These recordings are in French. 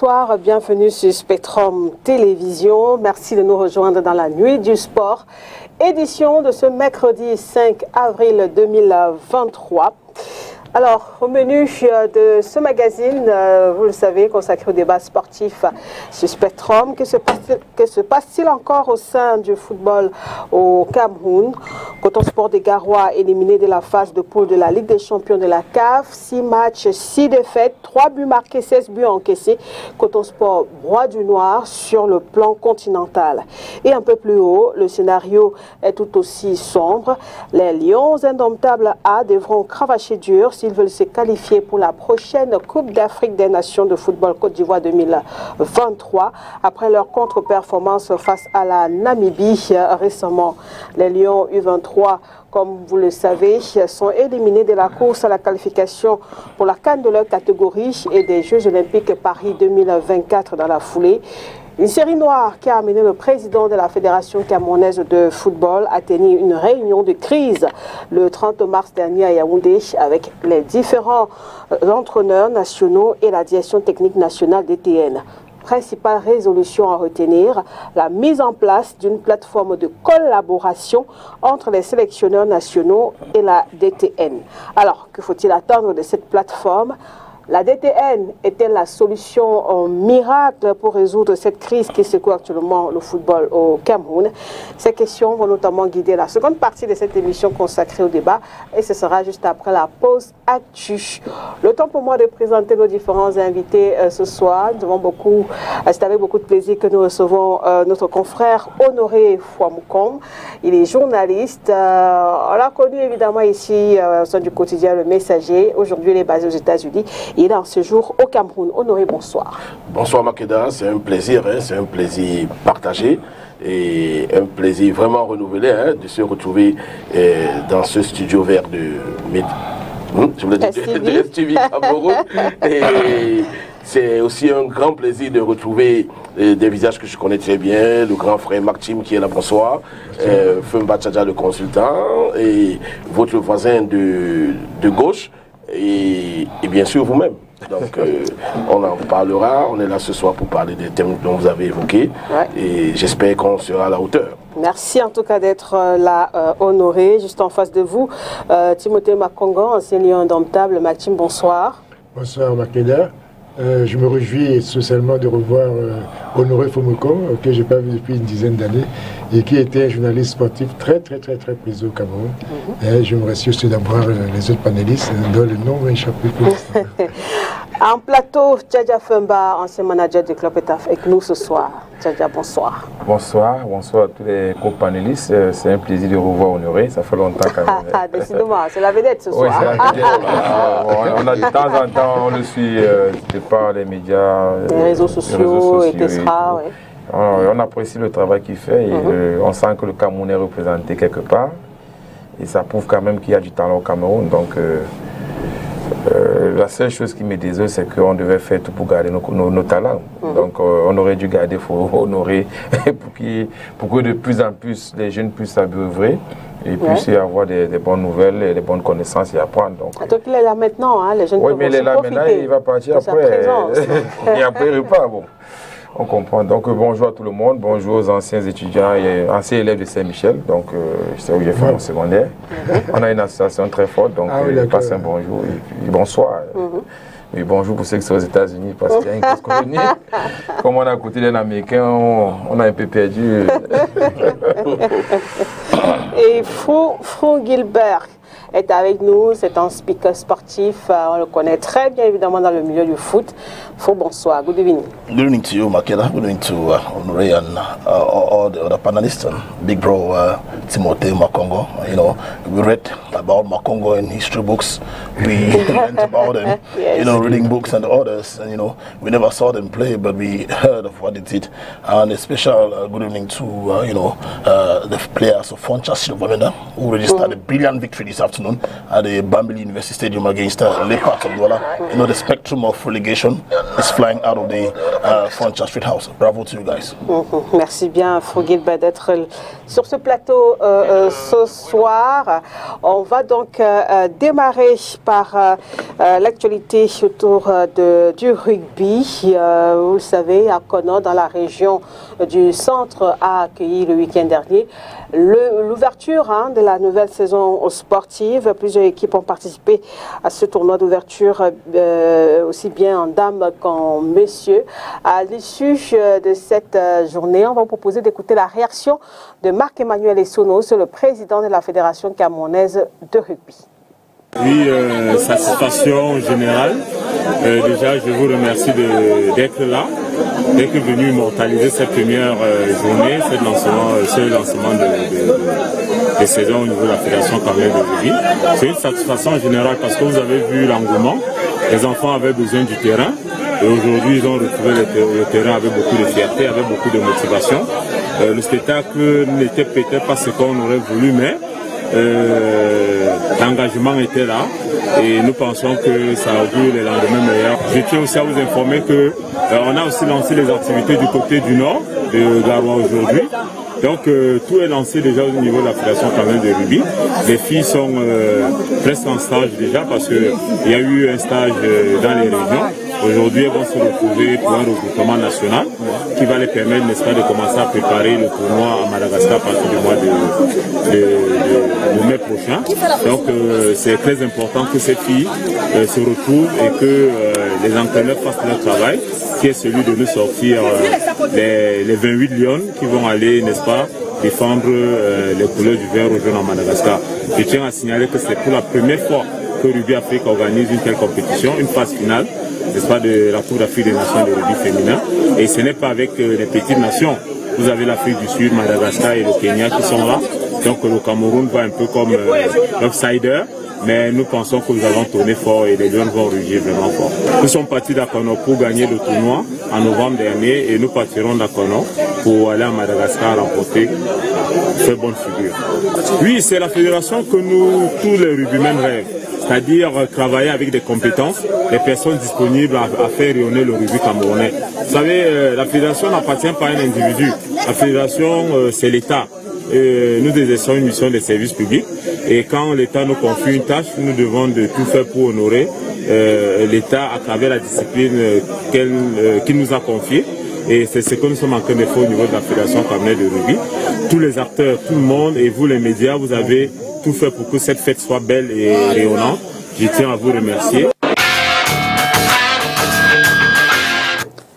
Bonsoir, bienvenue sur Spectrum Télévision. Merci de nous rejoindre dans la nuit du sport, édition de ce mercredi 5 avril 2023. Alors, au menu euh, de ce magazine, euh, vous le savez, consacré au débat sportif sur Spectrum, que se passe-t-il encore au sein du football au Cameroun? Coton Sport des Garois éliminé de la phase de poule de la Ligue des champions de la CAF. 6 matchs, 6 défaites, 3 buts marqués, 16 buts encaissés. Coton Sport broie du noir sur le plan continental. Et un peu plus haut, le scénario est tout aussi sombre. Les Lions indomptables A devront cravacher dur s'ils veulent se qualifier pour la prochaine Coupe d'Afrique des Nations de football Côte d'Ivoire 2023 après leur contre-performance face à la Namibie euh, récemment. Les Lions U23 comme vous le savez, sont éliminés de la course à la qualification pour la canne de leur catégorie et des Jeux olympiques Paris 2024 dans la foulée. Une série noire qui a amené le président de la Fédération camerounaise de football à tenir une réunion de crise le 30 mars dernier à Yaoundé avec les différents euh, entraîneurs nationaux et la direction technique nationale DTN principale résolution à retenir, la mise en place d'une plateforme de collaboration entre les sélectionneurs nationaux et la DTN. Alors, que faut-il attendre de cette plateforme? La DTN est-elle la solution miracle pour résoudre cette crise qui secoue actuellement le football au Cameroun? Ces questions vont notamment guider la seconde partie de cette émission consacrée au débat et ce sera juste après la pause actu. Le temps pour moi de présenter nos différents invités euh, ce soir. Nous avons beaucoup, euh, c'est avec beaucoup de plaisir que nous recevons euh, notre confrère Honoré Fouamoukom. Il est journaliste. on l'a connu évidemment ici au sein du quotidien Le Messager. Aujourd'hui, il est basé aux États-Unis. Il est en séjour au Cameroun. Honoré, bonsoir. Bonsoir Makeda, c'est un plaisir, hein, c'est un plaisir partagé et un plaisir vraiment renouvelé hein, de se retrouver euh, dans ce studio vert de, hum, je voulais dire, de, Cameroun. et c'est aussi un grand plaisir de retrouver euh, des visages que je connais très bien, le grand frère Maxime qui est là, bonsoir, euh, Fumba Tchadja le consultant, et votre voisin de, de gauche, et, bien sûr vous-même. Donc euh, on en parlera, on est là ce soir pour parler des thèmes dont vous avez évoqués et j'espère qu'on sera à la hauteur. Merci en tout cas d'être euh, là euh, honoré, juste en face de vous. Timothée Makongo, ancien lion indomptable. Maxime, bonsoir. Bonsoir Makeda. Je me réjouis socialement de revoir Honoré Fomoko, que je n'ai pas vu depuis une dizaine d'années et qui était un journaliste sportif très, très, très, très prisé au Cameroun. Mhm. Et je me remercie aussi d'avoir euh, les autres panélistes dont le nom pour En plateau, Tchadja Femba, ancien manager du club, est avec nous ce soir. Tchadja, bonsoir. Bonsoir, bonsoir à tous les co-panélistes. Euh, c'est un plaisir de revoir Honoré. Ça fait longtemps quand même. Décidément, c'est la vedette ce soir. Oui, c'est la vedette. on a de temps en temps, on le suit euh, par les médias, les réseaux sociaux, etc. On apprécie le travail qu'il fait et mhm. on sent que le Cameroun est représenté quelque part. Et ça prouve quand même qu'il y a du talent au Cameroun. Donc, euh, euh, la seule chose qui me désole, c'est qu'on devait faire tout pour garder nos, talents. Mhm. Donc, euh, on aurait dû garder, il faut honorer pour, pour, que de plus en plus les jeunes puissent s'abreuver et puissent avoir des, bonnes nouvelles et des bonnes connaissances et apprendre. Donc, ah, donc il est là maintenant, hein, les jeunes Oui, mais il est là maintenant, il va partir après. et après, il repart. Bon. On comprend. Donc euh, bonjour à tout le monde, bonjour aux anciens étudiants et anciens élèves de Saint-Michel, donc euh, c'est où j'ai fait mon secondaire. Mhm. On a une association très forte, donc ah, euh, passe un bonjour et bonsoir. Mhm. bonjour pour ceux qui sont aux États-Unis parce qu'il y a une grosse colonie. Comme on a côté des Américains, on, a un peu perdu. et Fou, Fou Gilbert, est avec nous. C'est un speaker sportif. Euh, on le connaît très bien évidemment dans le milieu du foot. Faux bonsoir. Good evening. Good evening to you, Makeda. Good evening to uh, Honoré and uh, all the other panelists and big bro uh, Timothée Makongo. You know, we read about Makongo in history books. We learned about them, yes. you know, reading books and others. And, you know, we never saw them play, but we heard of what they did. And a special uh, good evening to, uh, you know, uh, the players of Foncha Silvamenda who registered mm. a brilliant victory this afternoon afternoon at the Bambili University Stadium against uh, Leopards of Douala. You know, the spectrum of relegation is flying out of the uh, Frontier Street House. Bravo to you guys. Mhm. Merci bien, Fogilba, d'être sur ce plateau euh, euh, ce soir. On va donc euh, euh, démarrer par euh, euh, l'actualité autour de, du rugby. Vous le savez, à Kono, dans la région du centre, a accueilli le week-end dernier l'ouverture hein, de la nouvelle saison sportive. Plusieurs équipes ont participé à ce tournoi d'ouverture, euh, aussi bien en dames qu'en messieurs. À l'issue euh, de cette euh, journée, on va vous proposer d'écouter la réaction de Marc-Emmanuel Essonos, le président de la Fédération camerounaise de rugby. Oui, euh, satisfaction générale. Euh, déjà, je vous remercie d'être là, d'être venu immortaliser cette première euh, journée, ce lancement, ce lancement de, de- saison au niveau de la Fédération camerounaise de rugby. C'est une satisfaction générale parce que vous avez vu l'engouement. Les enfants avaient besoin du terrain. Et aujourd'hui, ils ont retrouvé le, ter- le terrain avec beaucoup de fierté, avec beaucoup de motivation. Le spectacle n'était peut-être pas ce qu'on aurait voulu, mais euh, l'engagement était là et nous pensons que ça augure les lendemains meilleurs. Je tiens aussi à vous informer que euh, on a aussi lancé les activités du côté du nord de Garoua aujourd'hui. Donc euh, tout est lancé déjà au niveau de la Fédération camerounaise de rugby. Les filles sont euh, presque en stage déjà parce qu'il y a eu un stage dans les régions. Aujourd'hui, elles vont se retrouver pour un regroupement national qui va les permettre, n'est-ce pas, de commencer à préparer le tournoi à Madagascar à partir du mois de, mai prochain. Donc, euh, c'est très important que ces filles euh, se retrouvent et que euh, les entraîneurs fassent leur travail, qui est celui de nous sortir les, les 28 lions qui vont aller, n'est-ce pas, défendre les couleurs du vert au jaune en Madagascar. Je tiens à signaler que c'est pour la première fois que Rugby Afrique organise une telle compétition, une phase finale n'est-ce pas, de la Coupe d'Afrique des Nations de rugby féminin. Et ce n'est pas avec euh, les petites nations. Vous avez l'Afrique du Sud, Madagascar et le Kenya qui sont là. Donc le Cameroun va un peu comme euh, l'outsider. Mais nous pensons que nous allons tourner fort et les Lions vont rugir vraiment fort. Nous sommes partis d'Akono pour gagner le tournoi en novembre dernier et nous partirons d'Akono pour aller à Madagascar remporter fait bonne figure. Oui, c'est la fédération que nous, tous les rugbymen rêvent. C'est-à-dire euh, travailler avec des compétences, des personnes disponibles à, faire rayonner le rugby camerounais. Vous savez, euh, la fédération n'appartient pas à un individu. La fédération, euh, c'est l'État. Et nous exerçons une mission de service public et quand l'État nous confie une tâche, nous devons de tout faire pour honorer euh, l'État à travers la discipline euh, euh, qu'il nous a confiée. Et c'est ce que nous sommes en train de faire au niveau de la Fédération camerounaise de rugby. Tous les acteurs, tout le monde et vous les médias, vous avez tout fait pour que cette fête soit belle et rayonnante. Je tiens à vous remercier.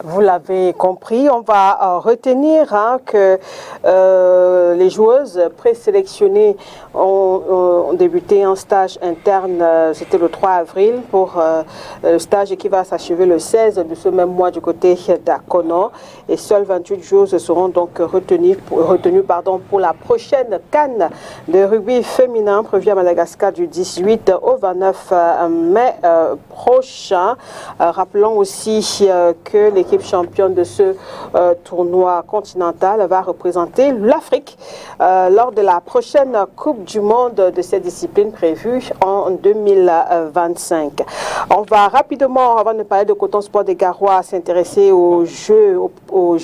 Vous l'avez compris, on va euh, retenir hein, que euh, les joueuses présélectionnées ont, ont débuté un stage interne, euh, c'était le 3 avril, pour euh, le stage qui va s'achever le 16 de ce même mois du côté d'Akono. Et seules 28 joueuses seront donc retenues, pour, la prochaine canne de rugby féminin prévue à Madagascar du 18 au 29 mai euh, prochain. Euh, rappelons aussi euh, que l'équipe championne de ce euh, tournoi continental va représenter l'Afrique euh, lors de la prochaine Coupe du Monde de cette discipline prévue en 2025. On va rapidement, avant de parler de Coton Sport des Garois, s'intéresser aux jeux, aux,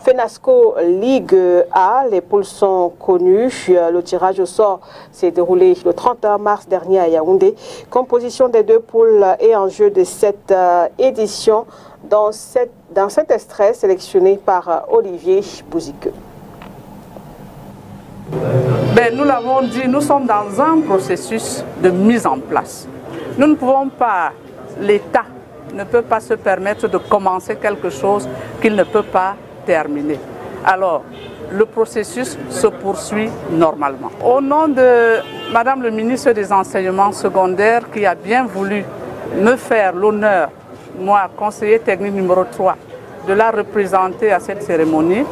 FENASCO Ligue A. Les poules sont connues. Le tirage au sort s'est déroulé le 31 mars dernier à Yaoundé. Composition des deux poules en jeu de cette euh, édition dans, cette, dans cet extrait sélectionné par euh, Olivier Bouzique. Ben, nous l'avons dit, nous sommes dans un processus de mise en place. Nous ne pouvons pas, l'État ne peut pas se permettre de commencer quelque chose qu'il ne peut pas terminer. Alors, le processus se poursuit normalement. Au nom de Madame le ministre des Enseignements secondaires qui a bien voulu me faire l'honneur, moi, conseiller technique numéro 3, de la représenter à cette cérémonie,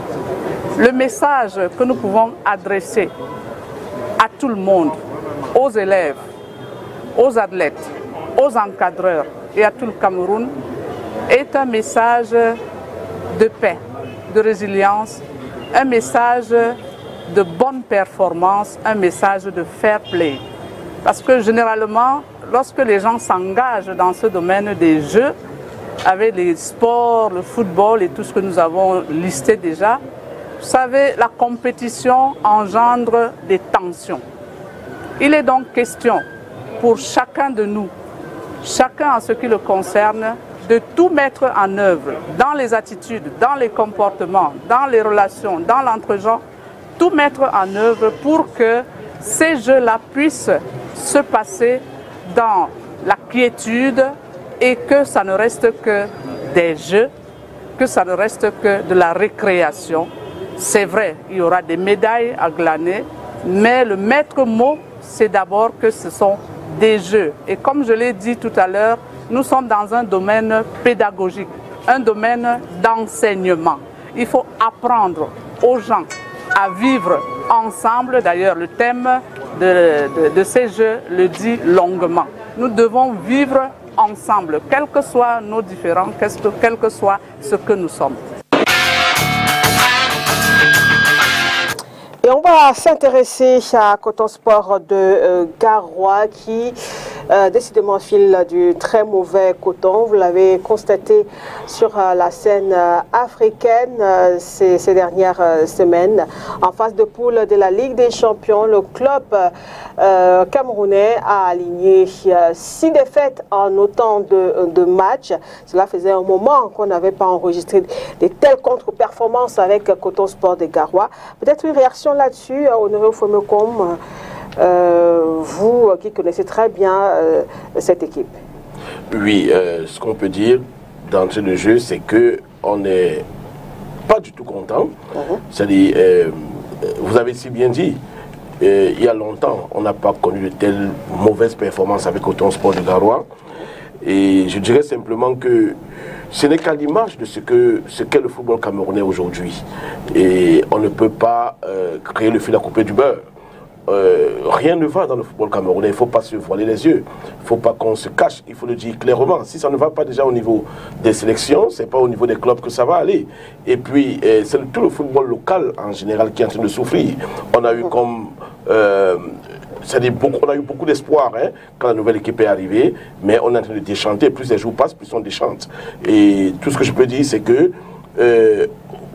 le message que nous pouvons adresser à tout le monde, aux élèves, aux athlètes, aux encadreurs et à tout le Cameroun, est un message de paix, de résilience, un message de bonne performance, un message de fair play. Parce que généralement, lorsque les gens s'engagent dans ce domaine des jeux, avec les sports, le football et tout ce que nous avons listé déjà, vous savez, la compétition engendre des tensions. Il est donc question pour chacun de nous, chacun en ce qui le concerne, de tout mettre en œuvre dans les attitudes, dans les comportements, dans les relations, dans l'entregent, tout mettre en œuvre pour que ces jeux-là puissent se passer dans la quiétude et que ça ne reste que des jeux, que ça ne reste que de la récréation. C'est vrai, il y aura des médailles à glaner, mais le maître mot, c'est d'abord que ce sont des jeux. Et comme je l'ai dit tout à l'heure, nous sommes dans un domaine pédagogique, un domaine d'enseignement. Il faut apprendre aux gens à vivre ensemble. D'ailleurs, le thème de, ces jeux le dit longuement. Nous devons vivre ensemble, quels que soient nos différends, quel que soit ce que nous sommes. Et on va s'intéresser à Coton Sport de euh, Garoua qui euh, décidément file du très mauvais coton. Vous l'avez constaté sur euh, la scène euh, africaine ces, dernières semaines. En phase de poule de la Ligue des Champions, le club camerounais a aligné six défaites en autant de, matchs. Cela faisait un moment qu'on n'avait pas enregistré de telles contre-performances avec Coton Sport de Garoua. Peut-être une réaction là-dessus, Honoré Fomecom. Euh, vous qui connaissez très bien euh, cette équipe. Oui, euh, ce qu'on peut dire d'entrée de jeu, c'est que on n'est pas du tout content. Uh -huh. C'est-à-dire, vous avez si bien dit, il y a longtemps, on n'a pas connu de telles mauvaises performances avec Auton Sport de Garoua. Et je dirais simplement que ce n'est qu'à l'image de ce qu'est ce qu le football camerounais aujourd'hui. Et on ne peut pas euh, créer le fil à couper du beurre. Euh, rien ne va dans le football camerounais. Il ne faut pas se voiler les yeux. Il ne faut pas qu'on se cache. Il faut le dire clairement. Si ça ne va pas déjà au niveau des sélections, c'est pas au niveau des clubs que ça va aller. Et puis, euh, c'est tout le football local en général qui est en train de souffrir. On a eu comme euh, beaucoup, on a eu beaucoup d'espoir hein, quand la nouvelle équipe est arrivée, mais on est en train de déchanter. Plus les jours passent, plus on déchante. Et tout ce que je peux dire, c'est que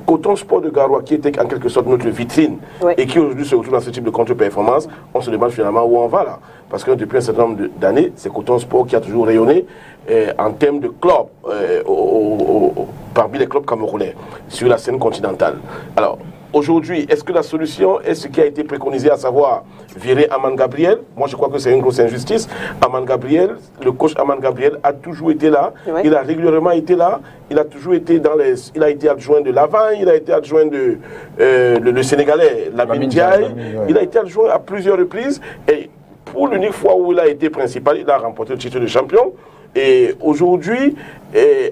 Coton Sport de Garoua, qui était en quelque sorte notre vitrine, oui. et qui aujourd'hui se retrouve dans ce type de contre-performance, on se demande finalement où on va là. Parce que depuis un certain nombre d'années, c'est Coton Sport qui a toujours rayonné euh, en termes de clubs, euh, au, au, au, parmi les clubs camerounais, sur la scène continentale. Alors, Aujourd'hui, est-ce que la solution est ce qui a été préconisé, à savoir virer Aman Gabriel? Moi, je crois que c'est une grosse injustice. Aman Gabriel, le coach Aman Gabriel a toujours été là. Oui. Il a régulièrement été là. Il a toujours été dans les. Il a été adjoint de Lavin, il a été adjoint de euh, le, le, Sénégalais, Lamine Diaye. Ouais. Il a été adjoint à plusieurs reprises. Et pour l'unique fois où il a été principal, il a remporté le titre de champion. Et aujourd'hui,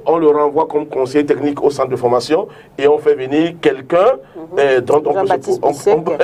on le renvoie comme conseiller technique au centre de formation et on fait venir quelqu'un mm -hmm. dont on peut,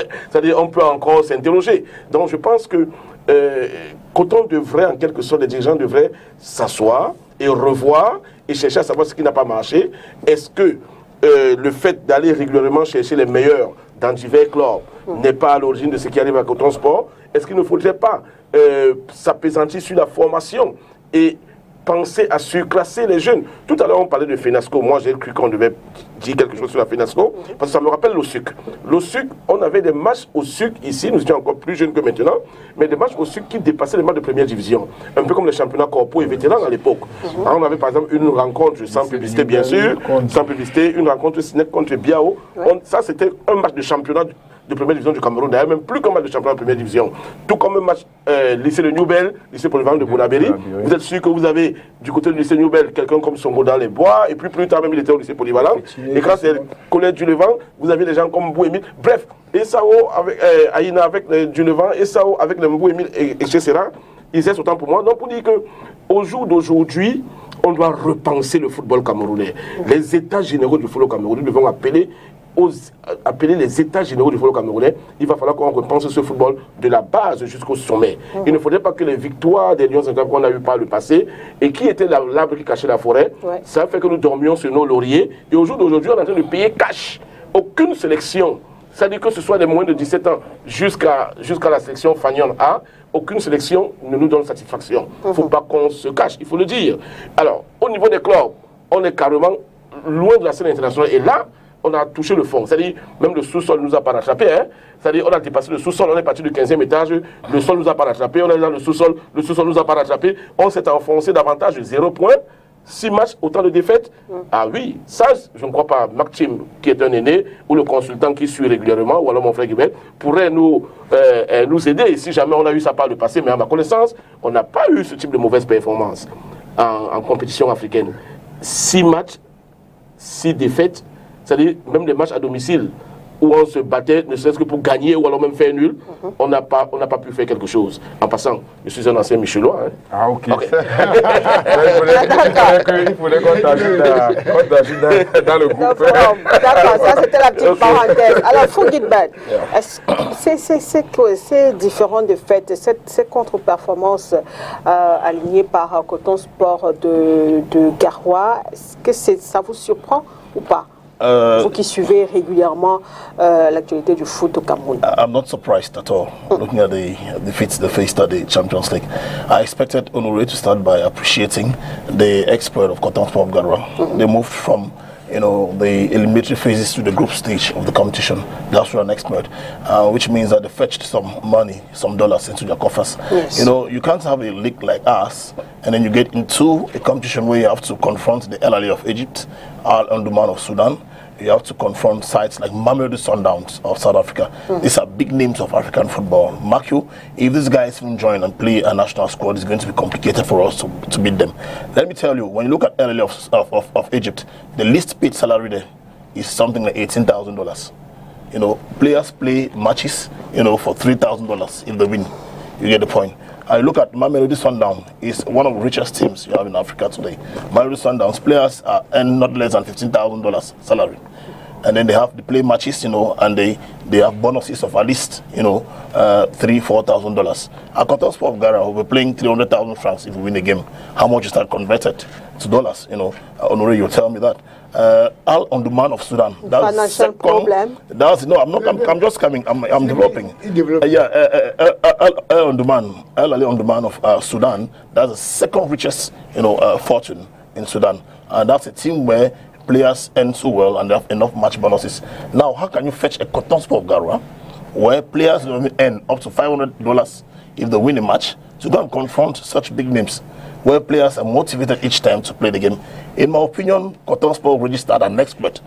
on, peut, encore s'interroger. Donc je pense que euh, Coton devrait, en quelque sorte, les dirigeants devraient s'asseoir et revoir et chercher à savoir ce qui n'a pas marché. Est-ce que euh, le fait d'aller régulièrement chercher les meilleurs dans divers clubs -hmm. n'est pas à l'origine de ce qui arrive à Coton Sport? Est-ce qu'il ne faudrait pas euh, s'apaisantir sur la formation et penser à surclasser les jeunes. Tout à l'heure, on parlait de FENASCO. Moi, j'ai cru qu'on devait dire quelque chose sur la FENASCO, parce que ça me rappelle l'OSUC. L'OSUC, on avait des matchs au SUC ici, nous étions encore plus jeunes que maintenant, mais des matchs au SUC qui dépassaient les matchs de première division. Un peu comme les championnats corpo et vétérans à l'époque. Mm -hmm. On avait par exemple une rencontre sans publicité, bien sûr, sans publicité, une rencontre SNEC contre Biao. Ouais. On, ça, c'était un match de championnat de première division du Cameroun, d'ailleurs même plus qu'un match de championnat de première division. Tout comme un match euh, lycée de Newbel, lycée polyvalent de Bonabéry. Oui. Vous êtes sûr que vous avez du côté du lycée Newbel quelqu'un comme Songo dans les bois, et puis plus tard même il était au lycée polyvalent. Et quand c'est le collège du Levant, vous avez des gens comme Bouémil. Bref, Essao avec euh, Aïna avec euh, du Levant, Essao avec le Bouémil, etc. Ils sont autant pour moi. Donc pour dire que au jour d'aujourd'hui, on doit repenser le football camerounais. Les états généraux du football camerounais devront appeler aux, appeler les états généraux du football camerounais, il va falloir qu'on repense ce football de la base jusqu'au sommet. Mmh. Il ne faudrait pas que les victoires des Lions qu'on a eu par le passé et qui était l'arbre qui cachait la forêt, ouais. ça fait que nous dormions sur nos lauriers. Et au jour d'aujourd'hui, on est en train de payer cash. Aucune sélection C'est-à-dire que ce soit des moins de 17 ans jusqu'à jusqu'à la sélection Fagnon A, aucune sélection ne nous donne satisfaction. Il ne faut pas qu'on se cache, il faut le dire. Alors, au niveau des clubs, on est carrément loin de la scène internationale. Et là, on a touché le fond. C'est-à-dire, même le sous-sol ne nous a pas rattrapé. Hein. C'est-à-dire, on a dépassé le sous-sol, on est parti du 15e étage, le sol ne nous a pas rattrapé, on est dans le sous-sol, le sous-sol ne nous a pas rattrapé, on s'est enfoncé davantage de 0 points. 6 matchs, autant de défaites Ah oui, ça, je ne crois pas. Maxime, qui est un aîné, ou le consultant qui suit régulièrement, ou alors mon frère Guibert, pourrait nous, euh, euh, nous aider si jamais on a eu ça par le passé. Mais à ma connaissance, on n'a pas eu ce type de mauvaise performance en, en compétition africaine. 6 matchs, 6 défaites, c'est-à-dire même les matchs à domicile où on se battait, ne serait-ce que pour gagner ou alors même faire nul, on n'a pas, on n'a pas pu faire quelque chose. En passant, je suis un ancien Michelois. hein. Ah, ok. Il fallait qu'on t'ajoute dans- le groupe. D'accord, ça c'était la petite parenthèse. Alors, Fougidbad, est-ce que ces, ces, ces, ces différentes défaites, cette- ces contre-performances euh, alignées par euh, Coton Sport de, de Garoua, est-ce que c'est- ça vous surprend ou pas? Vous qui suivez régulièrement euh, l'actualité du foot au Cameroun. I'm not surprised at all looking at the defeats they faced at the Champions League. I expected Honoré to start by appreciating the exploit of Cotton Sport of Garra. They moved from you know the eliminatory phases to the group stage of the competition. That's for an expert, uh, which means that they fetched some money, some dollars into their coffers. Yes. You know, you can't have a league like us and then you get into a competition where you have to confront the Ali of Egypt, Al Anduman of Sudan. You have to confront sites like Mamelodi Sundowns of South Africa. These are big names of African football. Mark you, if these guys even join and play a national squad, it's going to be complicated for us to, to beat them. Let me tell you, when you look at Ali of, of, of, Egypt, the least paid salary there is something like $18,000. You know, players play matches, you know, for three thousand dollars if they win. You get the point. I look at Mamelodi Sundown is one of the richest teams you have in Africa today. Mamelodi Sundowns players are earn not less than fifteen thousand dollars salary, and then they have to play matches, you know, and they they have bonuses of at least you know uh, three four thousand dollars. At Cotton Sport of Gara will be playing three hundred thousand francs if we win a game. How much is that converted to dollars? You know, Honore, you'll tell me that. Uh, Al Omdurman of Sudan. That's Financial problem. That's no, I'm not. I'm, I'm just coming. I'm, I'm developing. He developed. Uh, yeah, uh, uh, uh, uh, uh, on demand, Al Ali on demand of uh, Sudan. That's the second richest, you know, fortune in Sudan, and that's a team where players earn so well and they have enough match bonuses. Now, how can you fetch a cotton sport of Garua, where players earn up to five hundred dollars if they win a match to go and confront such big names? Where players are motivated each time to play the game. In my opinion, Cotton Sport registered an expert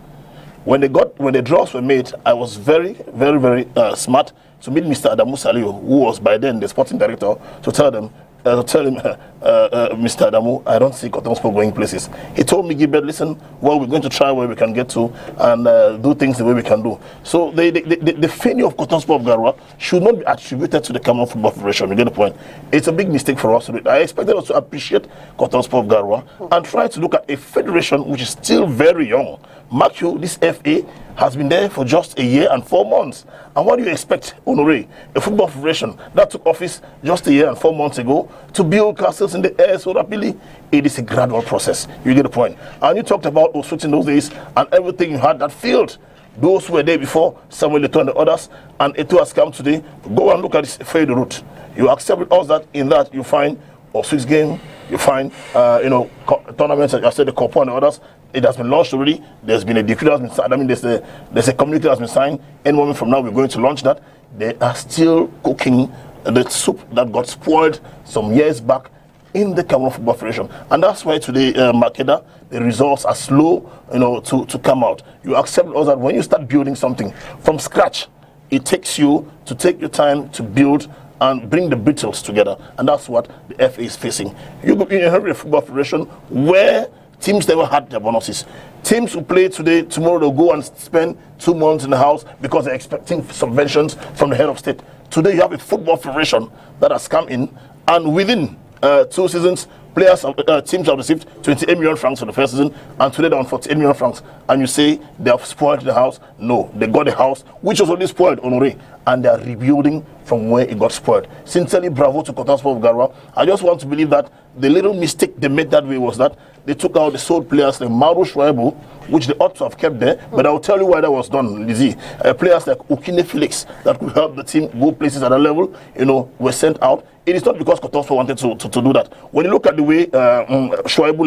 when they got when the draws were made, I was very, very, very uh, smart to meet Mr. Adamu Salio, who was by then the sporting director, to tell them, uh, tell him, uh, uh, Mr. Adamu, I don't see Cotton Sport going places. He told me, Gilbert, listen, well, we're going to try where we can get to and uh, do things the way we can do. So the the, the, the failure of Cotton Sport of Garua should not be attributed to the Cameroon Football Federation. You get the point? It's a big mistake for us. I expected us to appreciate Cotton Sport of Garua and try to look at a federation which is still very young. Mark you, this FA has been there for just a year and four months. And what do you expect, Honore, a football federation that took office just a year and four months ago, to build castles in the air so rapidly? It is a gradual process. You get the point. And you talked about Oswit in those days and everything you had that failed. Those who were there before, Samuel Eto'o and the others, and Eto'o has come today. Go and look at this fade route. You accept with us that in that you find Oswit's game, you find, uh, you know, tournaments, like I said, the Copa and the others. It has been launched already. There's been a decree that's been signed. I mean, there's a, there's a communique that's been signed. Any moment from now, we're going to launch that. They are still cooking the soup that got spoiled some years back in the Cameroon Football Federation. And that's why today, uh, Makeda, the results are slow, you know, to, to come out. You accept also that when you start building something from scratch, it takes you to take your time to build and bring the brittles together. And that's what the FA is facing. You go in a football federation where teams never had their bonuses. Teams who play today, tomorrow they'll go and spend two months in the house because they're expecting subventions from the head of state. Today you have a football federation that has come in and within uh, two seasons, players, uh, teams have received 28 million francs for the first season, and today they're on 48 million francs. And you say they have spoiled the house? No, they got the house, which was already spoiled, Honore, and they are rebuilding from where it got spoiled. Sincerely, bravo to Cotton Sport of Garwa. I just want to believe that the little mistake they made that way was that they took out, the sold players like Mauro Schweibu, which they ought to have kept there. But I'll tell you why that was done, Lizzie. Uh, players like Ukine Felix that could help the team go places at a level, you know, were sent out. It is not because Kotoso wanted to, to, to do that. When you look at the way uh, um,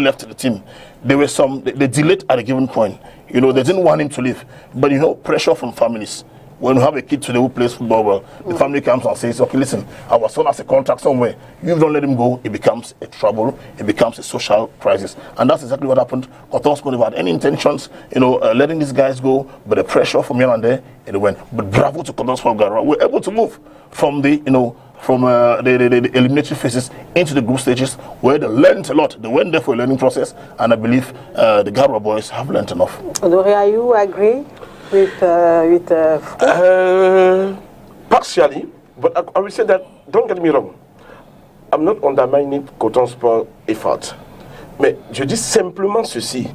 left the team, there were some, they, they delayed at a given point. You know, they didn't want him to leave. But, you know, pressure from families when you have a kid today who plays football well, the family comes and says, okay, listen, our son has a contract somewhere. You don't let him go, it becomes a trouble, it becomes a social crisis. And that's exactly what happened. Kotonsko never had any intentions, you know, uh, letting these guys go, but the pressure from here and there, it went. But bravo to Kotonsko Gara. We're able to move from the, you know, from uh, the, the, the eliminatory phases into the group stages where they learned a lot. They went there for a learning process, and I believe uh, the Garwa boys have learned enough. Doria, you agree with, uh, with uh, Fro? Uh, partially, but I, I will say that, don't get me wrong, I'm not undermining Coton Sport effort. Mais je dis simplement ceci.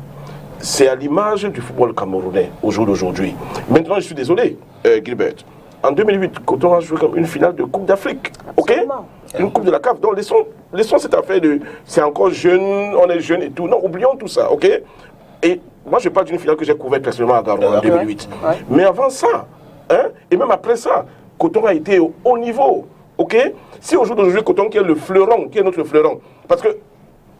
C'est à l'image du football camerounais au jour d'aujourd'hui. Maintenant, je suis désolé, euh, Gilbert. En 2008, Coton a joué comme une finale de Coupe d'Afrique. OK? Une Coupe de la CAF. Donc, laissons, laissons cette affaire de c'est encore jeune, on est jeune et tout. Non, oublions tout ça. OK? Et moi, je parle d'une finale que j'ai couverte personnellement à Garo en 2008. Ouais. Mais avant ça, hein, et même après ça, Coton a été au haut niveau. OK? Si au jour d'aujourd'hui, Coton qui est le fleuron, qui est notre fleuron, parce que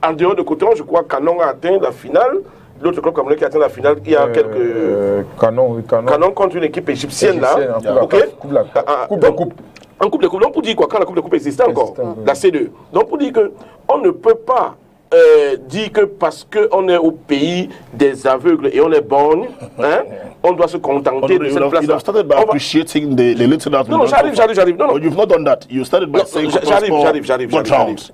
en dehors de Coton, je crois que Canon a atteint la finale. L'autre club camerounais qui a atteint la finale il y a quelques. Euh, canon, oui, canon. Canon contre une équipe égyptienne, Égyptienne, là. Coupe la Coupe la. En Coupe de Coupe. Donc pour dire quoi Quand la Coupe de Coupe existait encore, la C2. Donc pour dire que on ne peut pas euh, dire que parce qu'on est au pays des aveugles et on est borgne, hein, on doit se contenter de cette you place-là. started by appreciating the, the little that Non, non, j'arrive, j'arrive, j'arrive. Non, non. But you've not done that. You started by Non, saying j'arrive, j'arrive, j'arrive.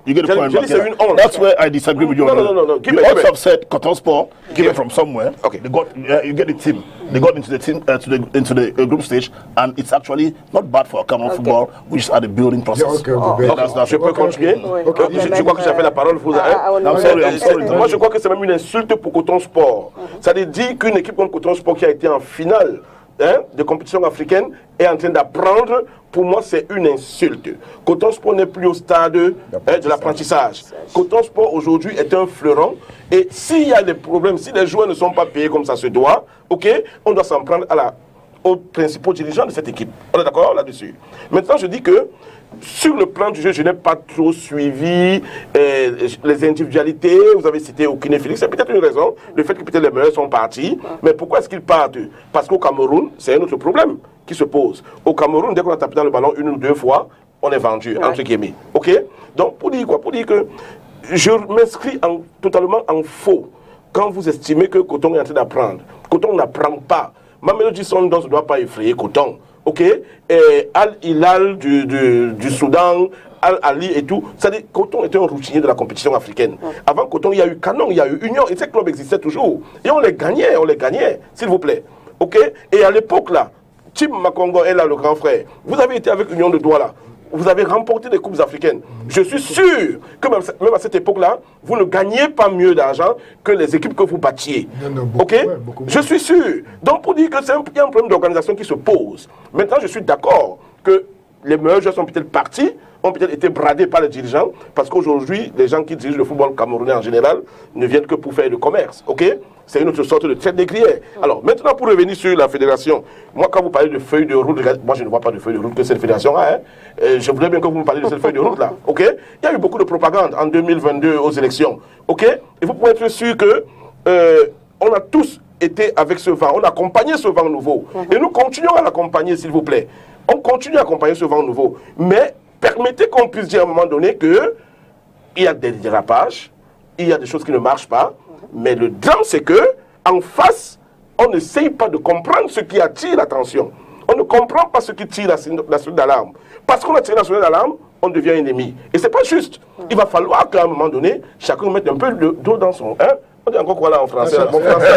You get the J'arrive, point. je dis, c'est Bakira. une honte. That's where I disagree with you. Non, on non, non, non, You it, also have said Kotonspor came it. from somewhere. Okay. They got, uh, you get the team. They got into the team uh, to the into the uh, group stage, and it's actually not bad for Cameroon football, which is at the building process. Yeah, okay, okay. Ok, That's- that's- je peux continuer? Oui. Je, je crois que j'avais la parole. Vous, Ah, hein. Ah. Moi, je crois que c'est même une insulte pour Coton Sport. Ça veut dire qu'une équipe comme Coton Sport qui a été en finale hein, de compétition africaine est en train d'apprendre. Pour moi, c'est une insulte. Coton Sport n'est plus au stade hein, de l'apprentissage. Coton Sport aujourd'hui est un fleuron. Et s'il y a des problèmes, si les joueurs ne sont pas payés comme ça se doit, ok, on doit s'en prendre à la aux principaux dirigeants de cette équipe. On est d'accord là-dessus. Maintenant, je dis que sur le plan du jeu, je n'ai pas trop suivi euh, les individualités. Vous avez cité Okine Félix. C'est peut-être une raison, le fait que peut-être les meilleurs sont partis. Mais pourquoi est-ce qu'ils partent? Parce qu'au Cameroun, c'est un autre problème qui se pose. Au Cameroun, dès qu'on a tapé dans le ballon une ou deux fois, on est vendu, entre guillemets. OK? Donc, pour dire quoi? Pour dire que je m'inscris en- totalement en faux quand vous estimez que Coton est en train d'apprendre. Coton n'apprend pas. Ma mélodie son ne doit pas effrayer Coton. OK? Et Al-Hilal du, du, du Soudan, Al-Ali et tout. C'est-à-dire Coton était un routinier de la compétition africaine. Avant Coton, il y a eu Canon, il y a eu Union. Et ces clubs existaient toujours. Et on les gagnait, on les gagnait, s'il vous plaît. OK? Et à l'époque, là, Tim Makongo est là, le grand frère. Vous avez été avec Union de Douala. Vous avez remporté des coupes africaines. Je suis sûr que même, à cette époque-là, vous ne gagnez pas mieux d'argent que les équipes que vous battiez. Non, non, beaucoup ok? moins, beaucoup moins. Je suis sûr. Donc pour dire que c'est un problème d'organisation qui se pose. Maintenant, je suis d'accord que les meilleurs joueurs sont peut-être partis, ont peut-être été bradés par les dirigeants, parce qu'aujourd'hui, les gens qui dirigent le football camerounais en général ne viennent que pour faire le commerce. ok? C'est une autre sorte de traite négrière. Alors, maintenant, pour revenir sur la fédération, moi, quand vous parlez de feuille de route, moi, je ne vois pas de feuille de route que cette fédération a. hein. Euh, je voudrais bien que vous me parliez de cette feuille de route-là. OK? Il y a eu beaucoup de propagande en 2022 aux élections. OK? Et vous pouvez être sûr que euh, on a tous été avec ce vent, on a accompagné ce vent nouveau. Et nous continuons à l'accompagner, s'il vous plaît. On continue à accompagner ce vent nouveau. Mais permettez qu'on puisse dire à un moment donné que il y a des dérapages, il y a des choses qui ne marchent pas, mais le drame, c'est que en face, on n'essaye pas de comprendre ce qui attire l'attention. On ne comprend pas ce qui tire la, sonnette d'alarme. Parce qu'on a tiré la sonnette d'alarme, on devient ennemi. Et c'est pas juste. Il va falloir qu'à un moment donné, chacun mette un peu de- d'eau dans son... Hein? On dit encore quoi là en français Mon français.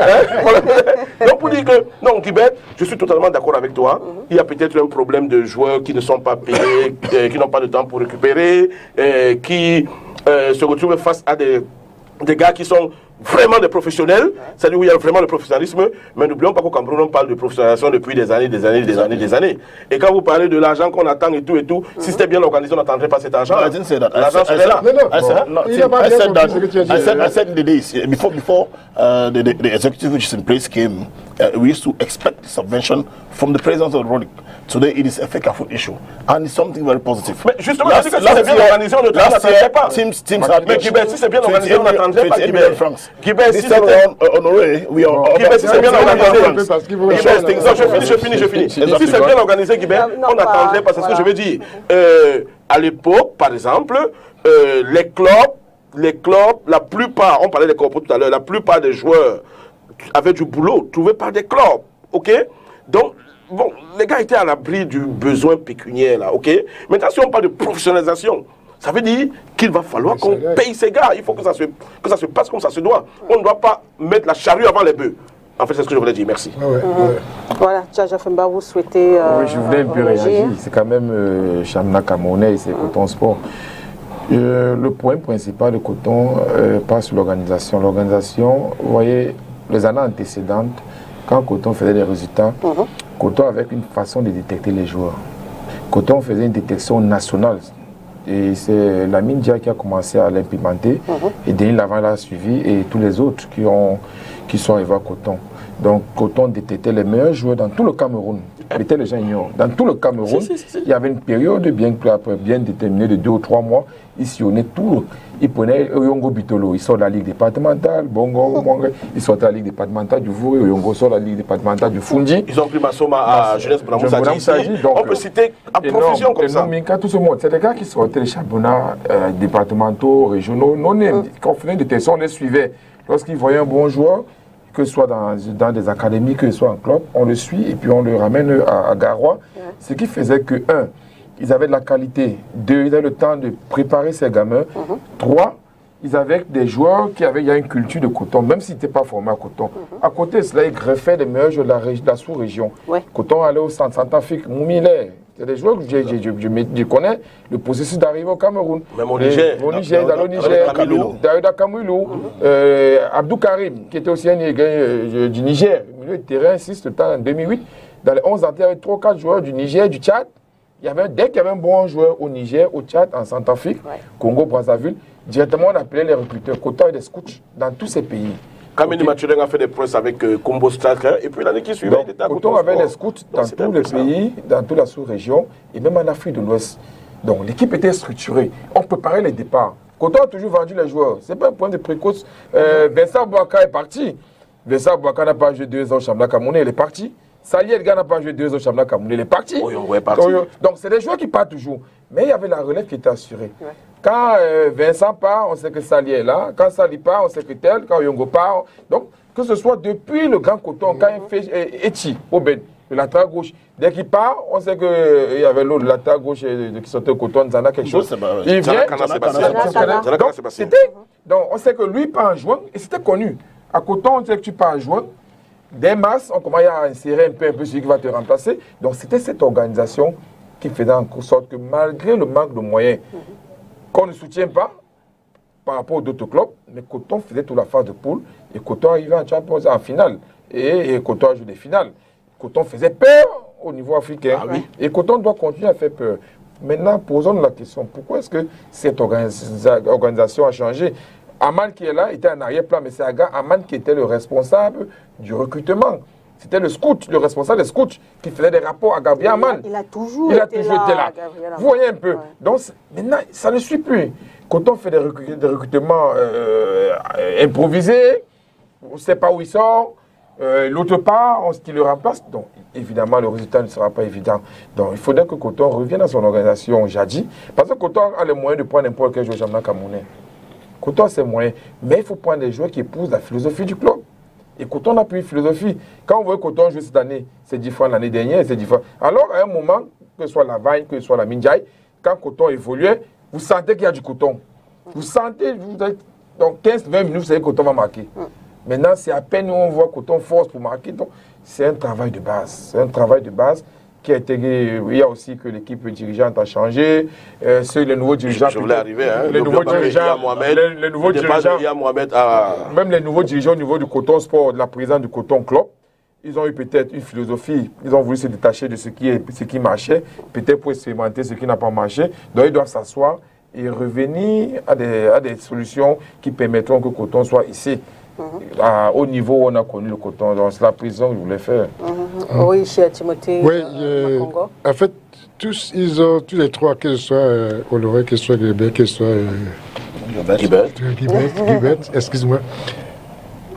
Hein? Donc pour dire que, non, Guibert, je suis totalement d'accord avec toi. Il y a peut-être un problème de joueurs qui ne sont pas payés, euh, qui n'ont pas de temps pour récupérer, euh, qui euh, se retrouvent face à des, des gars qui sont vraiment des professionnels, c'est-à-dire où il y a vraiment le professionnalisme, mais n'oublions pas qu'au Cameroun, on parle de professionnalisation depuis des années, des années, des années, des années. Et quand vous parlez de l'argent qu'on attend et tout et tout, si c'était bien organisé, on n'attendrait pas cet argent. L'argent said, I serait là. I said, I said hein. The days uh, before before uh, the, the, the executive which is in place came, uh, we used to expect subvention from the president of the Republic. Today it is a fake food issue, and it's something very positive. Mais justement, que si c'est bien organisé, on ne last year, pas. teams teams had Mais Guibert, si c'est bien organisé, on 28 n'attendrait pas 28 Guibert. million francs. Guibert, si around, uh, Honoré, we are. Guibert, si c'est bien c'est organisé, c'est- non, je finis, je finis, je finis. Si c'est bien organisé, non, on n'attendrait pas- pas, c'est ce que je veux dire. Euh, à l'époque, par exemple, euh, les clubs, les clubs, la plupart, on parlait des corpos tout à l'heure, la plupart des joueurs avaient du boulot, trouvé par des clubs, ok? Donc, bon, les gars étaient à l'abri du besoin pécuniaire, là, ok? Maintenant, si on parle de professionnalisation, ça veut dire qu'il va falloir qu'on paye ces gars. Il faut que ça, se, que ça se passe comme ça se doit. On ne doit pas mettre la charrue avant les bœufs. En fait, c'est ce que je voulais dire. Merci. Ouais, ouais, ouais. Voilà, Tchaja Femba, vous souhaitez. euh, Oui, je voulais un peu réagir. C'est quand même euh, Chamna Camerounais et c'est Coton Sport. Euh, le point principal de Coton euh, passe sur l'organisation. L'organisation, vous voyez, les années antécédentes, quand Coton faisait des résultats, Coton avait une façon de détecter les joueurs. Coton faisait une détection nationale. Et c'est la Mindia qui a commencé à l'implémenter. Et Denis Lavant l'a suivi et tous les autres qui, ont, qui sont arrivés à Coton. Donc Coton détectait les meilleurs joueurs dans tout le Cameroun. Peut-être les gens ignorent. Dans tout le Cameroun, il y avait une période bien, bien déterminée de deux ou trois mois. Ils sillonnaient tout. Ils prenaient Oyongo Bitolo. Ils sortent de la Ligue départementale. Bongo, Bongo. Ils sortent de la Ligue départementale du Vouri. Oyongo sort de la Ligue départementale du Fundi. Ils ont pris Massoma à Jeunesse Bonamou On peut citer à profusion comme ça. Minka, tout ce monde. C'est des gars qui sortaient des championnats euh, départementaux, régionaux. Non, on- quand on des tests, on les suivait. Lorsqu'ils voyaient un bon joueur, que ce soit dans, dans des académies, que ce soit en club, on le suit et puis on le ramène à, à Garoua. Ce qui faisait que, un, ils avaient de la qualité. Deux, ils avaient le temps de préparer ces gamins. Trois, ils avaient des joueurs qui avaient il y a une culture de coton, même s'ils n'étaient pas formés à coton. À côté de cela, ils greffaient les meilleurs joueurs de la, la sous-région. Ouais. Coton allait au centre Centrafrique, Moumilé. C'est des joueurs que je, je, me- je connais le processus d'arrivée au Cameroun. Même au Niger. Au Niger, dans le Niger. Daouda Kamilou, euh, Abdou Karim, qui était aussi un euh, du Niger, milieu de terrain, 6 le temps en 2008. Dans les 11 ans, il y avait 3 4 joueurs du Niger, du Tchad. Il y avait, dès qu'il y avait un bon joueur au Niger, au Tchad, en Centrafrique, Ouais. Congo, Brazzaville, directement on appelait les recruteurs. Coton et des scouts dans tous ces pays. Kamini Maturin a fait des prouesses avec euh, Combo Striker. Et puis l'année qui suivait, Donc, il était à Coton Coton avait les scouts dans tous les pays, dans toute la sous-région et même en Afrique de l'Ouest. Donc l'équipe était structurée. On préparait les départs. Coton a toujours vendu les joueurs. Ce n'est pas un point de précoce. Euh, Vincent Bouaka est parti. Vincent Bouaka n'a pas joué deux ans au championnat camerounais, il est parti. Sali Edgar n'a pas joué deux ans au championnat camerounais, il est parti. Oyongo est parti. Donc, Donc c'est des joueurs qui partent toujours. Mais il y avait la relève qui était assurée. Quand euh, Vincent part, on sait que Sali est là. Quand Sali part, on sait que tel. Quand Yongo part, donc que ce soit depuis le Grand Coton, quand il fait euh, Eti, Oben, le latéral gauche, dès qu'il part, on sait qu'il y avait l'autre latéral gauche euh, qui sortait au Coton, Zana quelque chose. Il vient. Donc, on sait que lui part en juin, et c'était connu. À Coton, on sait que tu pars en juin. Dès mars, on commence à insérer un peu, un peu celui qui va te remplacer. Donc, c'était cette organisation qui faisait en sorte que malgré le manque de moyens, qu'on ne soutient pas par rapport aux autres clubs, mais Coton faisait toute la phase de poule et Coton arrivait en Champions en finale. Et, et Coton a joué des finales. Coton faisait peur au niveau africain. Ah oui. Et Coton doit continuer à faire peur. Maintenant, posons-nous la question, pourquoi est-ce que cette organisa- organisation a changé? Aman qui est là était en arrière-plan, mais c'est Aga Aman qui était le responsable du recrutement. C'était le scout, le responsable des scouts, qui faisait des rapports à Gabriel Aman. Il a toujours Il a été toujours là, été là. Vous voyez un peu. Ouais. Donc maintenant, ça ne suit plus. Quand on fait des, recru- des recrutements euh, improvisés, on ne sait pas où il sort. euh, L'autre part, on, qui le remplace. Donc, évidemment, le résultat ne sera pas évident. Donc, il faudrait que Coton revienne à son organisation Jadi. Parce que Coton a les moyens de prendre n'importe quel joueur camerounais. Coton a ses moyens. Mais il faut prendre des joueurs qui épousent la philosophie du club. Et Coton n'a plus une philosophie. Quand on voit Coton jouer cette année, c'est différent l'année dernière, c'est différent. Alors, à un moment, que ce soit la Vagne, que ce soit la Minjai, quand Coton évoluait, vous sentez qu'il y a du coton. Vous sentez, vous êtes, dans 15-20 minutes, vous savez que Coton va marquer. Maintenant, c'est à peine où on voit Coton force pour marquer. Donc, c'est un travail de base. C'est un travail de base qui a été. Il y a aussi que l'équipe dirigeante a changé. Euh, c'est le nouveau dirigeant. Je voulais arriver. Hein. Les nouveaux dirigeants. Mohamed, les- les nouveaux dirigeants. Mohamed Même les nouveaux dirigeants au niveau du Coton Sport, de la présidence du Coton Club, ils ont eu peut-être une philosophie. Ils ont voulu se détacher de ce qui, est, ce qui marchait, peut-être pour expérimenter ce qui n'a pas marché. Donc ils doivent s'asseoir et revenir à des, à des solutions qui permettront que le coton soit ici, à- au niveau où on a connu le coton. Donc c'est la prison que je voulais faire. Oui, cher Timothée Oui, euh, euh, en fait, tous, ils ont, tous les trois, que ce soit euh, Honoré, que ce soit Grébert, que ce soit euh, excuse-moi,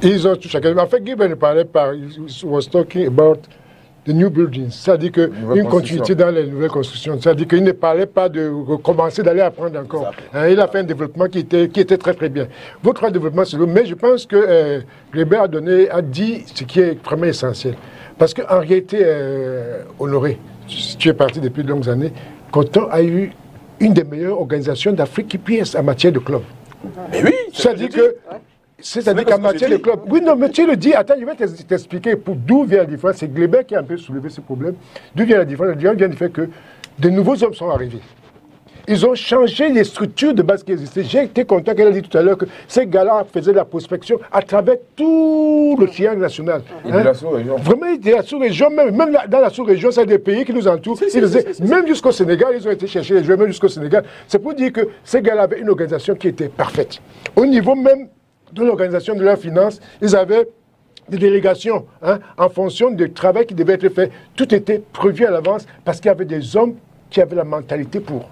ils ont tout chacun. En fait, Gilbert ne parlait pas, il was talking about the new buildings, c'est-à-dire que Nouvelle une construction. continuité dans les nouvelles constructions, c'est-à-dire qu'il ne parlait pas de recommencer d'aller apprendre encore. Hein, il a fait un développement qui était, qui était très très bien. Vos trois développements, c'est mais je pense que euh, a donné, a dit ce qui est vraiment essentiel. Parce qu'en réalité, euh, Honoré, tu es parti depuis de longues années, Coton a eu une des meilleures organisations d'Afrique qui puisse en matière de club. Mais oui, c'est ce C'est-à-dire que. C'est-à-dire je matière de club. Oui, non, mais tu le dis. Attends, je vais t'ex- t'expliquer pour d'où vient la différence. C'est Gleber qui a un peu soulevé ce problème. D'où vient la différence? La différence vient du fait que de nouveaux hommes sont arrivés. Ils ont changé les structures de base qui existaient. J'ai été content qu'elle a dit tout à l'heure que ces gars-là faisaient de la prospection à travers tout le triangle national. Et de Hein? la sous-région. Vraiment, de la sous-région, même, même la- dans la sous-région, c'est des pays qui nous entourent. Ils faisaient- même jusqu'au Sénégal, ils ont été chercher les joueurs, même jusqu'au Sénégal. C'est pour dire que ces gars-là avaient une organisation qui était parfaite. Au niveau même de l'organisation de leurs finances, ils avaient des délégations hein, en fonction du travail qui devait être fait. Tout était prévu à l'avance parce qu'il y avait des hommes qui avaient la mentalité pour.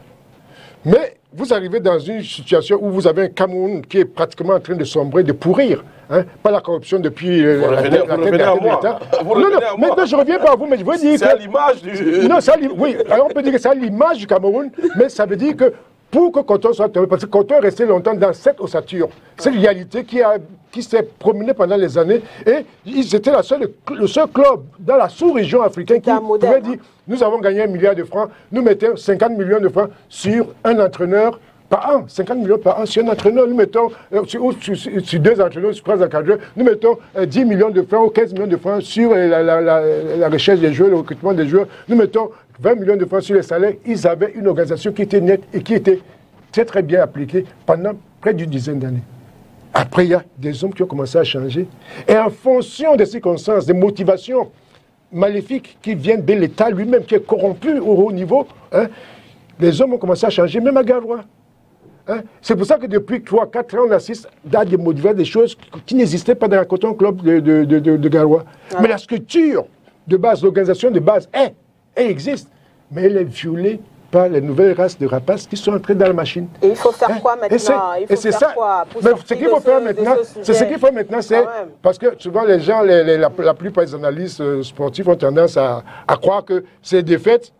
Mais vous arrivez dans une situation où vous avez un Cameroun qui est pratiquement en train de sombrer, de pourrir. Hein, pas la corruption depuis euh, Vous la, revenez- la vous tête revenez à de moi. l'État. Vous Non, non, à moi. non, je reviens pas à vous, mais je veux dire C'est à que... l'image du. Non, ça, oui, alors on peut dire que c'est à l'image du Cameroun, mais ça veut dire que pour que Coton soit tombé, parce que Coton est resté longtemps dans cette ossature, cette réalité qui, a, qui s'est promenée pendant les années, et ils étaient la seule, le seul club dans la sous-région africaine qui pouvait dire nous avons gagné un milliard de francs, nous mettons 50 millions de francs sur un entraîneur par an, 50 millions par an sur un entraîneur, nous mettons, euh, sur, ou sur- sur- sur deux entraîneurs, sur trois encadreurs, nous mettons euh, 10 millions de francs ou 15 millions de francs sur euh, la, la- la- la recherche des joueurs, le recrutement des joueurs, nous mettons 20 millions de francs sur les salaires. Ils avaient une organisation qui était nette et qui était très très bien appliquée pendant près d'une dizaine d'années. Après, il y a des hommes qui ont commencé à changer. Et en fonction des circonstances, des motivations maléfiques qui viennent de l'État lui-même, qui est corrompu au haut niveau, hein, les hommes ont commencé à changer, même à Garoua. Hein? C'est pour ça que depuis 3-4 ans, on assiste à des motivations, des choses qui n'existaient pas dans le Coton Club de, de, de, de- de Garoua. Mais la structure de base, l'organisation de base est, elle existe, mais elle est violée par les nouvelles races de rapaces qui sont entrées dans la machine. Et il faut faire Hein? quoi Et maintenant? Il et faut c'est faire ça. quoi pour Mais ce qu'il faut ce- faire maintenant, ce c'est ce qu'il faut maintenant, c'est Quand même. parce que souvent les gens, les- les- la, la plupart des analystes euh, sportifs ont tendance à, à croire que c'est des faits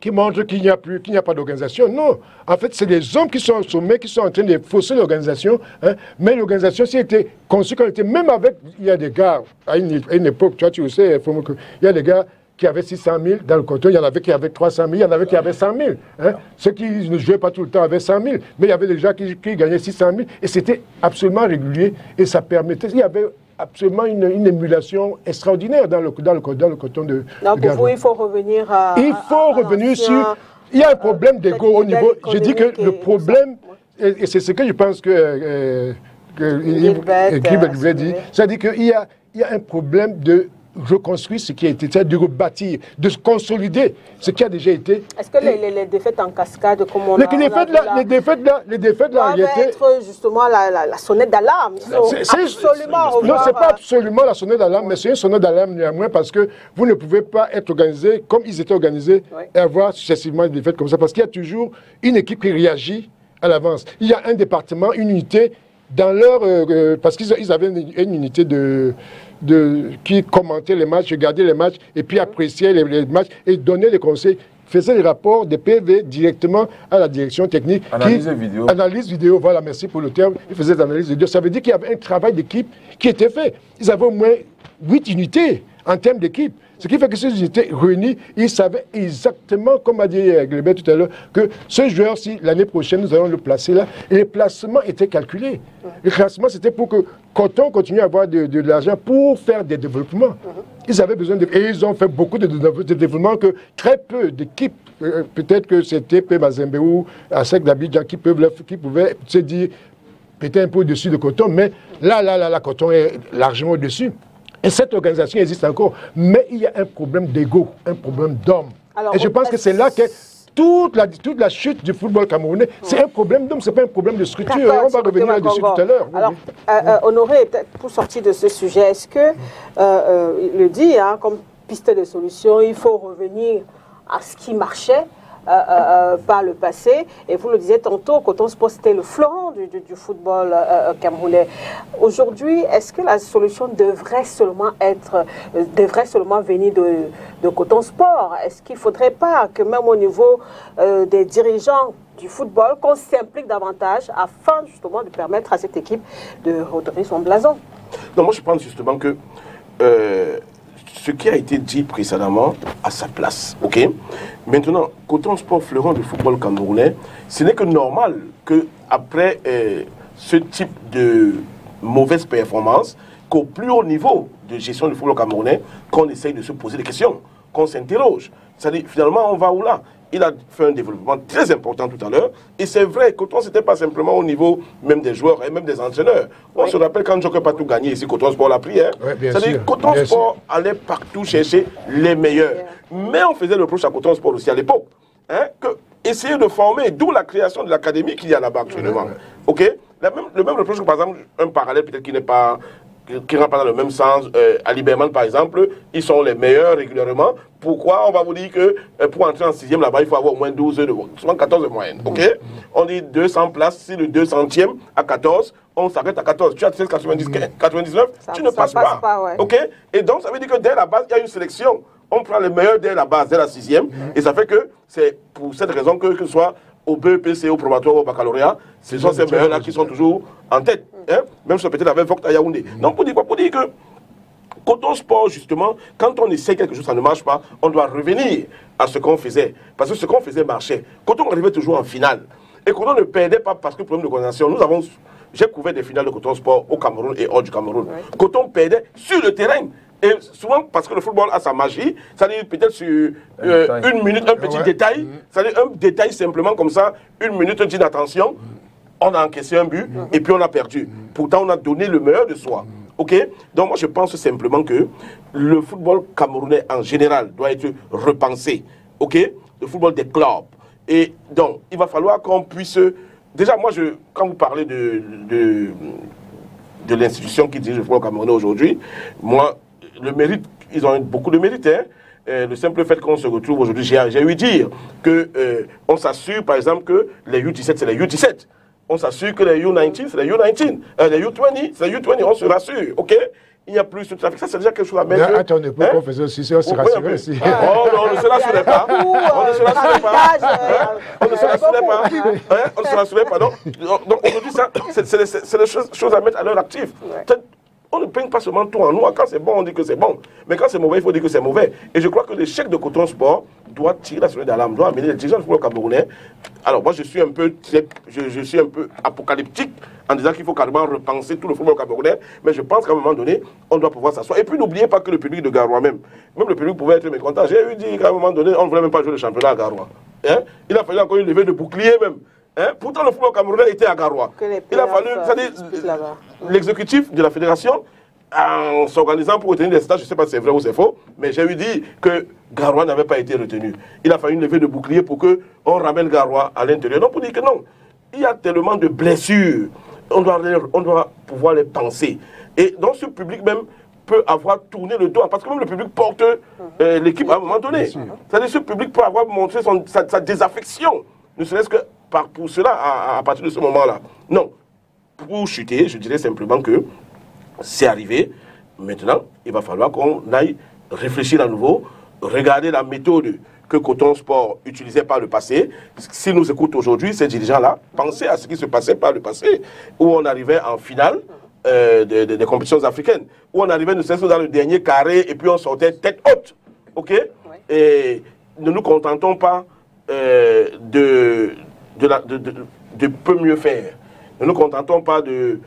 qui montrent qu'il n'y a plus, qu'il n'y a pas d'organisation. Non, en fait, c'est les hommes qui sont au sommet, qui sont en train de fausser l'organisation. hein. Mais l'organisation, si elle était conçue comme elle était, même avec, il y a des gars, à une, à une époque, tu vois, tu sais, il y a des gars qui avaient 600 000 dans le canton, il y en avait qui avaient 300 000, il y en avait qui avaient 100 000. hein. Ceux qui ne jouaient pas tout le temps avaient 100 000, mais il y avait des gens qui, qui gagnaient 600 000, et c'était absolument régulier, et ça permettait, il y avait absolument une, une émulation extraordinaire dans le, dans le, dans le canton de, Donc de pour vous, il faut revenir à. Il faut à revenir sur. Il y a un problème euh, d'égo au niveau. Je dis que le problème, et, et c'est ce que je pense que. euh, que Gilbert, Yves- Gilbert euh, dire. soulevé. C'est-à-dire qu'il y a, il y a un problème de reconstruire ce qui a été, de rebâtir, de consolider ce qui a déjà été. Est-ce que les, les- les défaites en cascade, comme on Les, a, on a défaites, là, là, les défaites là, les défaites là, être justement la, la- la sonnette d'alarme absolument Non, c'est pas absolument la sonnette d'alarme, mais c'est une sonnette d'alarme néanmoins parce que vous ne pouvez pas être organisé comme ils étaient organisés Ouais. et avoir successivement des défaites comme ça parce qu'il y a toujours une équipe qui réagit à l'avance. Il y a un département, une unité dans leur. euh, euh, parce qu'ils ils avaient une, une unité de, de, qui commentait les matchs, regardait les matchs et puis appréciait les, les matchs et donnait des conseils faisait les rapports des PV directement à la direction technique. qui- Analyse vidéo. Analyse vidéo, voilà, merci pour le terme. Ils faisaient des analyses vidéo. Ça veut dire qu'il y avait un travail d'équipe qui était fait. Ils avaient au moins huit unités en termes d'équipe. Ce qui fait que s'ils étaient réunis, ils savaient exactement, comme a dit Glébert tout à l'heure, que ce joueur, si l'année prochaine nous allons le placer là, et les placements étaient calculés. Le classement, c'était pour que Coton continue à avoir de, de l'argent pour faire des développements. Ils avaient besoin de. Et ils ont fait beaucoup de, développements que très peu d'équipes, euh, peut-être que c'était P. Mazembe ou Asec d'Abidjan qui, qui pouvaient se dire peut-être un peu au-dessus de Coton, mais là, là, là, là, Coton est largement au-dessus. Et cette organisation existe encore. Mais il y a un problème d'ego, un problème d'homme. Et je pense que c'est là que toute la, toute la chute du football camerounais, c'est un problème d'homme, c'est pas un problème de structure. Et D'accord, on va revenir là-dessus tout à l'heure. Alors, oui. euh, euh, Honoré, peut-être pour sortir de ce sujet, est-ce que, euh, il le dit, hein, comme piste de solution, il faut revenir à ce qui marchait par le passé. Et vous le disiez tantôt, Coton Sport, c'était le fleuron du, football euh, euh, camerounais. Aujourd'hui, est-ce que la solution devrait seulement être, euh, devrait seulement venir de, de Coton Sport? Est-ce qu'il ne faudrait pas que même au niveau euh, des dirigeants du football, qu'on s'implique davantage afin justement de permettre à cette équipe de redonner son blason? Non, moi je pense justement que euh, ce qui a été dit précédemment a sa place. Ok? Maintenant, Coton Sport Fleuron du football camerounais, ce n'est que normal que après euh, ce type de mauvaise performance, qu'au plus haut niveau de gestion du football camerounais, qu'on essaye de se poser des questions, qu'on s'interroge. C'est-à-dire, finalement, on va où là? Il a fait un développement très important tout à l'heure. Et c'est vrai, Coton, ce n'était pas simplement au niveau même des joueurs et même des entraîneurs. On se rappelle quand Joker pas tout gagné ici, Coton Sport l'a pris. Hein. C'est-à-dire, Coton bien Sport allait partout chercher les meilleurs. Mais on faisait le reproche à Coton Sport aussi à l'époque. Hein, que essayer de former, d'où la création de l'académie qu'il y a là-bas actuellement. OK? La même, Le même reproche que, par exemple, un parallèle peut-être qui n'est pas qui- ne rentre pas dans le même sens. Euh, à Liberman, par exemple, ils sont les meilleurs régulièrement. Pourquoi on va vous dire que euh, pour entrer en sixième là-bas, il faut avoir au moins 12 de souvent 14 de moyenne. OK? On dit 200 places, si le 200e à 14, on s'arrête à 14. Tu as 16, 90, 99, Ça- tu ne passes passe pas. pas, ouais. OK? Et donc, ça veut dire que dès la base, il y a une sélection. On prend les meilleurs dès la base, dès la sixième. Et ça fait que c'est pour cette raison que, que ce soit au BEPC, au probatoire, au baccalauréat, ce sont ces meilleurs-là qui sont toujours en tête. Hein? Même si peut-être avec Vogt à Yaoundé. Donc, pour dire quoi? Pour dire que Coton Sport, justement, quand on essaie quelque chose, ça ne marche pas, on doit revenir à ce qu'on faisait. Parce que ce qu'on faisait marchait. Coton arrivait toujours en finale. Et Coton ne perdait pas parce que problème de coordination. Nous avons, j'ai couvert des finales de Coton Sport au Cameroun et hors du Cameroun. Coton perdait sur le terrain. Et souvent, parce que le football a sa magie, ça dit peut-être sur euh, une minute, un petit ouais. détail, ça dit un détail simplement comme ça, une minute d'inattention, on a encaissé un but et puis on a perdu. Pourtant, on a donné le meilleur de soi. OK? Donc, moi, je pense simplement que le football camerounais en général doit être repensé. OK? Le football des clubs. Et donc, il va falloir qu'on puisse. Déjà, moi, je, quand vous parlez de, de, l'institution qui dirige le football camerounais aujourd'hui, moi, le mérite, ils ont beaucoup de mérite. hein. Euh, le simple fait qu'on se retrouve aujourd'hui, j'ai j'ai eu dire que euh, on s'assure, par exemple, que les U17, c'est les U17. On s'assure que les U19, c'est les U19. Euh, les U20, c'est les U20, on se rassure, ok? Il n'y a plus ce trafic. Ça, c'est déjà quelque chose à mettre. Mais époque, Hein? on faisait aussi ça, on se rassurait aussi. Oh non, on ne se rassurait pas. On ne se euh, rassurait pas. Hein? euh, On ne se rassurait pas. Hein? On ne se rassurait pas. Donc, donc aujourd'hui, ça, c'est- des choses, à mettre à leur actif. On ne peigne pas seulement tout en noir. Quand c'est bon, on dit que c'est bon. Mais quand c'est mauvais, il faut dire que c'est mauvais. Et je crois que l'échec de Coton Sport doit tirer la sonnette d'alarme, doit amener les dirigeants du football camerounais. Alors moi, je suis un peu, je, je suis un peu apocalyptique en disant qu'il faut carrément repenser tout le football camerounais. Mais je pense qu'à un moment donné, on doit pouvoir s'asseoir. Et puis n'oubliez pas que le public de Garoua même, même le public pouvait être mécontent. J'ai eu dit qu'à un moment donné, on ne voulait même pas jouer le championnat à Garoua. Hein Il a fallu encore une levée de bouclier même. Hein Pourtant, le football camerounais était à Garoua. Il a fallu, c'est-à-dire, l'exécutif de la fédération, en s'organisant pour retenir des stages, je ne sais pas si c'est vrai ou c'est faux, mais j'ai eu dit que Garoua n'avait pas été retenu. Il a fallu une levée de bouclier pour qu'on ramène Garoua à l'intérieur. Donc pour dire que non, il y a tellement de blessures, on doit, les- on doit pouvoir les penser. Et donc ce public même peut avoir tourné le dos, parce que même le public porte euh, l'équipe à un moment donné. C'est-à-dire ce public peut avoir montré son- sa, sa désaffection, ne serait-ce que par, pour cela à- à- à partir de ce moment-là. Non, pour chuter, je dirais simplement que c'est arrivé. Maintenant, il va falloir qu'on aille réfléchir à nouveau, regarder la méthode que Coton Sport utilisait par le passé. S'ils nous écoutent aujourd'hui, ces dirigeants-là, pensez à ce qui se passait par le passé, où on arrivait en finale, euh, des, des- des compétitions africaines, où on arrivait nous dans le dernier carré et puis on sortait tête haute. OK? Et ne nous contentons pas euh, de, de, la- de- de- de peu mieux faire. Ne nous contentons pas de,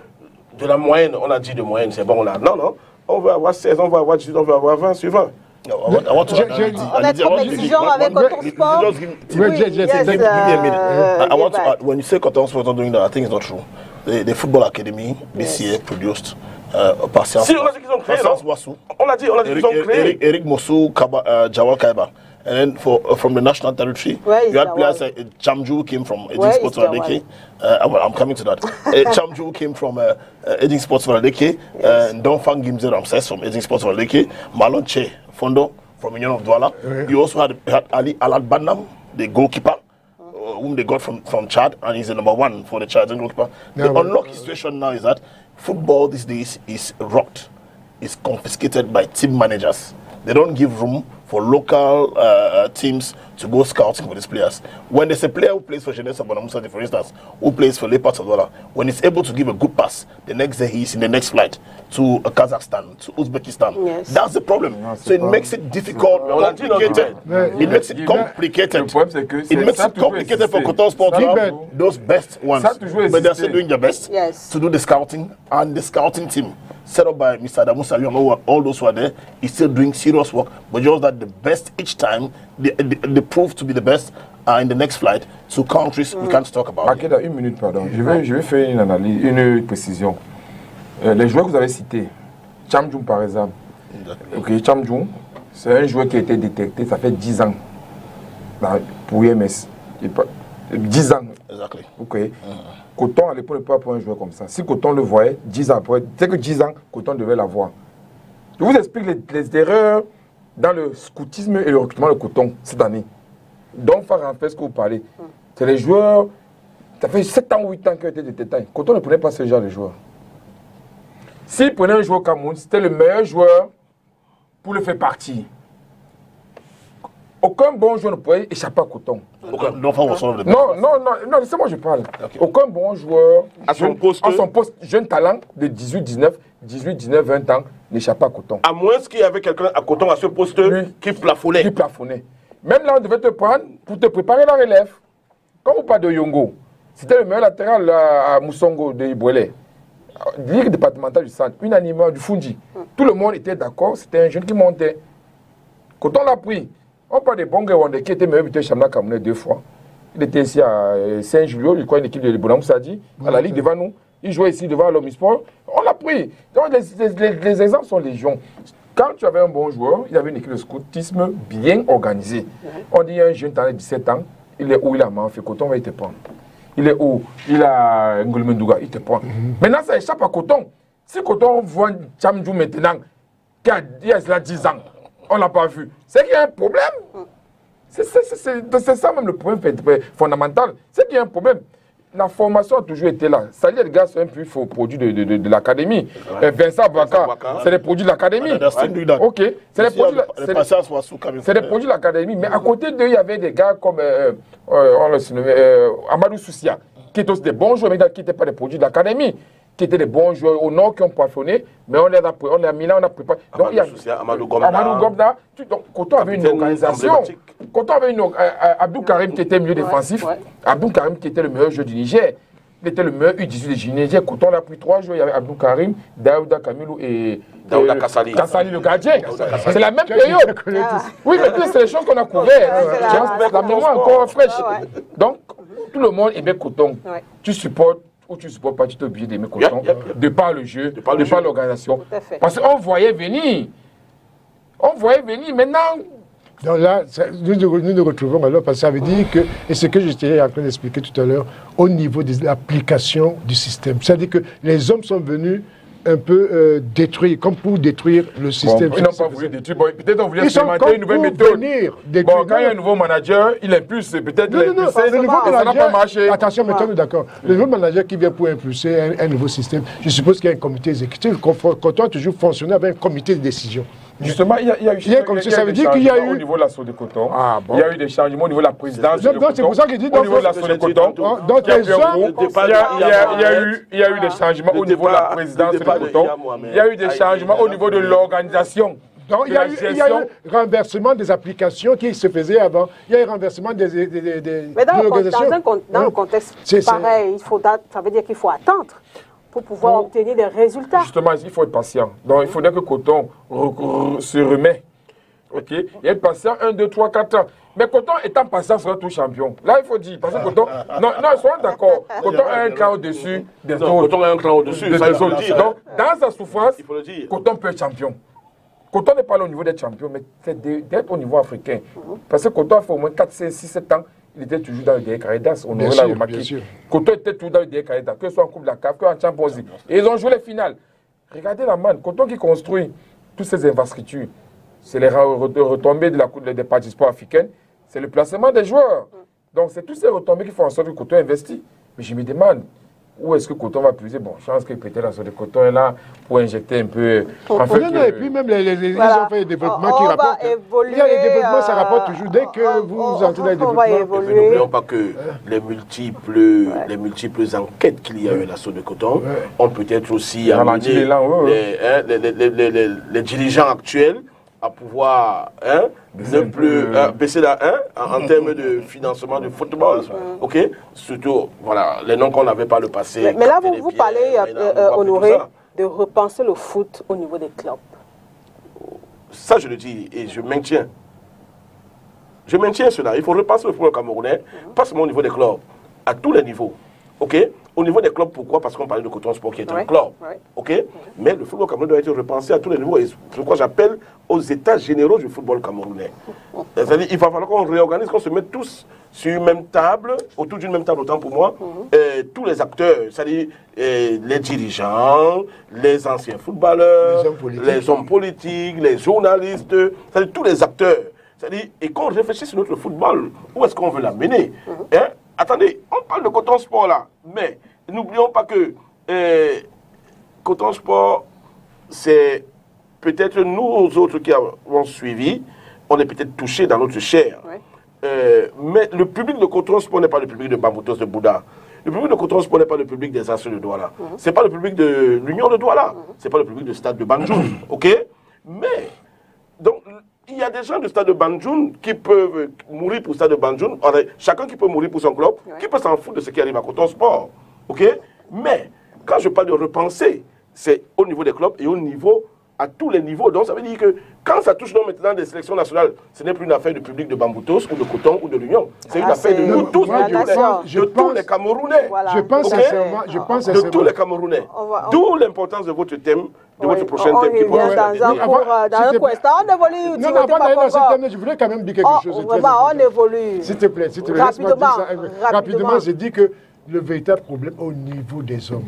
de la moyenne. On a dit de moyenne, c'est bon. On a, non, non. On veut avoir 16, on veut avoir 18, on veut avoir 20 suivant. No, I want, I want to. J'ai- I j'ai- need- On I est need- I trop want to- exigeant one- avec one- Coton just Sport. give- Oui, give me- j'ai- j'ai- yes, c'est- Give me a minute. uh, I, I want to, Gilbert. uh, when you say Cotton Sports not doing that, I think it's not true. The, the Football Academy this year produced uh, Patience. Si, on a dit qu'ils ont créé, Patience non Wassou, On a dit, on a dit qu'ils Eric, ont créé. Eric, Eric Mossou, Kaba, uh, Jawal Kaiba. And then for, uh, from the national territory, Where is you had Jawal? players like uh, Chamju came from Eding Where is Sports Valadeke. Uh, well, I'm coming to that. uh, Chamju came from uh, uh, Eding Sports Valadeke. Uh, and Donfang Gimze Ramses from Eding Sports Valadeke. Malon Che Fondo from Union of Douala. You also had, had Ali Alad Bandam, the goalkeeper. uh, Whom they got from, from Chad, and he's the number one for the Chad goalkeeper. Yeah, the but- unlucky situation now is that football these days is rocked is confiscated by team managers. They don't give room for local uh, uh, teams to go scouting for these players. When there's a player who plays for Jeunesse Bonamusati, for instance, who plays for Leopards of Douala, when he's able to give a good pass, the next day he's in the next flight to uh, Kazakhstan, to Uzbekistan. Yes. That's the problem. so it makes it difficult, on l'a dit, non, complicated. Gilbert. It makes it complicated. le problème, c'est que It makes it complicated for existé. Cotton Sport to have those best ones. Ça a toujours But they're still doing their best Yes. to do the scouting and the scouting team set up by Mr. Adamu Salion, all those who are there, is still doing serious work, but just that the best each time, they, they, they prove to be the best are in the next flight to countries we can't talk about. Makeda, une minute, pardon. Je vais, je vais faire une analyse, une précision. Euh, les joueurs que vous avez cités, Chamjoun par exemple. Ok, Chamjoun, c'est un joueur qui a été détecté, ça fait 10 ans dans- pour IMS. Il pas- 10 ans. Exactly. Ok. Coton, à l'époque, ne pas prendre un joueur comme ça. Si Coton le voyait, 10 ans après, c'est que 10 ans, Coton devait l'avoir. Je vous explique les, les erreurs dans le scoutisme et le recrutement de Coton cette année. Donc, Farah, fait ce que vous parlez. C'est les joueurs, ça fait 7 ans ou 8 ans qu'ils ont été détectés. Coton ne prenait pas ce genre de joueurs. S'il prenait un joueur au Cameroun, c'était le meilleur joueur pour le faire partir. Aucun bon joueur ne pouvait échapper à Coton. Non, non, non, non, laissez-moi je parle. Aucun bon joueur À son jeune- poste. à son poste, jeune talent de 18, 19, 18, 19, 20 ans n'échappe pas à Coton. À moins qu'il y avait quelqu'un à Coton à ce poste Oui. qui plafonnait. Qui plafonnait. Même là, on devait te prendre pour te préparer la relève. Quand vous parlez de Yongo, c'était le meilleur latéral à Moussongo de Ibouélé. Ligue départementale du centre, unanimement du Fundi. Tout le monde était d'accord, c'était un jeune qui montait. Quand on l'a pris, on parle de Bongue Wande qui était meilleur buteur championnat camerounais deux fois. Il était ici à euh, Saint-Julio, je crois, une équipe de Bonam Sadi, à la Ligue devant nous. Il jouait ici devant l'Omnisport. On l'a pris. Donc les, les- les- les exemples sont légion. Quand tu avais un bon joueur, il avait une équipe de scoutisme bien organisée. On dit il un jeune talent de 17 ans, il est où? Il a fait Coton va il te prendre. Il est où? Il a Ngolmendouga, il te prend. Maintenant, ça échappe à Coton. Si Coton voit Chamdou maintenant, qui a, il a cela 10 ans, on ne l'a pas vu, c'est qu'il y a un problème. C'est ça même le problème fondamental. C'est qu'il y a un problème. La formation a toujours été là. Salia les gars, c'est un peu faux produit de, de, de, de l'académie. Euh, Vincent Bouaka. c'est des produits de l'académie. That. Ok, c'est des produits. de l'académie. Mais à côté d'eux, il y avait des gars comme euh, euh, on le surnommait, euh, Amadou Soussia, qui étaient aussi des bons joueurs, mais qui n'étaient pas des produits de l'académie, qui étaient des bons joueurs au nord qui ont plafonné, mais on les a, on les a mis là, on a préparé. Donc, il y a, Amadou Gomda. Amadou Gomda. Tu- Donc, Coton avait une organisation. avait une. euh, euh, Abdou Karim qui était milieu défensif. ouais. Abdou Karim qui était le meilleur joueur du Niger. Il était le meilleur U18 du Niger. Coton a pris trois joueurs. Il y avait Abdou Karim, Daouda Kamilou et. Daouda Kassali. Kassali, le gardien. C'est la même période. Oui, mais puis, c'est les choses qu'on a couvertes. la- La mémoire encore fraîche. Donc, tout le monde aimait Coton. Ouais. Tu supportes ou tu supportes pas, tu t'es obligé d'aimer Coton. Yep, yep, yep. De par le jeu, de par par le jeu. l'organisation. à fait. Parce qu'on voyait venir. On voyait venir. Maintenant, Donc là, ça- nous nous nous retrouvons alors parce que ça veut dire que, et ce que j'étais en train d'expliquer tout à l'heure, au niveau de l'application du système. C'est-à-dire que les hommes sont venus un peu euh, détruire, comme pour détruire le Bon, système. ils n'ont pas voulu détruire. Bon, peut-être on voulait comme une nouvelle méthode. Bon, quand il y a un nouveau manager, il impulse peut-être Non, non, ça n'a pas marché. attention, mettons-nous d'accord. Le nouveau manager qui vient pour impulser un, un nouveau système, je suppose qu'il y a un comité exécutif. Quand on toujours fonctionner avec un comité de décision. Justement, il y a, il y a eu, Il y a comme ça, ça veut dire qu'il y a changements eu- Au niveau de la de coton, Ah, bon. il y a eu des changements au niveau de la présidence. Donc, de donc, c'est pour ça qu'il dit, Au niveau de la faut- de coton, Oh, donc il y a les eu il y a- des changements au niveau de la présidence de coton. Il y a eu des changements au niveau de l'organisation. Donc, il y, a eu, il y a gestion. eu renversement des applications qui se faisaient avant. Il y a eu renversement des, des, des, des- Mais dans, le, dans un con- dans Hein? le contexte pareil, il faut ça veut dire qu'il faut attendre pour pouvoir Pour- obtenir des résultats. Justement, il faut être patient. Donc, il faudrait que Coton re- re- se remet. OK? A être patient 1, 2, 3, 4 ans. Mais Coton étant patient sera tout champion. Là, il faut dire. Parce que Coton. Non, non, soyons d'accord. Coton a un cran au-dessus des Non, autres. Coton a un cran au-dessus, Des- ça, des autres. dire. Donc, dans sa souffrance, Il faut le dire. Coton peut être champion. Coton n'est pas là au niveau d'être champion, mais c'est d'être au niveau africain. Parce que Coton a fait au moins 4, 5, 6, 7 ans. Il était toujours dans le DE Caridas. On Bien aurait l'a remarqué. Coton était toujours dans le DE Caridas, que ce soit en Coupe de la CAF, que en Champions League. Et ils ont joué les finales. Regardez la manne. Coton qui construit toutes ces infrastructures, c'est les retombées de la Coupe des parties sport africaines, c'est le placement des joueurs. Donc c'est toutes ces retombées qui font en sorte que Coton investit. Mais je me demande, où est-ce que Coton va puiser? Bon, je pense que peut-être la sorte de Coton est là pour injecter un peu. en fait, Non, non, que- et puis même les, les, les- ils Voilà. ont fait des développements On- qui on rapportent. évoluer, Il y a les développements, ça euh, rapporte toujours. Dès que on- vous on- entrez dans les on va développements. puis n'oublions pas que les multiples, les multiples enquêtes qu'il y a eu à l'assaut de coton ont peut-être aussi Ralenti amené les, hein, les- les- les- les- les- les dirigeants actuels à pouvoir hein, ne plus hein, baisser la hein, en, en termes de financement du football. Ok? Surtout, voilà, les noms qu'on n'avait pas le passé. Mais, mais là, vous, vous parlez, euh, euh, Honoré, de repenser le foot au niveau des clubs. Ça, je le dis et je maintiens. Je maintiens cela. Il faut repasser le football camerounais, pas seulement au niveau des clubs, à tous les niveaux. OK? Au niveau des clubs, pourquoi? Parce qu'on parlait de Coton Sport qui est un club. ouais. OK? Mais le football camerounais doit être repensé à tous les niveaux. Et c'est pourquoi j'appelle aux états généraux du football camerounais. C'est-à-dire il va falloir qu'on réorganise, qu'on se mette tous sur une même table, autour d'une même table, autant pour moi, euh, tous les acteurs, c'est-à-dire euh, les dirigeants, les anciens footballeurs, Les hommes politiques. les hommes politiques, les journalistes, c'est-à-dire tous les acteurs. C'est-à-dire, et qu'on réfléchisse sur notre football, où est-ce qu'on veut l'amener? Hein? Attendez, on parle de coton sport là, mais n'oublions pas que euh, coton sport, c'est peut-être nous autres qui avons suivi, on est peut-être touchés dans notre chair. Ouais. Euh, mais le public de Coton Sport n'est pas le public de Bamboutos de Bouddha. Le public de Coton Sport n'est pas le public des Astres de Douala. C'est pas le public de l'Union de Douala. C'est pas le public du stade de Banjoun. OK? Mais, donc, il y a des gens du stade de Banjoun qui peuvent mourir pour le stade de Banjoun. Chacun qui peut mourir pour son club, qui peut s'en foutre de ce qui arrive à Coton Sport. OK? Mais, quand je parle de repenser, c'est au niveau des clubs et au niveau à tous les niveaux. Donc ça veut dire que quand ça touche donc maintenant des sélections nationales, ce n'est plus une affaire du public de Bamboutos ou de Coton ou de l'Union. C'est une Ah, affaire de nous tous, de, je tous les- pense- je de tous pense- les Camerounais. Voilà. Je pense Ok. sincèrement, je pense De sincèrement. tous les Camerounais. On on- D'où l'importance de votre thème, de Oui, votre prochain on thème. qui revient pourra dans un Avant- euh, dans un cours. On évolue, Non, non, avant d'aller dans ce thème, je voulais quand même dire quelque Oh, chose. de vraiment, on évolue. S'il te plaît, s'il te plaît. Rapidement, Euh, Rapidement, rapidement. j'ai dit que le véritable problème au niveau des hommes.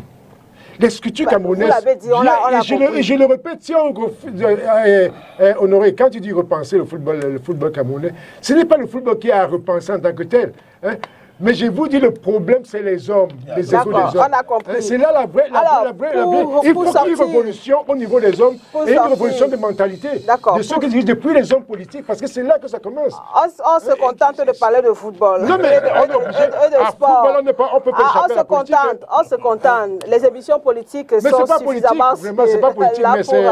Les structures Bah, camerounaises. dit, on et, je le, et je le répète, si on euh, euh, euh, Honoré, quand tu dis repenser le football, le football camerounais, ce n'est pas le football qui a à repenser en tant que tel. hein. Mais je vous dis, le problème, c'est les hommes, les D'accord, des hommes. on a compris. Hein, C'est là la vraie, la, Alors, vraie- la vraie, pour- Il faut qu'il y ait une révolution au niveau des hommes et une révolution de mentalité. D'accord, De ceux qui dirigent depuis les hommes politiques, parce que c'est là que ça commence. On, se contente de parler de football. Non, mais on est obligé. sport. football, on pas- on peut pas Ah, on à se politique, hein. contente, on se contente. Les émissions politiques c'est sont pas politique, vraiment, c'est pas euh, politique, là mais c'est-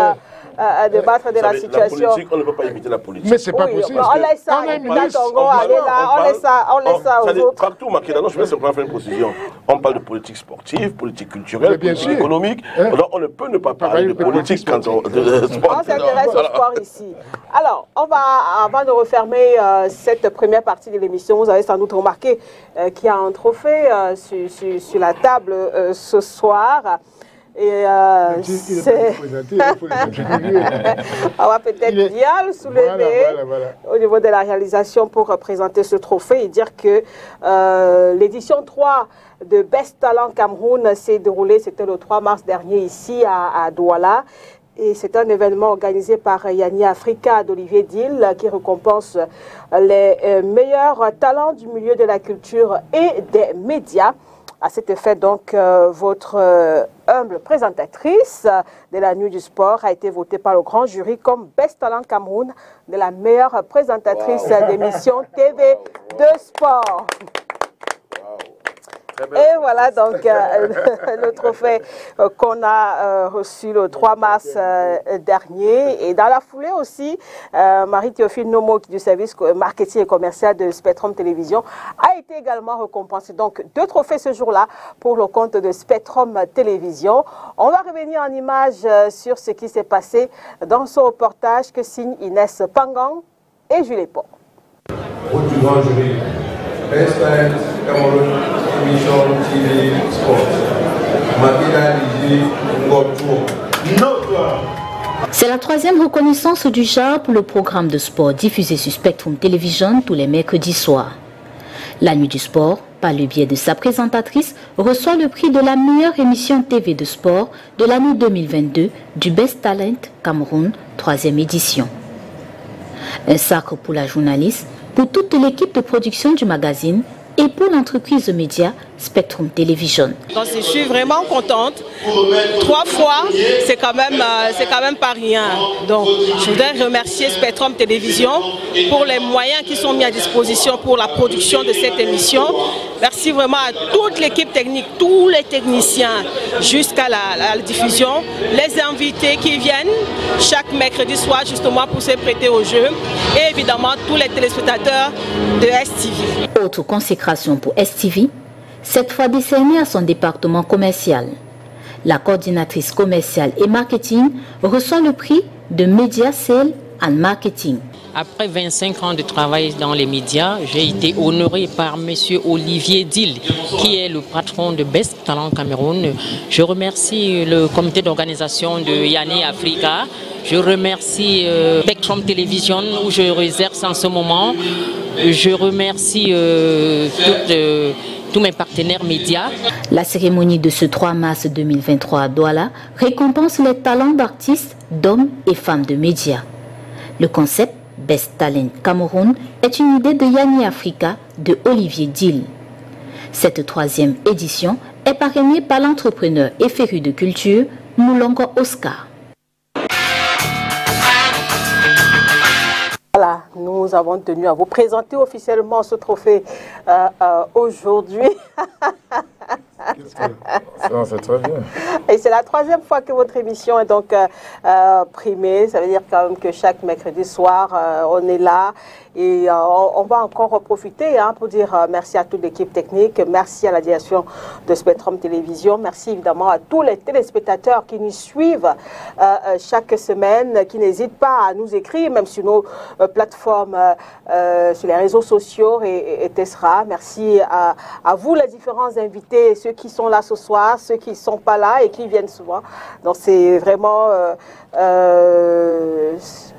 euh, débattre de la savez, situation. politique, on ne peut pas éviter la politique. Mais c'est pas Oui, possible. on laisse ça, On a un Ida ministre, Tongo, on allez parle- là, on laisse ça, on laisse ça aux autres. Partout, je vais simplement faire une précision. On parle de politique sportive, politique culturelle, politique économique. Hein? Alors, on ne peut ne pas parler de politique quand on. de- de sport. On s'intéresse au sport ici. Alors, on va, avant de refermer euh, cette première partie de l'émission, vous avez sans doute remarqué euh, qu'il y a un trophée euh, sur, sur- sur la table euh, ce soir. Et euh, c'est- on va peut-être est- bien le soulever Voilà, voilà, voilà. au niveau de la réalisation pour représenter ce trophée et dire que euh, l'édition 3 de Best Talent Cameroun s'est déroulée, c'était le 3 mars dernier ici à, à Douala. Et c'est un événement organisé par Yanni Africa d'Olivier Dill qui récompense les euh, meilleurs talents du milieu de la culture et des médias. À cet effet, donc, votre humble présentatrice de la nuit du sport a été votée par le grand jury comme Best Talent Cameroun de la meilleure présentatrice d'émission TV de sport. Et voilà donc euh, le trophée euh, qu'on a euh, reçu le 3 mars dernier. Et dans la foulée aussi, Marie-Théophile Nomo du service marketing et commercial de Spectrum Télévision a été également récompensée. Donc deux trophées ce jour-là pour le compte de Spectrum Télévision. On va revenir en image sur ce qui s'est passé dans ce reportage que signe Inès Pangang et Julie Pont. C'est la troisième reconnaissance du genre pour le programme de sport diffusé sur Spectrum Television tous les mercredis soirs. La Nuit du Sport, par le biais de sa présentatrice, reçoit le prix de la meilleure émission TV de sport de l'année 2022 du Best Talent Cameroun, troisième édition. Un sacre pour la journaliste, pour toute l'équipe de production du magazine et pour l'entreprise média Spectrum Television. Donc, je suis vraiment contente. Trois fois, c'est quand même, euh, c'est quand même pas rien. Donc, je voudrais remercier Spectrum Télévision pour les moyens qui sont mis à disposition pour la production de cette émission. Merci vraiment à toute l'équipe technique, tous les techniciens, jusqu'à la, diffusion, les invités qui viennent chaque mercredi soir justement pour se prêter au jeu, et évidemment tous les téléspectateurs de STV. Autre consécration pour STV, cette fois décernée à son département commercial. La coordinatrice commerciale et marketing reçoit le prix de Media Sale and Marketing. Après 25 ans de travail dans les médias, j'ai été honoré par M. Olivier Dill, qui est le patron de Best Talent Cameroun. Je remercie le comité d'organisation de Yanni Africa. Je remercie euh, Spectrum Television où je réserve en ce moment. Je remercie euh, toutes... Euh, mes partenaires médias. La cérémonie de ce 3 mars 2023 à Douala récompense les talents d'artistes, d'hommes et femmes de médias. Le concept Best Talent Cameroun est une idée de Yanni Africa de Olivier Dill. Cette troisième édition est parrainée par l'entrepreneur et féru de culture Moulongo Oscar. Nous avons tenu à vous présenter officiellement ce trophée euh, euh, aujourd'hui. c'est très bien. Et c'est la troisième fois que votre émission est donc euh, primée. Ça veut dire quand même que chaque mercredi soir, on est là et euh, on, va encore profiter hein, pour dire euh, merci à toute l'équipe technique, merci à la direction de Spectrum Télévision, merci évidemment à tous les téléspectateurs qui nous suivent euh, chaque semaine, qui n'hésitent pas à nous écrire, même sur nos plateformes, sur les réseaux sociaux et, Tessera. Merci à, à, vous, les différents invités, ceux qui sont là ce soir, ceux qui ne sont pas là et qui viennent souvent. Donc c'est vraiment,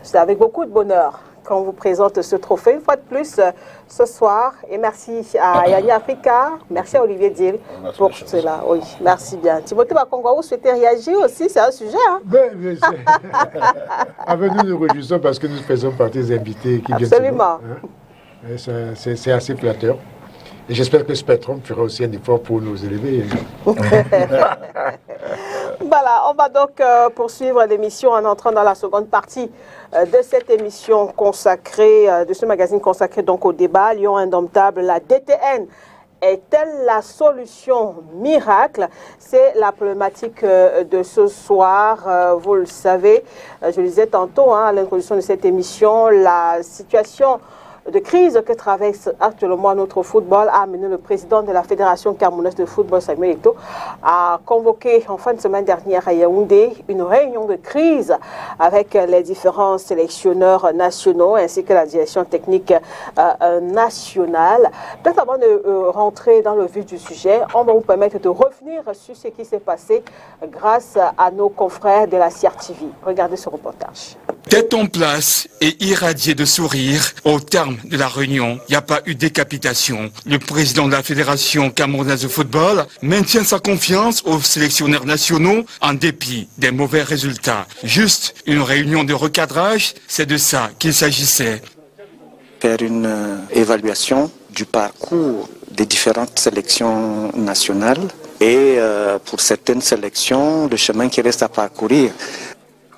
c'est avec beaucoup de bonheur qu'on vous présente ce trophée une fois de plus euh, ce soir. Et merci à Yanni Africa, merci à Olivier Dill pour cela. Oui, merci bien. Timothée Bakongo, vous souhaitez réagir aussi, c'est un sujet. Hein? Ben, bien, Avec nous, nous réjouissons parce que nous faisons partie des invités qui viennent. Absolument. Hein. C'est assez flatteur. J'espère que Spectrum fera aussi un effort pour nous élever. voilà, on va donc euh, poursuivre l'émission en entrant dans la seconde partie euh, de cette émission consacrée, euh, de ce magazine consacré donc au débat Lyon Indomptable, la DTN. Est-elle la solution miracle? C'est la problématique de ce soir. Vous le savez, je le disais tantôt hein, à l'introduction de cette émission, la situation de crise que traverse actuellement notre football a amené le président de la Fédération camerounaise de football, Samuel Eto'o, à convoquer en fin de semaine dernière à Yaoundé une réunion de crise avec les différents sélectionneurs nationaux ainsi que la direction technique euh, euh, nationale. Peut-être avant de euh, rentrer dans le vif du sujet, on va vous permettre de revenir sur ce qui s'est passé grâce à nos confrères de la CRTV. Regardez ce reportage. Tête en place et irradié de sourire au terme de la réunion, il n'y a pas eu décapitation. Le président de la Fédération camerounaise de football maintient sa confiance aux sélectionneurs nationaux en dépit des mauvais résultats. Juste une réunion de recadrage, c'est de ça qu'il s'agissait. Faire une euh, évaluation du parcours des différentes sélections nationales et euh, pour certaines sélections, le chemin qui reste à parcourir.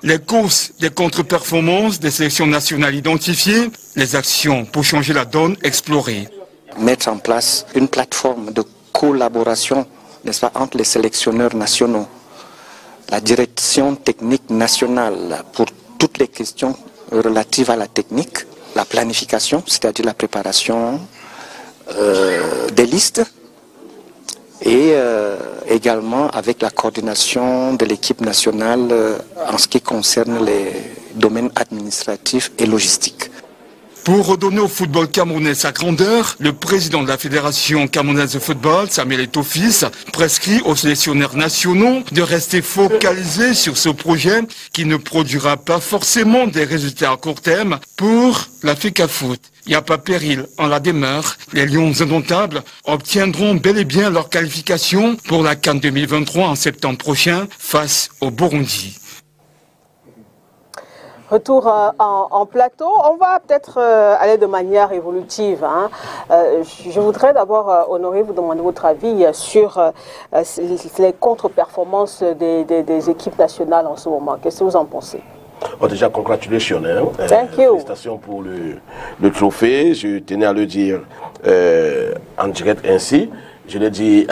Les courses des contre-performances des sélections nationales identifiées, les actions pour changer la donne explorées. Mettre en place une plateforme de collaboration, entre les sélectionneurs nationaux, la direction technique nationale pour toutes les questions relatives à la technique, la planification, c'est-à-dire la préparation euh, des listes, et euh, également avec la coordination de l'équipe nationale euh, en ce qui concerne les domaines administratifs et logistiques. Pour redonner au football camerounais sa grandeur, le président de la Fédération camerounaise de football, Samuel Etofis, prescrit aux sélectionneurs nationaux de rester focalisés sur ce projet qui ne produira pas forcément des résultats à court terme pour la FICA Foot. Il n'y a pas péril en la demeure. Les Lions indomptables obtiendront bel et bien leur qualification pour la Cannes 2023 en septembre prochain face au Burundi. Retour euh, en, en plateau. On va peut-être euh, aller de manière évolutive. hein. Euh, je voudrais d'abord, Honoré, vous demander votre avis sur les contre-performances des, des- des équipes nationales en ce moment. Qu'est-ce que vous en pensez? Déjà, congratulations. hein. Euh, Thank you. Félicitations pour le, le trophée. Je tenais à le dire euh, en direct ainsi. Je l'ai dit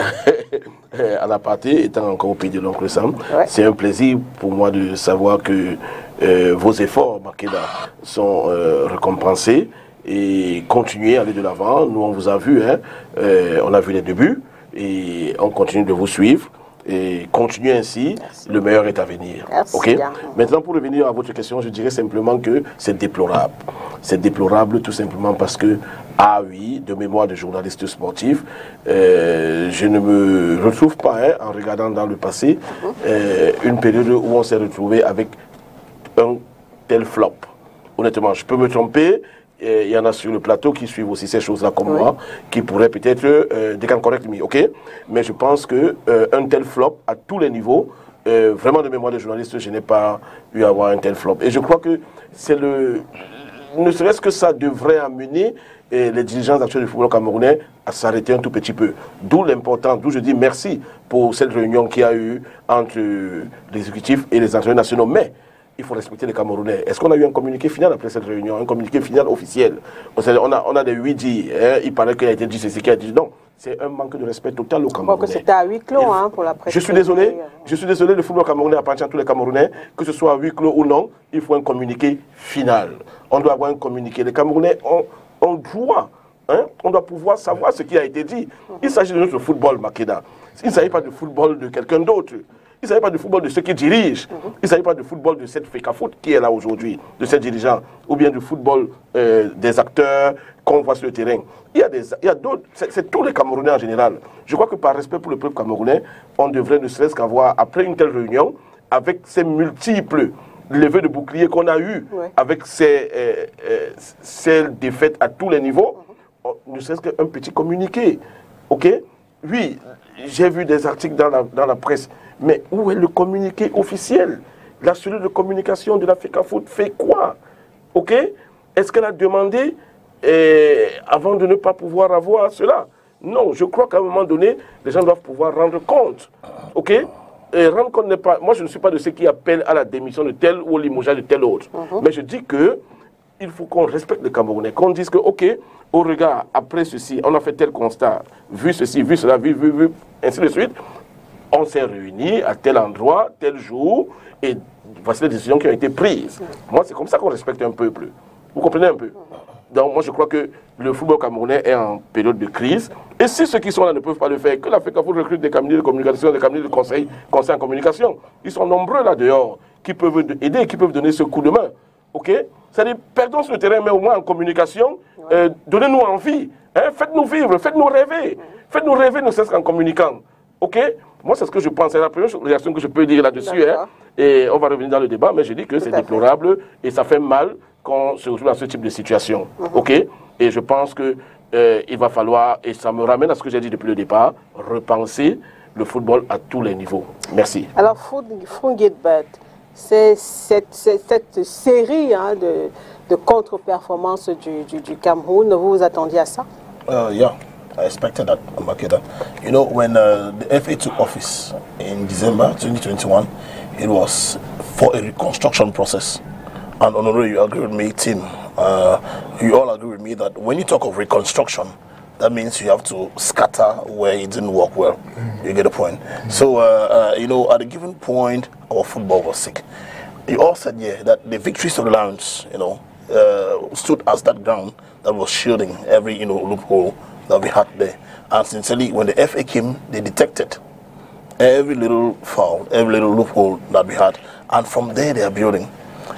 à la partie, étant encore au pays de l'oncle Sam. C'est un plaisir pour moi de savoir que euh, vos efforts, Makeda, sont euh, récompensés et continuez à aller de l'avant. Nous, on vous a vu, hein. Euh, on a vu les débuts et on continue de vous suivre. Et continuez ainsi, le meilleur est à venir. Merci bien. Maintenant, pour revenir à votre question, je dirais simplement que c'est déplorable. C'est déplorable tout simplement parce que, ah oui, de mémoire de journaliste sportif, euh, je ne me retrouve pas, hein, en regardant dans le passé, euh, une période où on s'est retrouvé avec un tel flop. Honnêtement, je peux me tromper. et Il y en a sur le plateau qui suivent aussi ces choses-là comme moi, qui pourraient peut-être euh, correct me, ok? Mais je pense que euh, un tel flop à tous les niveaux, euh, vraiment de mémoire de journaliste, je n'ai pas eu à avoir un tel flop. Et je crois que c'est le, ne serait-ce que ça devrait amener les dirigeants actuels du football camerounais à s'arrêter un tout petit peu. D'où l'importance, d'où je dis merci pour cette réunion qu'il y a eu entre euh, l'exécutif et les entraîneurs nationaux. Mais il faut respecter les Camerounais. Est-ce qu'on a eu un communiqué final après cette réunion, un communiqué final officiel? On a, on a des oui dit, hein, il paraît qu'il a été dit ceci, qu'il a dit non. C'est un manque de respect total au Je crois Camerounais. que c'était à huis clos hein, pour la presse. Je suis désolé, je suis désolé, le football camerounais appartient à tous les Camerounais, que ce soit à huis clos ou non, il faut un communiqué final. On doit avoir un communiqué. Les Camerounais ont, ont droit, hein, on doit pouvoir savoir ce qui a été dit. Il s'agit de notre football, Makeda. Il ne s'agit pas du football de quelqu'un d'autre. Il ne s'agit pas du football de ceux qui dirigent. Il ne s'agit pas du football de cette FECA Foot qui est là aujourd'hui, de ces dirigeants, ou bien du football euh, des acteurs qu'on voit sur le terrain. Il y a, des, il y a d'autres, c'est tous les Camerounais en général. Je crois que par respect pour le peuple camerounais, on devrait ne serait-ce qu'avoir, après une telle réunion, avec ces multiples levées de boucliers qu'on a eues, avec ces, euh, euh, ces défaites à tous les niveaux, on- ne serait-ce qu'un petit communiqué. OK? Oui, j'ai vu des articles dans la, dans la presse, mais où est le communiqué officiel? La cellule de communication de la FECA Foot fait quoi? OK? Est-ce qu'elle a demandé eh, avant de ne pas pouvoir avoir cela? Non, je crois qu'à un moment donné, les gens doivent pouvoir rendre compte. OK? Et rendre compte n'est pas. Moi, je ne suis pas de ceux qui appellent à la démission de tel ou au limogeage de tel autre. Mais je dis que il faut qu'on respecte les Camerounais, qu'on dise que, OK, au regard, après ceci, on a fait tel constat, vu ceci, vu cela, vu, vu, vu, ainsi de suite, on s'est réunis à tel endroit, tel jour, et voici les décisions qui ont été prises. Moi, c'est comme ça qu'on respecte un peuple. Vous comprenez un peu? Donc, moi, je crois que le football camerounais est en période de crise. Et si ceux qui sont là ne peuvent pas le faire, que la FECAFOOT recrute des cabinets de communication, des cabinets de conseil, conseil en communication. Ils sont nombreux là dehors qui peuvent aider, qui peuvent donner ce coup de main. OK? C'est-à-dire, perdons sur le terrain, mais au moins en communication, euh, donnez-nous envie. hein, Faites-nous vivre, faites-nous rêver. Faites-nous rêver, ne serait-ce qu'en communiquant. OK? Moi, c'est ce que je pense. C'est la première réaction que je peux dire là-dessus. hein. Et on va revenir dans le débat, mais je dis que c'est déplorable et ça fait mal qu'on se retrouve dans ce type de situation. OK? Et je pense que euh, il va falloir, et ça me ramène à ce que j'ai dit depuis le départ, repenser le football à tous les niveaux. Merci. Alors, Frungitbet, c'est cette, c'est cette série hein, de, de contre-performances du, du, du Cameroun. Vous vous attendiez à ça? Uh, yeah, I expected that, Makeda. You know, when uh, the FA took office in December 2021, it was for a reconstruction process. And Honore, you agree with me, Tim. Uh, you all agree with me that when you talk of reconstruction, that means you have to scatter where it didn't work well. You get the point. So, uh, uh, you know, at a given point, our football was sick. You all said, yeah, that the victories of the Lions, you know, uh, stood as that ground that was shielding every, you know, loophole that we had there. And sincerely, when the FA came, they detected every little foul, every little loophole that we had. And from there, they are building.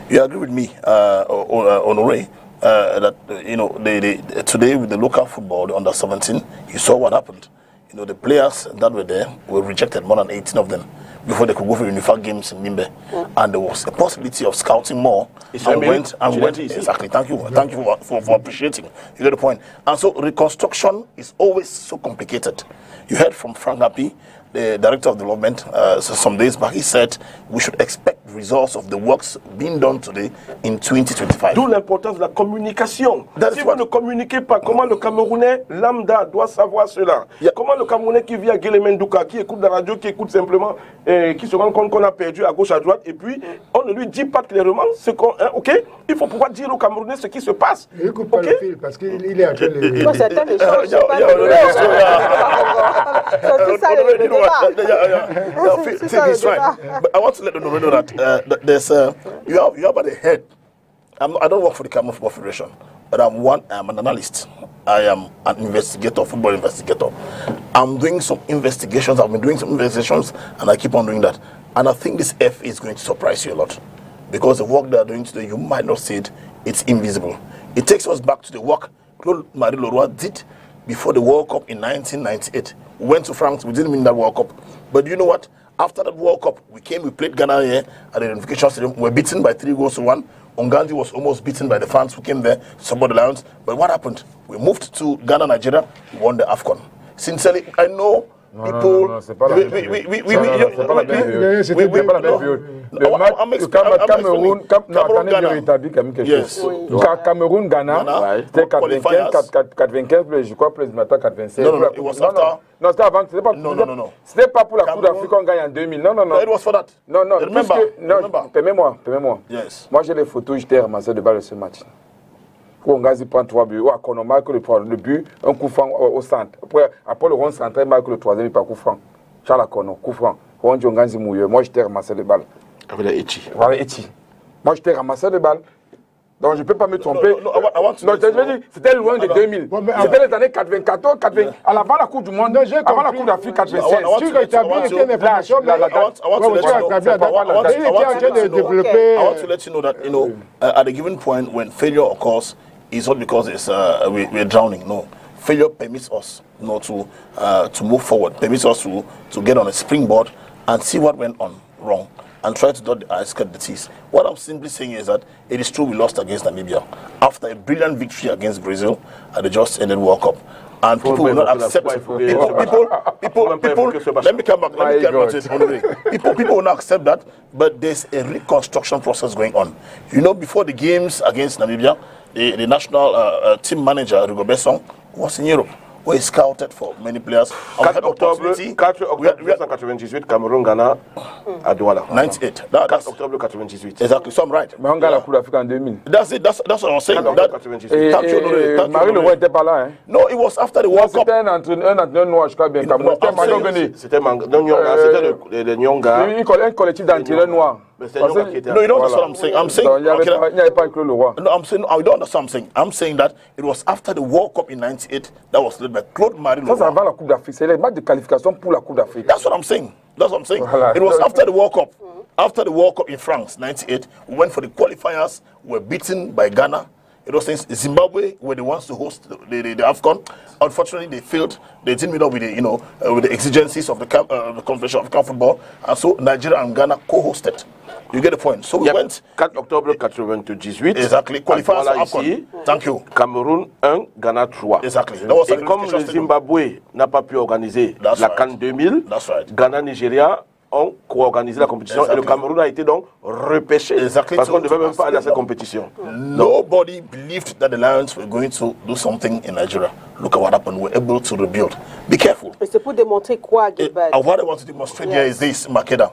You agree with me, uh, uh, Honore, uh, that, you know, they, they, today with the local football, the under 17, you saw what happened. You know, the players that were there were rejected, more than 18 of them, before they could go for unified games in Mimbe. And there was a possibility of scouting more. It's and a went, and miracle. went, exactly, thank you. Thank you for, for, for appreciating. You get the point. And so reconstruction is always so complicated. You heard from Frank Happy, the director of development, uh, so some days back, he said we should expect results of the works being done today in 2025. D'où l'importance de la communication. That's si what- vous ne communiquez pas, comment le Camerounais lambda doit savoir cela Comment le Camerounais qui vit à Guélémendouka, qui écoute la radio, qui écoute simplement, euh, qui se rend compte qu'on a perdu à gauche, à droite, et puis on ne lui dit pas clairement ce qu'on. hein, ok Il faut pouvoir dire aux Camerounais ce qui se passe. Il coupe pas le fil parce qu'il il est en train de. Les choses, je sais pas. yeah, le- yeah, yeah. C'est ça le débat. Yeah, yeah, yeah. Yeah, C'est- ça, is le right. débat. I want to let the Honorable know that, uh, there's uh, you have you have at the head. I'm, I don't work for the Cameroon Football Federation, but I'm one. I'm an analyst. I am an investigator, football investigator. I'm doing some investigations. I've been doing some investigations, and I keep on doing that. And I think this F is going to surprise you a lot, because the work they are doing today, you might not see it. It's invisible. It takes us back to the work Claude Marie Leroy did before the World Cup in 1998. We went to France, we didn't win that World Cup. But you know what? After that World Cup, we came, we played Ghana here at the Unification Stadium. We were beaten by three goals to one. Ongandi was almost beaten by the fans who came there to support the Lions. But what happened? We moved to Ghana, Nigeria, we won the AFCON. Sincerely, I know people. c'est pas la même période. Le match, Cameroun, Cameroun, Ghana. rétablis quand même quelque Yes. chose. Oui. Ca- Cameroun, Ghana, Ghana, ouais. c'était Qualifiers. 95, 4- 95, plus, je crois, plus maintenant 96. Non, non, Pour la Coupe- non, non, c'était avant, c'était pas, c'était pas pour la d'Afrique qu'on gagne en 2000. Non, non, non. No, it was for that. Non, non, Remember, non, permets-moi, permets-moi. Yes. Moi, j'ai les photos, j'étais ramassé de balle de ce match. Où Ongazi prend trois buts, où Akono marque le, le but, un coup franc au, au centre. Après, après le rond central, il marque le troisième, il par coup franc. Charles Akono, coup franc. Ronji Ongazi mouilleux. Moi, j'étais ramassé de balles. Avec la Echi. Voilà, Eti. Moi, j'étais ramassé de balles. Donc, je ne peux pas me tromper. Non, let je you veux know. dire, c'était loin de Alors, 2000. bon, mais C'était les années 94, 80, à l'avant la Coupe du Monde, avant la. Coupe d'Afrique I want- 96. I want Tu rétablis I want une to- information, mais I want, I want to Ouais, let tu as you know. rétabli I want, I want, d'accord. I want Il était en train de développer. I want to let you know that you know uh, at a given point when failure occurs, it's not because it's uh, we, we're drowning. No, failure permits us you know, to uh, to move forward, permits us to to get on a springboard and see what went on wrong and try to dot the i's, cut the t's. What I'm simply saying is that it is true we lost against Namibia after a brilliant victory against Brazil at the just ended World Cup. And people will not accept people, people, people, people, même pas people, évoquer ce match. let me come back, let me get God. back to it, people, people will not accept that, but there's a reconstruction process going on. You know, before the games against Namibia, the, the national uh, uh, team manager, Rigo Besson, was in Europe, where he scouted for many players. And we 4 had octobre, 4 we octobre had- we 1998, Cameroun, Ghana, à Douala. 98. That, 4 that's octobre 98. exactly. So I'm right. Mais on gagne la Coupe d'Afrique en 2000. That's it. That's that's what I was saying. 4 That, octobre 98. Et, Thank you, et- Honoré. et Thank you, Marie Honoré. Leroy n'était pas là. Hein. no, it was after the World Cup. C'était un entraîneur, un entraîneur noir, je crois bien, Cameroun. C'était I'm saying- Mandogene. C'était Mang- non, Nyonga, Euh, c'était le- le Nyonga. Il y a un collectif d'entraîneurs noirs. Parce Nyonga qui était No, you that's Voilà. what I'm saying. I'm saying. Donc, Il avait, okay, pas- il n'y avait pas Claude Leroy. No, I'm saying I don't understand. I'm saying I'm saying that it was after the World Cup in '98 that was led by Claude Marie Ça, c'est Leroy. avant la Coupe d'Afrique. C'est les matchs de qualification pour la Coupe d'Afrique. That's what I'm saying. That's what I'm saying. Voilà. It was after the World Cup. After the World Cup in France '98, we went for the qualifiers. We were beaten by Ghana. It was since Zimbabwe were the ones to host the, the, the, AFCON. Unfortunately, they failed. They didn't meet up with the you know uh, with the exigencies of the camp, uh, the Confederation of Football, and so Nigeria and Ghana co-hosted. You get the point. So we Yep. went 4 octobre 98. exactly à qualifiers Douala for ici. Thank you. Cameroun 1, Ghana 3. Exactly. That was Et comme le. Zimbabwe n'a pas pu organiser That's la right. CAN 2000, That's right. Ghana-Nigeria ont co-organisé la compétition et le Cameroun a été donc repêché Exactly. parce qu'on ne devait même pas aller à cette compétition. Nobody believed that the Lions were going to do something in Nigeria. Look at what happened. We're able to rebuild. Be careful. Et c'est pour démontrer quoi, Gilbert? And what I want to demonstrate here is this, Makeda.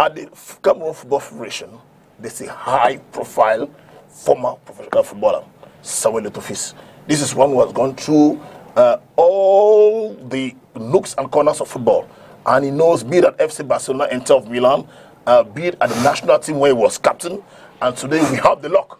At the Cameroon Football Federation, there's a high profile former professional footballer, Samuel Etofis. This is one who has gone through uh, all the nooks and corners of football. And he knows, be at FC Barcelona, Inter of Milan, uh, be it at the national team where he was captain. And today we have the luck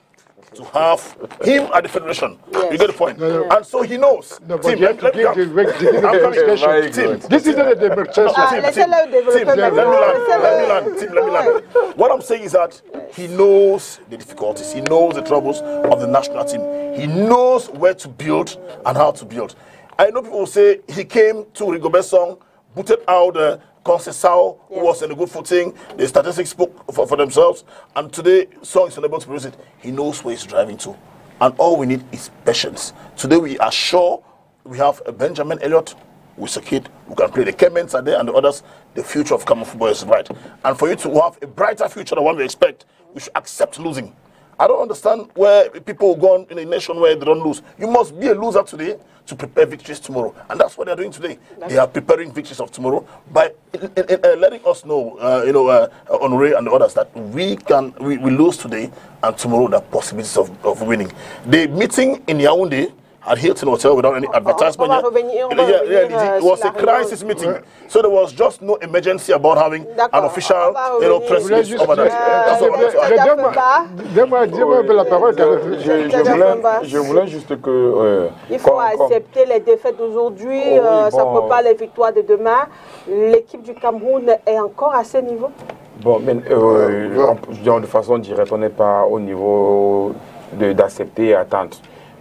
to have him at the federation. You get the point? And so he knows. No, but Tim, you have let, let me come. the- give the I'm coming. demonstration. Tim, This is not a demonstration. Tim, laissez-le Tim, développer Tim, let me maintenant. land. Let me land. Tim, let me land. What I'm saying is that he knows the difficulties. He knows the troubles of the national team. He knows where to build and how to build. I know people will say he came to Rigobert Song, booted out uh, Concesao, who was in a good footing. The statistics spoke for, for themselves. And today, Song is unable to produce it. He knows where he's driving to. And all we need is patience. Today, we are sure we have a Benjamin Elliott with a kid who can play. The Kemens are there and the others. The future of Cameroon football is bright. And for you to have a brighter future than what we expect, we should accept losing. I don't understand where people go on in a nation where they don't lose. You must be a loser today to prepare victories tomorrow. And that's what they're doing today. They are preparing victories of tomorrow by uh, uh, uh, letting us know, uh, you know, uh, Honore and the others, that we can we, we lose today and tomorrow are possibilities of, of winning. The meeting in Yaoundé at Hilton Hotel without any advertisement. Yeah, yeah, euh, it was a la crisis réunion. meeting. So there was just no emergency about having an official on va you know, press Je voulais release juste over that. That's what I wanted to add. Euh, Donne-moi- la parole. quand même. Je, voulais, Famba. je voulais juste que. euh, Il faut comme- comme- accepter les défaites d'aujourd'hui, Oh oui, euh, ça bon. prépare les victoires de demain. L'équipe du Cameroun est encore à ce niveau Bon, mais euh, de façon directe, on n'est pas au niveau de- d'accepter et attendre.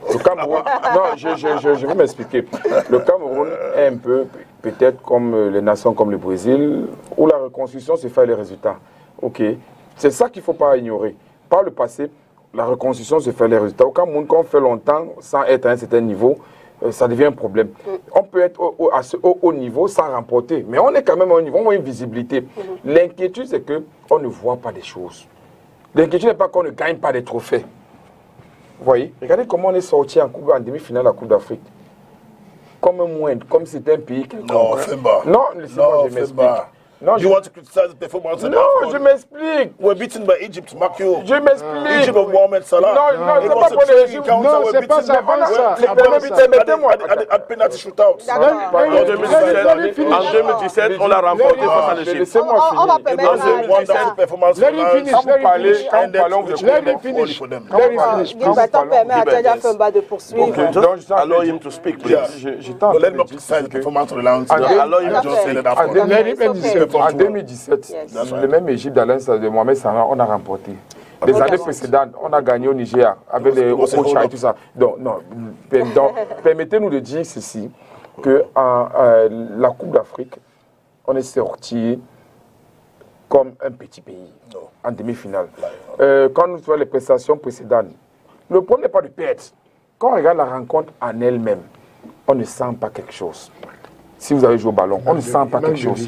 Le Cameroun, non, je, je, je, je vais m'expliquer. Le Cameroun est un peu, peut-être comme les nations comme le Brésil, où la reconstruction se fait les résultats. Ok, c'est ça qu'il ne faut pas ignorer. Par le passé, la reconstruction se fait les résultats. Au Cameroun, quand on fait longtemps sans être à un certain niveau, euh, ça devient un problème. On peut être au, au- à ce haut, haut niveau sans remporter, mais on est quand même au niveau, on a une visibilité. L'inquiétude, c'est qu'on ne voit pas des choses. L'inquiétude n'est pas qu'on ne gagne pas des trophées. Vous voyez Regardez comment on est sorti en, en demi-finale à la Coupe d'Afrique. Comme un moindre, comme c'était un pays quelconque. No, Femba. Non, laissez-moi, No, je m'explique. Non, you je- want to criticize the performance Non, je m'explique. We're beaten by Egypt, mark you. Je m'explique. Egypt of Mohamed Salah. Non, non, c'est pas pour les régimes. Non, c'est pas ça, Ah, pas at penalty shootouts. D'accord. En Let- 2017, let me finish. en 2017, on l'a remporté face à l'Égypte. Laissez-moi finir. performance Let him finish, let him finish. Let him finish. Let him Ah, finish. Gilbert, à Tadja Femba de poursuivre. Allow him to speak, please. Je- J'étais en But let dire criticize the performance of the Lions. Ah, allow him to En after. Let him. 2017. En 2017, Yes. That's le même Égypte d'Alain de Mohamed Salah, on a remporté. Les Ok. années précédentes, on a gagné au Niger avec les Okocha et tout ça. Donc, non, donc, permettez-nous de dire ceci, que en, euh, la Coupe d'Afrique, on est sorti comme un petit pays en demi-finale. Euh, quand nous voyons les prestations précédentes, le problème n'est pas de perdre. Quand on regarde la rencontre en elle-même, on ne sent pas quelque chose. Si vous avez joué au ballon, on ne sent pas quelque chose.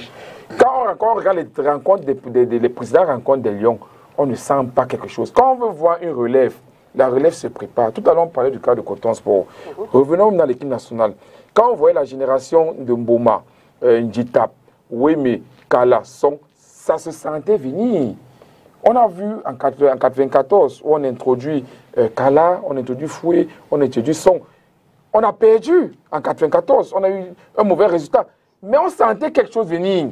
Quand on, quand on regarde les rencontres des, des- des- les précédentes rencontres des Lions, on ne sent pas quelque chose. Quand on veut voir une relève, la relève se prépare. Tout à l'heure, on parlait du cas de Coton Sport. Revenons dans l'équipe nationale. Quand on voyait la génération de Mboma, euh, Njitap, Weme, Kala, Song, ça se sentait venir. On a vu en 80 en 94 où on introduit euh, Kala, on introduit Foué, on introduit Song. On a perdu en 94, on a eu un mauvais résultat. Mais on sentait quelque chose venir.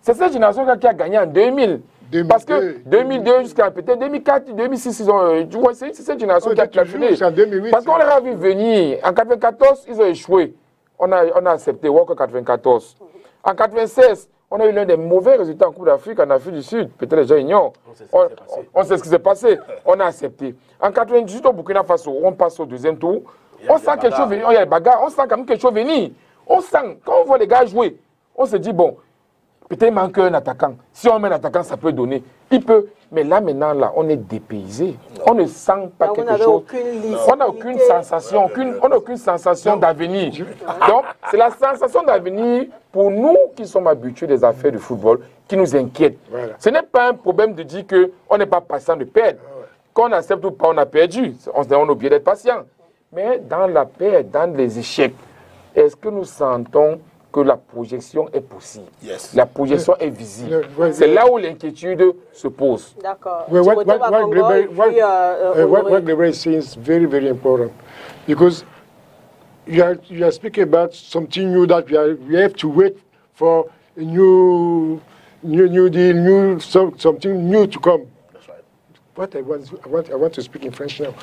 C'est cette génération qui a gagné en 2000. 2002. Parce que 2002 jusqu'à peut-être 2004, 2006, ils ont, euh, tu vois, c'est cette génération Oh, qui a 2008, Parce qu'on leur a vu venir. En 94, ils ont échoué. On a, on a accepté Walker 94. En 96, on a eu l'un des mauvais résultats en Coupe d'Afrique, en Afrique du Sud. Peut-être les gens ignorent. On, on sait ce qui s'est passé. On a accepté. En 98, au Burkina Faso, on passe au deuxième tour. On sent quelque chose venir. Il y a des bagarres. On sent quand même quelque chose venir. On sent, quand on voit les gars jouer, on se dit, bon, Peut-être il manque un attaquant. Si on met un attaquant, ça peut donner. Il peut. Mais là, maintenant, là, on est dépaysé. On ne sent pas Là, quelque chose. aucune On n'a aucune sensation, aucune, on n'a aucune sensation d'avenir. Donc, c'est la sensation d'avenir pour nous qui sommes habitués des affaires du football qui nous inquiète. Voilà. Ce n'est pas un problème de dire qu'on n'est pas patient de perdre. Qu'on accepte ou pas, on a perdu. On, on obligé d'être patient. Mais dans la perte, dans les échecs, est-ce que nous sentons que la projection est possible? Yes. La projection est visible. C'est là où l'inquiétude se pose. D'accord. Well, what, what, what, euh, euh, uh, what, what is saying is very, very important because you are, you are speaking about something new that we, are, we have to wait for a new, new, new deal, new, some, something new to come. That's right. What I want, I want, I want to speak in French now.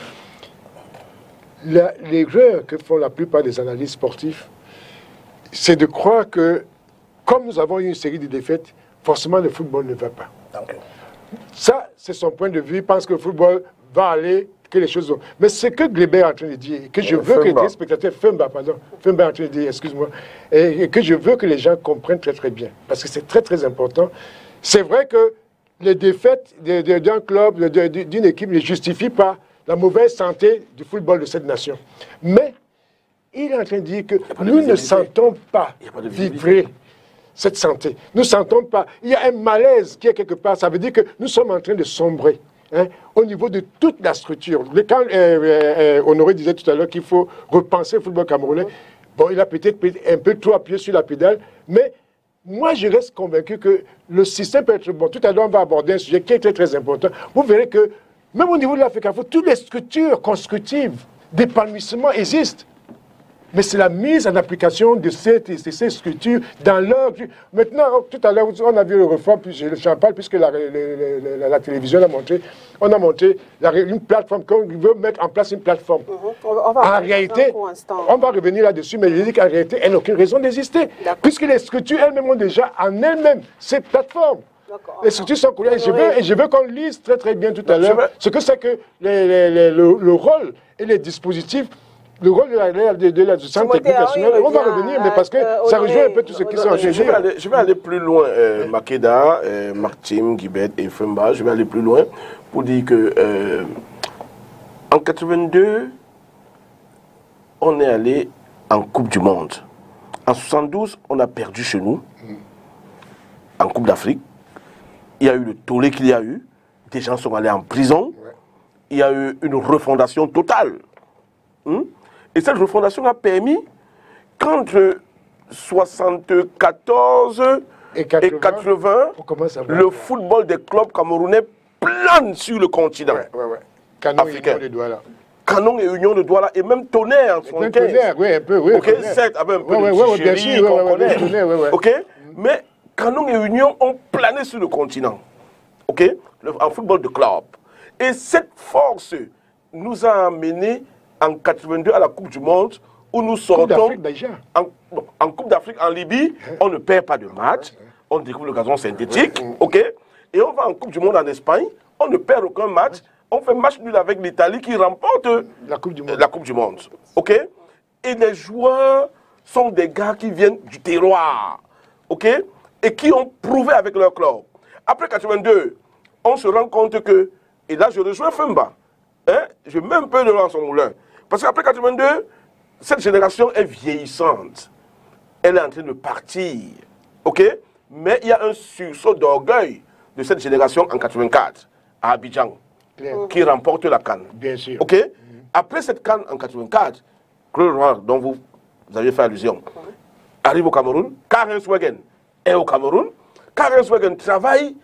L'erreur que font la plupart des analystes sportifs, c'est de croire que, comme nous avons eu une série de défaites, forcément le football ne va pas. Ça, c'est son point de vue. Il pense que le football va aller, que les choses vont. Mais ce que Gleber est en train de dire, et que je Euh, veux que les spectateurs, Femba, pardon, Femba est en train de dire, excuse-moi, et, et que je veux que les gens comprennent très très bien, parce que c'est très très important. C'est vrai que les défaites d'un club, d'une équipe ne justifient pas la mauvaise santé du football de cette nation. Mais il est en train de dire que nous ne sentons pas vibrer cette santé. Nous ne sentons pas. Il y a un malaise qui est quelque part. Ça veut dire que nous sommes en train de sombrer hein, au niveau de toute la structure. Quand euh, euh, euh, Honoré disait tout à l'heure qu'il faut repenser le football camerounais, bon, il a peut-être peut- un peu trop appuyé sur la pédale, mais moi, je reste convaincu que le système peut être bon. Tout à l'heure, on va aborder un sujet qui est très, très important. Vous verrez que, même au niveau de l'Afrique, toutes les structures constructives d'épanouissement existent. Mais c'est la mise en application de, cette, de ces structures dans leur... Maintenant, tout à l'heure, on a vu le reform, puis je- j'en parle puisque la, le- la, la télévision a montré, on a monté la- une plateforme, qu'on veut mettre en place une plateforme. On va En réalité, on va revenir là-dessus, mais je dis qu'en réalité, elle n'a aucune raison d'exister. Puisque les structures elles-mêmes ont déjà en elles-mêmes ces plateformes. Les structures sont coulées. Et je veux, et je veux qu'on lise très très bien tout à l'heure ce que c'est que les- les- les- le, le rôle et les dispositifs, le rôle de la, de, de- la du Centre Timothée, technique oui, national. On va revenir, mais parce que euh, ça rejoint un peu tout ce qui vais aller, je vais aller plus loin, euh, Makeda, euh, Martim, Guibet et Femba. Je vais aller plus loin pour dire que euh, en 82, on est allé en Coupe du Monde. En 72, on a perdu chez nous, en Coupe d'Afrique. Il y a eu le tollé qu'il y a eu. Des gens sont allés en prison. Il y a eu une refondation totale. Hmm? Et cette refondation a permis, qu'entre 74 Et et 80, 80, on commence à voir. le football des clubs camerounais plane sur le continent. Ouais, ouais, ouais. Canon et Africain. Union des Douala. Canon et Union de Douala et même Tonnerre en Même 75. Tonnerre, oui, un peu, oui. Ok, certes, avec un peu Ouais, de ouais, ouais, bien sûr, ouais, ouais, connaît. ouais, ouais. Ok, mais Canon et Union ont plané sur le continent. Ok, en football de club. Et cette force nous a amenés en 82 à la Coupe du Monde où nous Coupe sortons d'Afrique déjà. en, bon, en Coupe d'Afrique, en Libye, on ne perd pas de match. On découvre le gazon synthétique. OK Et on va en Coupe du Monde en Espagne. On ne perd aucun match. On fait match nul avec l'Italie qui remporte La Coupe du Monde. la Coupe du Monde. OK Et les joueurs sont des gars qui viennent du terroir. OK Et qui ont prouvé avec leur club. Après 82, on se rend compte que, et là je rejoins Femba, hein, je mets un peu de dans son moulin. Parce qu'après 82, cette génération est vieillissante. Elle est en train de partir. OK? Mais il y a un sursaut d'orgueil de cette génération en 84, à Abidjan, qui remporte la Cannes. Bien sûr. OK? Après cette Cannes en 84, Claude Roy, dont vous, vous aviez fait allusion, arrive au Cameroun. Karen Swegen est au Cameroun. Karen Swegen travaille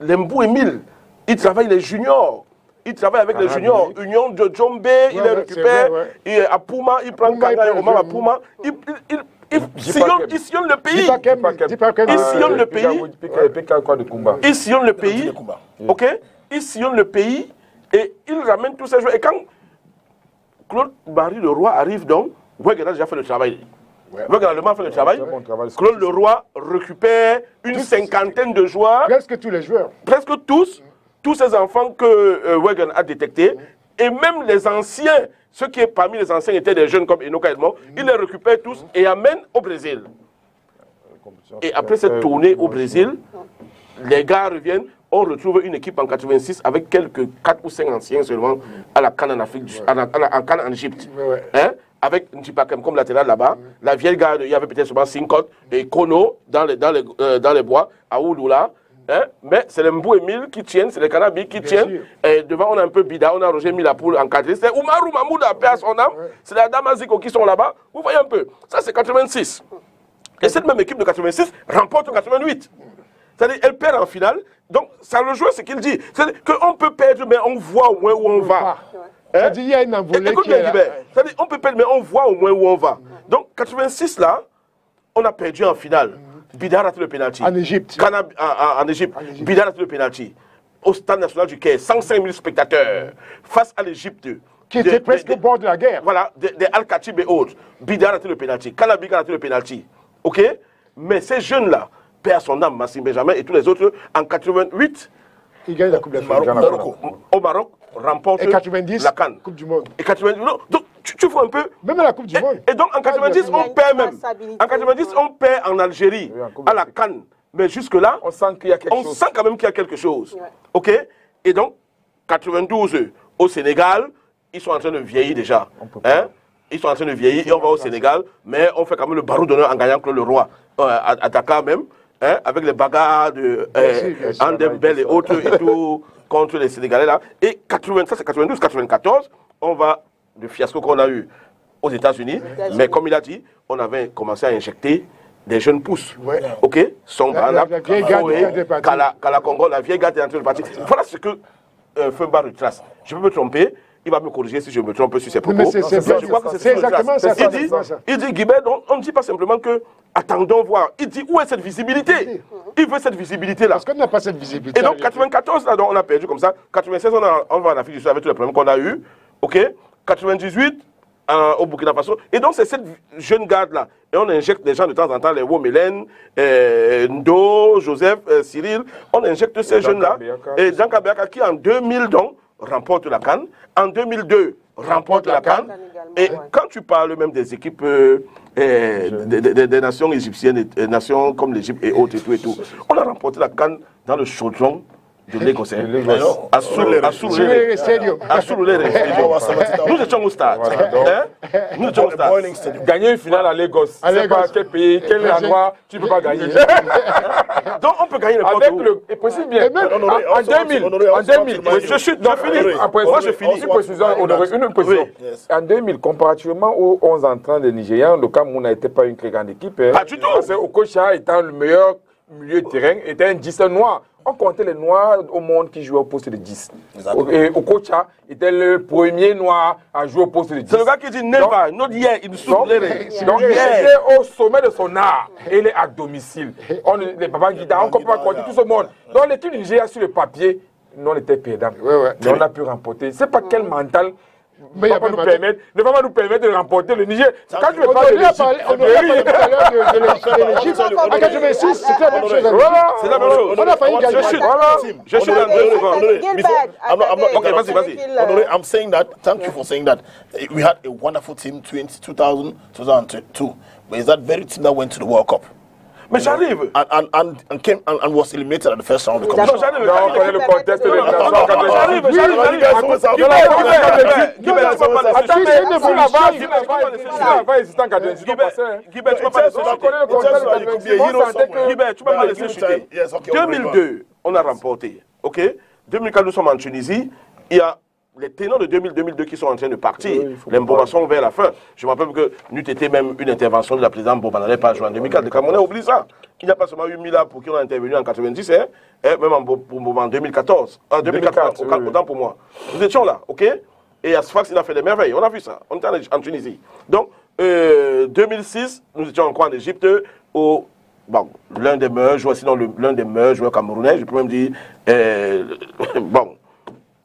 les Mbou Emile. Il travaille les juniors. Il travaille avec les Ah, juniors. oui. Union de Djombe, il les récupère. vrai, ouais. Et à Pouma, il prend il Kanga et Omar à Pouma. Il, il, il, il sillonne, il sillonne le pays. Il sillonne le pays. Il sillonne le pays. OK? Il sillonne le pays et il ramène tous ces joueurs. Et quand Claude Barry Leroy arrive donc, Wegel a déjà fait le travail. A allemand fait le travail. bon travail. Claude Leroy récupère une cinquantaine de joueurs, Presque tous les joueurs. presque tous, tous ces enfants que euh, a détectés, et même les anciens, ceux qui parmi les anciens étaient des jeunes comme Enoka Edmond, il les récupère tous et amène au Brésil. Et après cette tournée au Brésil, les gars reviennent, on retrouve une équipe en 86 avec quelques 4 ou 5 anciens seulement à la Cannes en Afrique, à la, à la- en Cannes en Égypte. Hein? Avec Ntipakem comme latéral là-bas. La vieille garde, il y avait peut-être seulement Sinkot et Kono dans les, dans les, euh, dans les bois, à Ouloula. Hein? Mais c'est les Mbou Emile qui tiennent, c'est les Cannabis qui tiennent. Et devant, on a un peu Bida, on a Roger Milapoul en 4 C'est Oumarou Mahmoud, paix à son âme. C'est la Damaziko qui sont là-bas. Vous voyez un peu. Ça, c'est 86. Et cette même équipe de 86 remporte 88. C'est-à-dire, elle perd en finale. Donc, ça le joue ce qu'il dit. C'est-à-dire qu'on peut perdre, mais on voit où on va. C'est-à-dire, il y a une envolée Écoute qui est là. C'est-à-dire, on peut perdre, mais on voit au moins où on va. Donc, 86, là, on a perdu en finale. Bida a raté le pénalty. En Égypte. Cana- en, en- en Égypte. Bida a raté le pénalty. Au stade national du Caire, 105 000 spectateurs. Face à l'Égypte. Qui était presque au bord de la guerre. Voilà, des, des Al-Khatib et autres. Bida a raté le pénalty. Calabi a raté le pénalty. OK? Mais ces jeunes-là, perd son âme, Massim Benjamin et tous les autres, en 88, Il gagne la Coupe d'Afrique. au Maroc, remporte Et 90, la Cannes. Coupe du Monde. Et 90, non, donc tu, tu vois un peu. Même à la Coupe du Monde. Et donc en 90, on perd même. En 90, on perd en Algérie, à la Cannes. Mais jusque-là, On sent qu'il y a quelque on chose. sent quand même qu'il y a quelque chose. OK? Et donc, 92, au Sénégal, ils sont en train de vieillir déjà. Hein? Ils sont en train de vieillir et on va au Sénégal, mais on fait quand même le barreau d'honneur en gagnant Claude Leroy euh, à, à Dakar même, hein, avec les bagarres de euh, sûr. Andembel et autres et tout contre les Sénégalais là. Et 80, ça c'est 92, 94, on va le fiasco qu'on a eu aux États-Unis, mais comme il a dit, on avait commencé à injecter des jeunes pousses. Ouais. Ok? Somba, La- la- vieille garde. Kala, Congo, la vieille garde est en train de partir. Voilà ce que euh, Fumba retrace. Je peux me tromper, il va me corriger si je me trompe sur ses propos. mais c'est- exactement ça, Il c'est dit, il dit Guibert, on ne dit pas simplement que attendons voir. Il dit où est cette visibilité? Il veut cette visibilité-là. Parce qu'on n'a pas cette visibilité. Et donc 94, là, donc, on a perdu comme ça. 96, on, a- on va en Afrique du Sud avec tous les problèmes qu'on a eu. OK? 98, euh, au Burkina Faso. Et donc, c'est cette jeune garde-là. Et on injecte des gens de temps en temps, les Womelen, euh, Ndo, Joseph, euh, Cyril. On injecte ces jeunes-là. Et Jean Kabeka qui, en 2000, donc, remporte la Cannes. En 2002, remporte la Cannes. Et quand tu parles même des équipes euh, euh, des, des- des nations égyptiennes, des nations comme l'Égypte et autres et tout et tout, on a remporté la Cannes dans le chaudron de Lagos. hein. Soulere. Soulere Stadium. À Soulere Stadium. Nous étions au stade. Hein? Nous étions au stade. Gagner une finale à Lagos, À c'est Lagos. pas quel pays, quel endroit, tu peux pas gagner. Donc on peut gagner n'importe Avec où. le, et précise bien, Et même- en, Honoré, en also, 2000, honoré, en also, 2000, also, Je suis, après, Moi, je finis. Une précision. En 2000, comparativement aux 11 entrants des Nigérians, le Cameroun n'était pas une très grande équipe. hein. Pas du tout. Parce que Okocha étant le meilleur milieu de terrain, était un 10 noir. On comptait les noirs au monde qui jouaient au poste de 10. Exactement. Et Okocha était le premier noir à jouer au poste de 10. C'est le gars qui dit never, not yet, Donc, Soulere. donc, il était au sommet de son art. Et il est à domicile. On, les Baba Guida, on ne peut pas compter tout ce monde. Donc l'équipe du Nigeria sur le papier, nous on était perdants. Ouais, ouais. Mais on a pu remporter. C'est pas quel mental Mais il y ne a va pas pas nous de permettre, ne va pas nous permettre de remporter le Niger. Quand tu me parles de l'Égypte, on parlé de- l'Égypte-. En 86, c'était la même chose. Voilà. C'est la même chose. On a failli gagner. Je chute. Voilà. Je attendez, Okay, vas-y, vas-y. I'm saying that. Thank you for saying that. We had a wonderful team 20, 2000, 2002. But it's that very team that went to the World Cup. Mais j'arrive. And, and, and, and came and, and was eliminated at the first round of the Non, competition. j'arrive. Non, on connaît le contexte de Non, l'élimination. non, non, j'arrive, j'arrive, j'arrive. Attends, Guibert, Guibert, Guibert, Guibert, tu vas pas laisser Attends, chuter. mais il faut la base, il Guibert, tu vas pas laisser chuter. va exister en 98, on Guibert, passait. hein. Guibert, tu vas pas It laisser tells you chuter. connaît le that- it tells you that contexte you could be a de hero l'équipe. somewhere. Guibert, tu vas pas But laisser give me chuter. time. Yes, okay, we'll bring it 2002, on a remporté. OK? 2004, nous sommes en Tunisie. Il y a les tenants de 2000-2002 qui sont en train de partir. les Mboma vers la fin. Je me rappelle que n'eût été même une intervention de la présidente Boba n'allait pas jouer en 2004. Le Camerounais oublie ça. Il n'y a pas seulement eu Mila pour qui on a intervenu en 90, hein, et même en, pour en 2014. En 2004, 2004, autant, oui. autant pour moi. Nous étions là, OK? Et Asfax, il a fait des merveilles. On a vu ça. On était en, Tunisie. Donc, euh, 2006, nous étions encore en Égypte, au bon, l'un des meilleurs joueurs, sinon l'un des meilleurs joueurs camerounais, je peux même dire, euh, bon,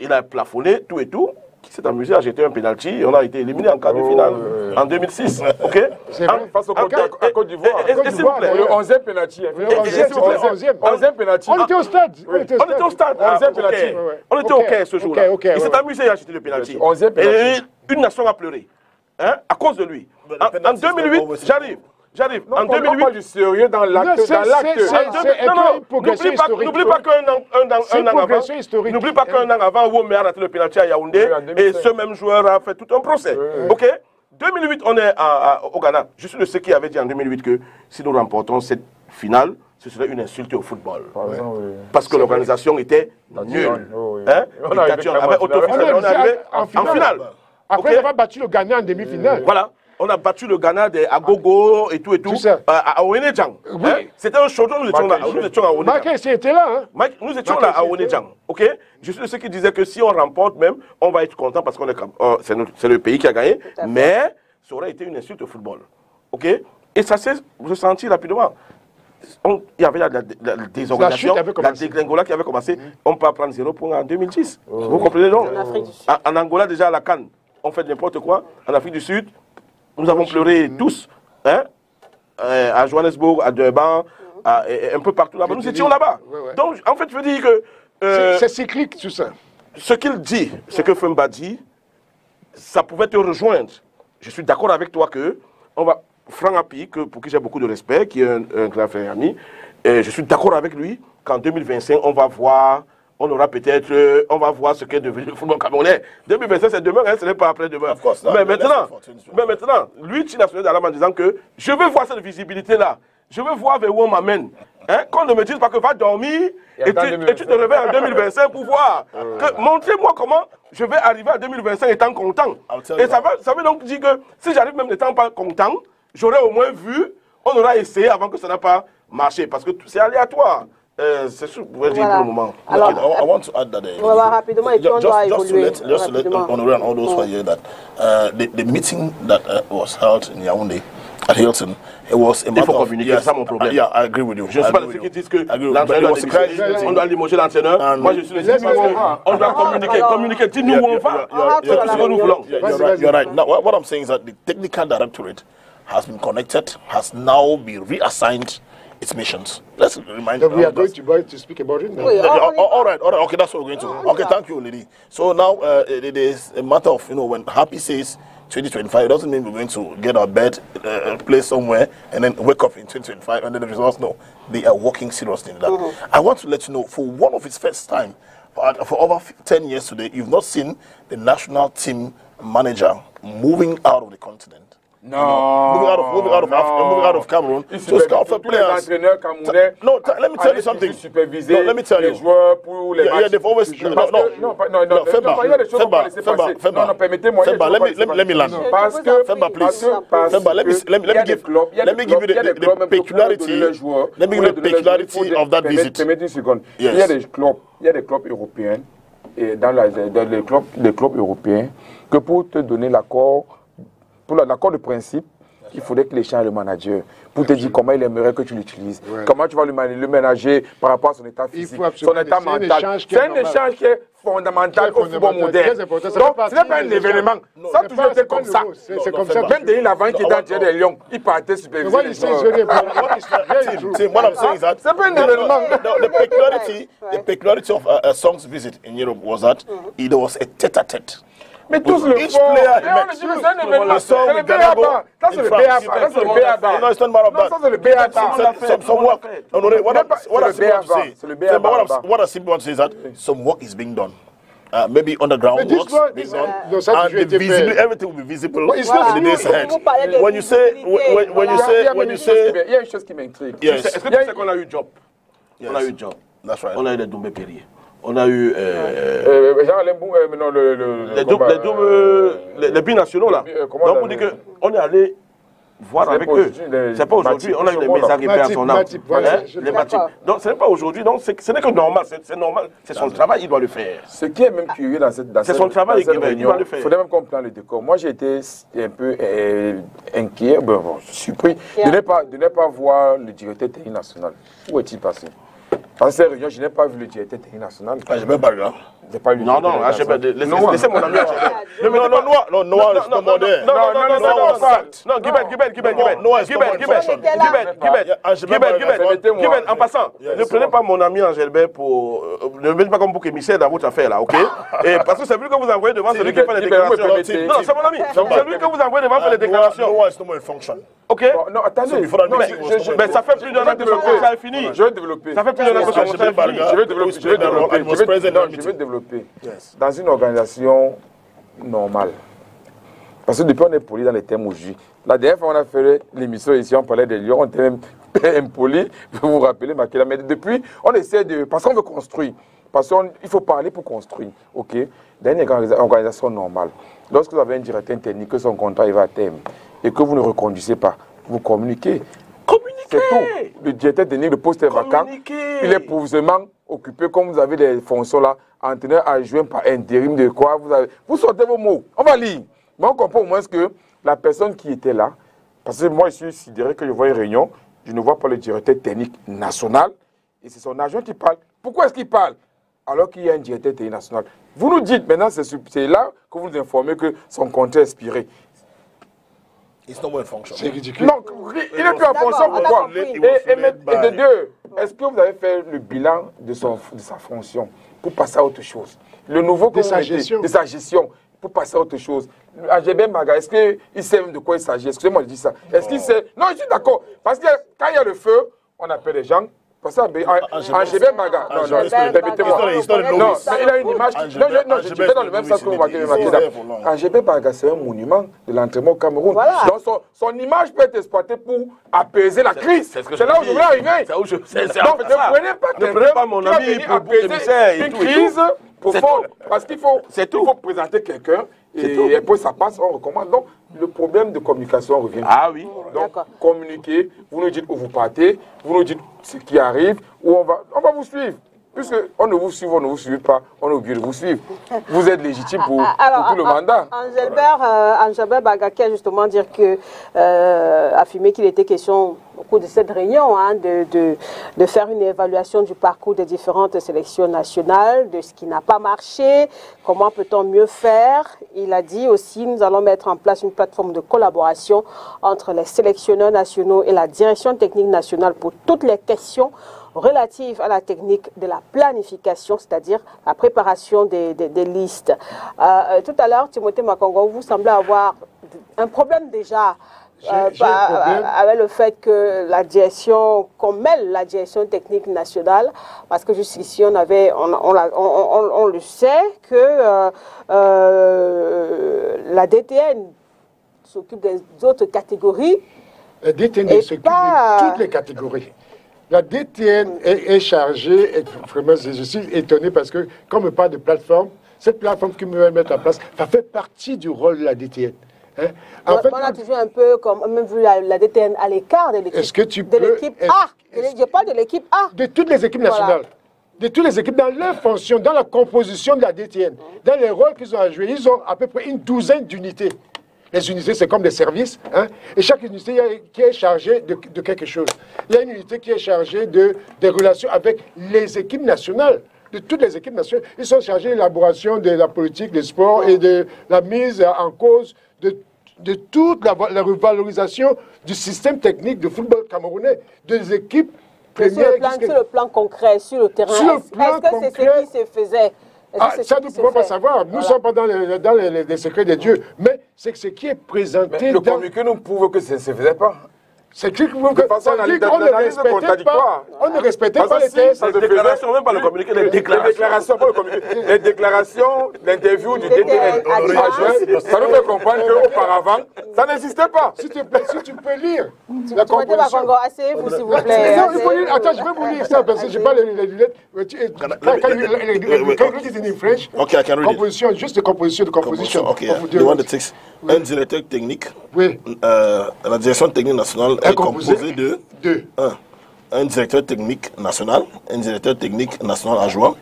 il a plafonné tout et tout, qui s'est amusé à jeter un penalty, et on a été éliminé en quart de finale en 2006, ok? En- Face au Côte- à Côte d'Ivoire. Le 11e penalty. hein. Le Et- et- 11e, s'il vous plaît. c'était le 11e. 11e penalty. On était au stade. On était au stade. On Ah, était. On était au Caire ce jour-là. il s'est amusé à jeter le penalty. Et une nation a pleuré. Hein, à cause de lui. En, en penalties don't 2008, always- j'arrive. J'arrive. En on parle 2008, du sérieux dans Non, l'acte. non, non, n'oublie pas, n'oublie pas qu'un an, un an, C'est un une an avant, n'oublie pas qu'un an avant, Womé a raté le penalty à Yaoundé et 2005. ce même joueur a fait tout un procès. Ok? 2008, on est à- à- au Ghana. Je suis de ceux qui avaient dit en 2008 que si nous remportons cette finale, ce serait une insulte au football. Par exemple, oui. Parce que l'organisation était nulle. Oh, oui. Hein On avait autofinalement- On on est est arrivé en en finale. finale. Après Ok? avoir battu le Ghana en demi-finale. Voilà. On a battu le Ghana des Agogo et tout et tout C'est ça. à, à Owenejang. Oui. Hein? C'était un chaudron, nous étions là. Nous étions à était là. Hein. Mike, nous étions là à Onedjang, ok Je suis de ceux qui disaient que si on remporte même, on va être content parce qu'on est, euh, c'est le pays qui a gagné, mais ça aurait été une insulte au football, ok Et ça s'est ressenti rapidement. On- Il y avait la, la- la- la désorganisation, la commencé. dégringola qui avait commencé. On peut prendre zéro point en 2010. Vous comprenez donc En Afrique du Sud. en, en Angola, déjà à la Cannes, on fait n'importe quoi. En Afrique du Sud, nous avons pleuré tous. Hein? Euh, à Johannesburg, à Durban, à- et- et un peu partout là-bas. Nous étions là-bas. Ouais, ouais. Donc, en fait, je veux dire que euh, C'est- cyclique, tout ça. ce qu'il dit, ce que Femba dit, ça pouvait te rejoindre. Je suis d'accord avec toi que on va Franck Api, que, pour qui j'ai beaucoup de respect, qui est un, un grand frère et ami, et je suis d'accord avec lui qu'en 2025, on va voir, on aura peut-être, euh, on va voir ce qu'est devenu le football camerounais. 2025, c'est demain, hein, ce n'est pas après-demain. Of course, mais maintenant, mais maintenant, lui, il a sonné d'alarme en disant que je veux voir cette visibilité-là. Je veux voir vers où on m'amène. Hein? Qu'on ne me dise pas que va dormir Et et, tu, et tu te réveilles en 2025 pour voir. Montrez-moi comment je vais arriver à 2025 étant content. Et you ça, va, ça veut donc dire que si j'arrive même n'étant pas content, j'aurais au moins vu, on aura essayé avant que ça n'a pas marché. Parce que c'est aléatoire. C'est ce que je pourrais dire Voilà. pour le moment. Alors, Okay, I, I want to add that. Uh, On va voir rapidement et puis on ju- doit just, just to évoluer let, just to let rapidement. Honoré and all those who are here that uh, the, the meeting that uh, was held in Yaoundé at Hilton, it was a matter faut of- communiquer, c'est ça mon problème. uh, yeah, I agree with you. Je ne I suis pas agree de ceux with qui you. disent que I agree with you. But l'entraîneur it doit was a démissionner, crisis. on doit limoger l'entraîneur. And- Moi, je suis de ceux qui disent qu'on doit communiquer. Alors- Communiquer, dis-nous où on va. Ah, you're- tout à ce que nous voulons. Yeah, Vas-y, you're right. vas-y. You're right. Now, what, what I'm saying is that the technical directorate has been connected, has now been reassigned its missions. Let's remind So we are going to, buy- to speak about it now. Oui, Yeah, on- yeah, on y all- all va. right, all right, okay, that's what we're going to. on okay, thank you, lady. So now uh, it, it is a matter of you know when Happy says 2025, it doesn't mean we're going to get our bed, uh, place somewhere, and then wake up in 2025 and then the results. No, they are working seriously in that. I want to let you know for one of its first time, for, for over 10 years today, you've not seen the national team manager moving out of the continent. Non. moving out of moving out of non. Africa, moving out of Cameroon scout for les players. No, let me tell you something. No, let me tell les you. joueurs pour les Yeah, matchs. yeah, they've always no, no, no, non, Femba, Femba, Femba. Femba. Non, non, permettez-moi, Femba, let me let me let me land. Parce que, Femba, please. Femba, let me let me let give let me give you the, peculiarity. les Let me give you the les peculiarity of that visit. Permettez une seconde. Yes. Il y a des clubs, il y a des clubs européens et dans, la, dans les clubs, les clubs européens que pour te donner l'accord, pour la- l'accord de principe, il faudrait qu'il échange le manager pour te dire comment il aimerait que tu l'utilises, comment tu vas le, le ménager par rapport à son état physique, son état c'est un mental. échange qui est C'est un échange qui est fondamental au football moderne. Donc, ce n'est pas un événement. Ça a C'est toujours été comme ça. c'est- comme ça. Même Denis Lavant qui était des lions, il partait superviser C'est pas un the, événement. the, peculiarity, the peculiarity of uh, uh, Song's visit in Europe was that it was a tête-à-tête. Each font. player Mais he on met. le dit, mais c'est un événement. Le C'est song le with Ganago BABA. Ça, c'est in le France. BABA. Ça, c'est le BABA. No, it's not matter of Non, that. ça, c'est le BABA. Some, some, some work. No, no, what, I'm, C'est what le I simply want to BABA. say, C'est le Femba, what, BABA. I'm, what I simply want to say is that some work is being done. Uh, maybe underground But this works one- being this- done, no, ça a and toujours the été visible, fait. everything will be visible But it's in not the days you. ahead. Vous parlez de When you say, when, when when you Voilà. Il y a- say, il when y a you une chose qui say, m'in- il y a une chose qui m'intrigue. yes, Est-ce que tu sais qu'on a eu job On a Yes. eu job. that's right. On a eu les Doumbé Perrier. On a eu euh, Euh, Jean euh, non, le. le- les doubles, combat, les, doubles, euh, les, les binationaux là. euh, Donc on on dit qu'on est allé voir avec eux. C'est pas aujourd'hui. On a eu les Père Matip, son âme. Hein, Les. D'accord. Donc ce n'est pas aujourd'hui. Donc c'est- ce n'est que normal. C'est normal. C'est son travail. Il doit le faire. Ce qui est même curieux dans cette, dans C'est cette- son travail il réunion, va le faire. Il faudrait même qu'on plante le décor. Moi, j'ai été un peu euh, inquiet, surpris de ne, pas, de ne pas voir le directeur national. Où est-il passé? Dans ces réunions, je n'ai pas vu le directeur technique national. Ah, j'ai même pas vu. Hein. J'ai pas lu. Non, non, ah, pas- laissez laissez mon ami Non, non, non, Noah, non, Noah, laisse non, non, non, non, non, non, Noah, non, non, Guibet, Guibet, Guibet, Guibet, Noah, Ah, Guibet, permettez-moi. Guibet, en passant, ne prenez pas mon ami Angelbert pour... euh, Ne le mettez pas comme bouc émissaire dans votre affaire, là, ok? Et parce que c'est lui que vous envoyez devant celui qui fait les me déclarations. Non, c'est mon ami. C'est lui que vous envoyez devant faire les déclarations. Noah more in function. Ok? Non, attendez. Non, mais je- je- ça fait plus d'un an que contrat est fini. Je vais développer. Ça fait Je vais développer. Dans une organisation normale. Parce que depuis, on est poli dans les thèmes aujourd'hui. La dernière fois, on a fait l'émission ici, on parlait des lions, on était même impoli. Vous vous rappelez, Makela. Mais depuis, on essaie de. Parce qu'on veut construire. Parce qu'il faut parler pour construire. OK? Dans une organisa- organisation normale, lorsque vous avez un directeur technique, que son contrat il va à terme, et que vous ne reconduisez pas, vous communiquez. C'est tout. Le directeur technique, le poste est vacant. Il est provisoirement occupé, comme vous avez des fonctions là, entraîneur adjoint par intérim de quoi vous, avez, vous sortez vos mots. On va lire. Mais on comprend au moins que la personne qui était là, parce que moi je suis sidéré que je vois une réunion, je ne vois pas le directeur technique national, et c'est son adjoint qui parle. Pourquoi est-ce qu'il parle? Alors qu'il y a un directeur technique national Vous nous dites maintenant, c'est là que vous nous informez que son contrat est expiré. It's no more in function. C'est ridicule. Non, il est plus en fonction, pourquoi? et, et, mais- et de deux, est-ce que vous avez fait le bilan de, son, de sa fonction pour passer à autre chose? Le nouveau De sa gestion. De sa gestion, pour passer à autre chose. AGB Maga, est-ce qu'il sait même de quoi il s'agit? Excusez-moi de dire ça. Est-ce qu'il sait? Non, je suis d'accord. Parce que quand il y a le feu, on appelle les gens. Parce que AGB Maga, non, non, Angébé permettez-moi. Non, il a une image. Angébé- Non, je- non, je Angébé vais dans le même sens que vous m'avez. AGB Baga, c'est un monument de l'entraînement au Cameroun. Donc son, son image peut être exploitée pour apaiser la crise. c'est là où je voulais arriver. Donc ne prenez pas mon ami pour apaiser une crise profonde. Parce qu'il faut, C'est il tout. faut présenter quelqu'un et après ça passe, on recommande. Donc le problème de communication revient. Ah oui. Donc, D'accord. communiquez, vous nous dites où vous partez, vous nous dites qui arrive, où on va, on va vous suivre. Puisque on ne vous suit, on ne vous suit pas, on est obligé de vous suivre. Vous êtes légitime pour, pour tout le An- mandat. Angelbert, euh, Angelbert Bagaké a justement dire que, euh, affirmé qu'il était question au cours de cette réunion hein, de, de, de faire une évaluation du parcours des différentes sélections nationales, de ce qui n'a pas marché, comment peut-on mieux faire. Il a dit aussi nous allons mettre en place une plateforme de collaboration entre les sélectionneurs nationaux et la direction technique nationale pour toutes les questions relative à la technique de la planification, c'est-à-dire la préparation des, des- des listes. Euh, euh, tout à l'heure, Timothée Makongo, vous semblez avoir un problème déjà euh, problème. avec le fait que la direction, qu'on mêle la direction technique nationale, parce que jusqu'ici, on, avait, on, on, on- on- le sait que euh, euh, la DTN s'occupe des autres catégories. La DTN s'occupe de toutes les catégories. La DTN est, est chargée, et vraiment, je suis étonné parce que, quand on me parle de plateforme, cette plateforme que me mettre en place, ça fait partie du rôle de la DTN. hein. En On, fait, on a toujours un peu comme, même vu la, la DTN à l'écart de l'équipe. Est-ce que tu de l'équipe A. Je parle de l'équipe A. de toutes les équipes Voilà. nationales, de toutes les équipes dans leur fonction, dans la composition de la DTN, dans les rôles qu'ils ont à jouer, ils ont à peu près une douzaine d'unités. Les unités, c'est comme des services, hein, et chaque unité est- qui est chargée de, de quelque chose. Il y a une unité qui est chargée de, des relations avec les équipes nationales, de toutes les équipes nationales. Ils sont chargés de l'élaboration de la politique des sports et de la mise en cause de de toute la, la revalorisation du système technique de football camerounais, des équipes Mais sur, le premières plan, sur le plan concret, sur le terrain, Sur le est-ce plan est-ce que c'est ce qui se faisait Ah, ça, nous ne pouvons pas savoir. Nous ne Voilà. sommes pas dans les, dans les- secrets de Dieu. Mais c'est ce qui est présenté Mais le dans... nous prouve que ça ne se faisait pas? C'est que, De façon ça dit analyse- qu'on ne contradictoire. pas, on ne respectait Parce pas que les si textes. Les faisait- déclarations, même pas le communiqué, les Les déclarations. déclarations, pas le communiqué. Les déclarations, l'interview du DTN, ça nous fait comprendre qu'auparavant, ça n'existait pas. S'il te plaît, si tu peux lire la composition. Asseyez-vous s'il vous plaît. non, il faut asseyez-vous. lire. Attends, je vais vous lire ça parce que je n'ai pas les, lunettes. Mais tu- Quand you in French, Okay, I can read it. composition, juste de composition, de composition. The the- one that takes un directeur technique. Oui, Euh, la direction technique nationale Est composée de deux. un, un directeur technique national, un directeur technique national adjoint,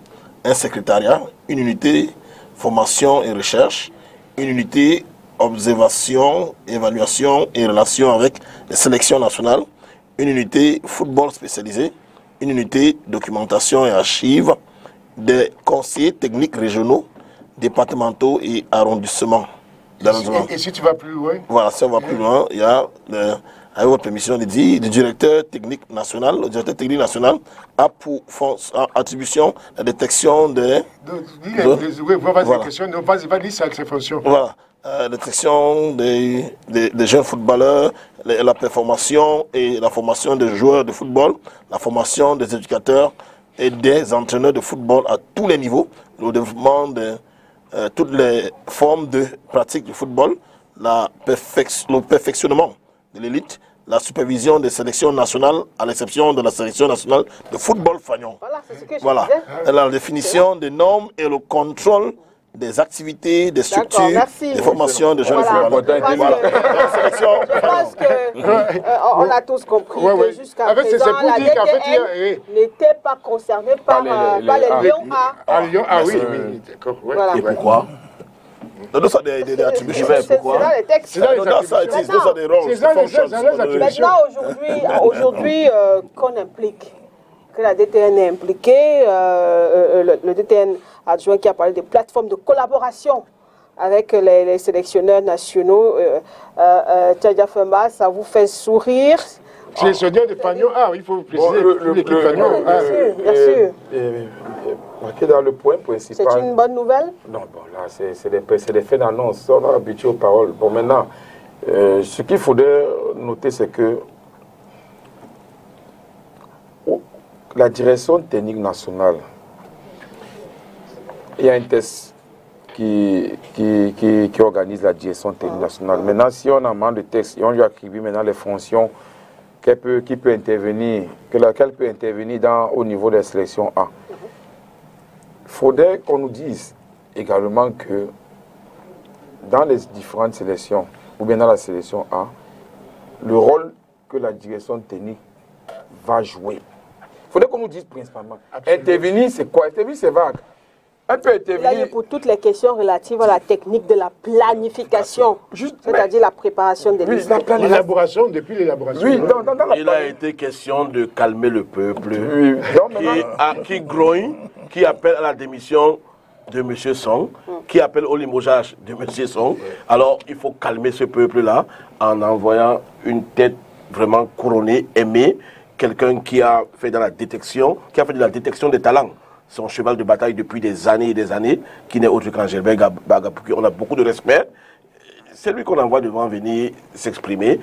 un secrétariat, une unité formation et recherche, une unité observation, évaluation et relation avec les sélections nationales, une unité football spécialisée, une unité documentation et archives des conseillers techniques régionaux, départementaux et arrondissements. Et, et si tu vas plus loin? Voilà, si on va plus loin, il y a, le- avec votre permission de dire, le directeur technique national, le directeur technique national a pour a- attribution la détection des... De- oui, vas-y, Voilà. ses fonctions. Voilà. Euh, la détection des, des- des jeunes footballeurs, la, la performation et la formation des joueurs de football, la formation des éducateurs et des entraîneurs de football à tous les niveaux, le développement de euh, toutes les formes de pratique du football, la perfec- le perfectionnement de l'élite, la supervision des sélections nationales, à l'exception de la sélection nationale de football fagnon. Voilà, c'est ce que je Voilà. disais. La définition des normes et le contrôle des activités, des structures, merci. des formations de jeunes Voilà. footballeurs. Je pense Voilà. Je pense que euh, a tous compris Ouais, que ouais. jusqu'à En fait, c'est- présent, la DTN n'était pas concernée par, les- euh, les- par les ah, Lions A. Ah, Lyon, ah oui, Merci. oui, d'accord. ouais. Voilà. Et pourquoi? Donc, those are des, des, des attributions. C'est- c'est- Pourquoi C'est dans les textes. C'est dans les No, that's how it is. Those are the roles, the functions. the-. Maintenant, aujourd'hui, aujourd'hui euh, qu'on implique, que la DTN est impliquée, euh, euh, le, le DTN adjoint qui a parlé des plateformes de collaboration avec les, les sélectionneurs nationaux, euh, euh, euh, Tchadja Femba, ça vous fait sourire? Sélectionneur de Fagnon. Ah, il faut préciser. Bon, le- le- le- Fagnon. Ah, Bien sûr, bien euh, sûr. Marqué dans le point C'est une bonne nouvelle? Non, bon, là, c'est des, des faits d'annonce. On a habitué aux paroles. Bon, maintenant, euh, ce qu'il faudrait noter, c'est que la direction technique nationale, il y a un test qui, qui, qui, qui organise la direction technique nationale. Maintenant, si on a manque de texte et on lui attribue maintenant les fonctions qu'elle peut, qui peut intervenir, que laquelle peut intervenir dans, au niveau des sélections A. Il faudrait qu'on nous dise également que dans les différentes sélections, ou bien dans la sélection A, le rôle que la direction technique va jouer. Il faudrait qu'on nous dise principalement. Intervenir, c'est quoi? Intervenir, c'est vague. Elle peut Il a eu pour toutes les questions relatives à la technique de la planification, Juste- c'est-à-dire la préparation des Oui, listes. la planification. L'élaboration, depuis l'élaboration. Oui, dans, dans- dans la Il a été question de calmer le peuple Oui, non, qui, a- qui grogne, qui appelle à la démission de M. Song, qui appelle au limogeage de M. Song. Alors, il faut calmer ce peuple-là en envoyant une tête vraiment couronnée, aimée, quelqu'un qui a fait dans la détection, qui a fait de la détection des talents. Son cheval de bataille depuis des années et des années, qui n'est autre qu'Angelbert Bagapuki. On a beaucoup de respect c'est lui qu'on envoie devant venir s'exprimer.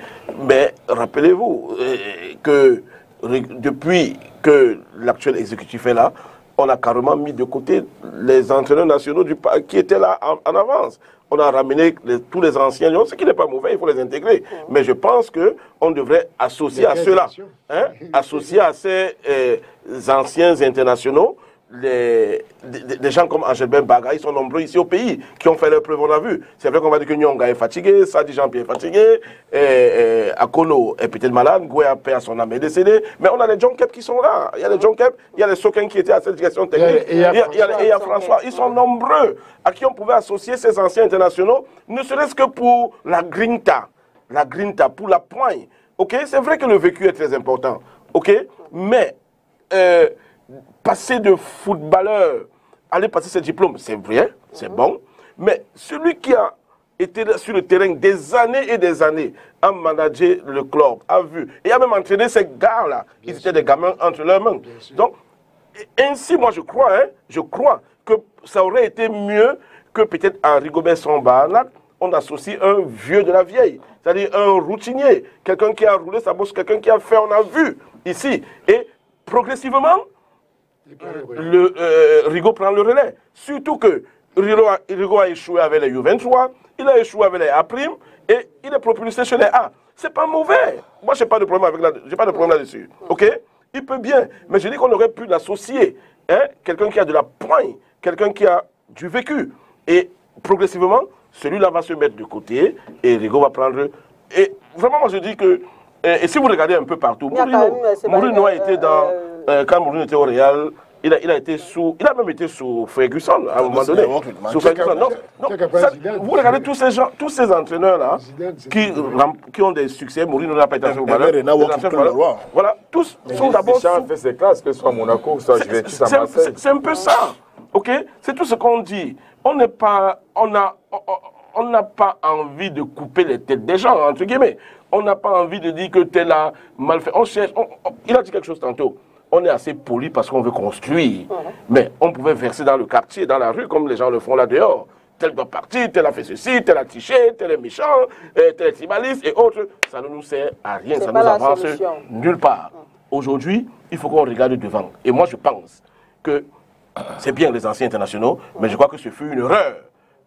Mais rappelez-vous euh, que depuis que l'actuel exécutif est là, on a carrément mis de côté les entraîneurs nationaux du, qui étaient là en, en avance. On a ramené les- tous les anciens, ce qui n'est pas mauvais, il faut les intégrer. Mais je pense qu'on devrait associer à ceux-là, hein, associer à ces euh, anciens internationaux, les, des, des gens comme Angelbert Baga, ils sont nombreux ici au pays, qui ont fait leur preuve, on a vu. C'est vrai qu'on va dire que Nyonga est fatigué, Sadi Jean-Pierre est fatigué, et, et Akono est peut-être malade, Gouya perd son âme est décédé, mais on a les John Kep qui sont là. Il y a les John Kep, il y a les Soken qui étaient à cette direction technique, Et il y a- il y a, il y a- et il y a François. Ils sont nombreux à qui on pouvait associer ces anciens internationaux, ne serait-ce que pour la grinta, la grinta, pour la poigne. Ok, c'est vrai que le vécu est très important. Ok, mais euh, passer de footballeur, aller passer ce diplôme, c'est vrai, c'est bon, mais celui qui a été sur le terrain des années et des années, a managé le club, a vu, et a même entraîné ces gars-là, ils étaient des gamins entre leurs mains. Donc, ainsi, moi, je crois, hein, je crois que ça aurait été mieux que peut-être à Rigobert Sombarnac, on associe un vieux de la vieille, c'est-à-dire un routinier, quelqu'un qui a roulé sa bosse, quelqu'un qui a fait, on a vu ici. Et progressivement, le, euh, Rigaud prend le relais. Surtout que Rigaud a, Rigaud a échoué avec les U23, il a échoué avec les A', et il est propulsé chez les A. C'est pas mauvais. Moi, j'ai pas de problème avec là, j'ai pas de problème là-dessus. Ok? Il peut bien, mais je dis qu'on aurait pu l'associer. Hein? Quelqu'un qui a de la poigne, quelqu'un qui a du vécu. Et progressivement, celui-là va se mettre de côté et Rigaud va prendre. Et vraiment, moi, je dis que. Et, et si vous regardez un peu partout, Mourinho, Mourinho a été dans. euh, euh, quand Mourinho était au Real, il a, il a été sous, il a même été sous Ferguson à un moment donné. Sous Ferguson. Non, non, ça- vous regardez tous ces gens, tous ces entraîneurs-là qui, ont des succès. Mourinho n'a pas été ancien footballeur. Voilà, tous sont d'abord sous- fait ses classes, que ce soit à Monaco, soit à Juventus, à c'est- un peu ça, ok? C'est tout ce qu'on dit. On n'est pas, on a, on- n'a pas envie de couper les têtes des gens entre guillemets. On n'a pas envie de dire que tel a mal fait. On cherche. il a dit quelque chose tantôt. On est assez poli parce qu'on veut construire. Mais on pouvait verser dans le quartier, dans la rue, comme les gens le font là dehors. Tel doit partir, tel a fait ceci, tel a triché, tel est méchant, euh, tel est tribaliste et autres. Ça ne nous sert à rien, ça pas nous avance solution. nulle part. Aujourd'hui, il faut qu'on regarde devant. Et moi, je pense que c'est bien les anciens internationaux, mais je crois que ce fut une erreur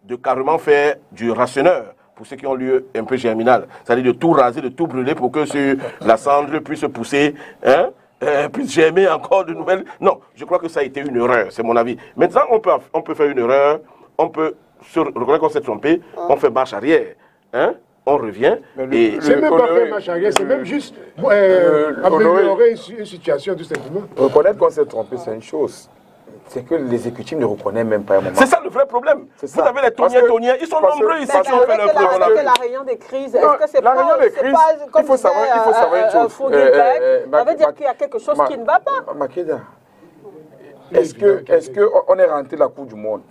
de carrément faire du rationneur pour ceux qui ont lieu un peu germinal. C'est-à-dire de tout raser, de tout brûler pour que sur la cendre puisse pousser, hein, euh, puisse germer encore de nouvelles. Non, je crois que ça a été une erreur, c'est mon avis. Maintenant, on peut, on peut faire une erreur, on peut se reconnaître qu'on s'est trompé, on fait marche arrière, hein, on revient. C'est même pas faire marche arrière, c'est même juste euh, améliorer une situation tout simplement. Reconnaître qu'on s'est trompé, c'est une chose. C'est que l'exécutif ne reconnaît même pas un moment. C'est ça le vrai problème. Vous avez les que- toniens, ils sont nombreux ici ont que- fait leur preuve. la, réunion des crises, est-ce que c'est pas, pas il faut savoir- il faut savoir une euh, chose. euh, Euh, ça veut dire qu'il y a quelque chose qui ne va pas. Makeda, est-ce que, est-ce que on est rentré la Coupe du Monde?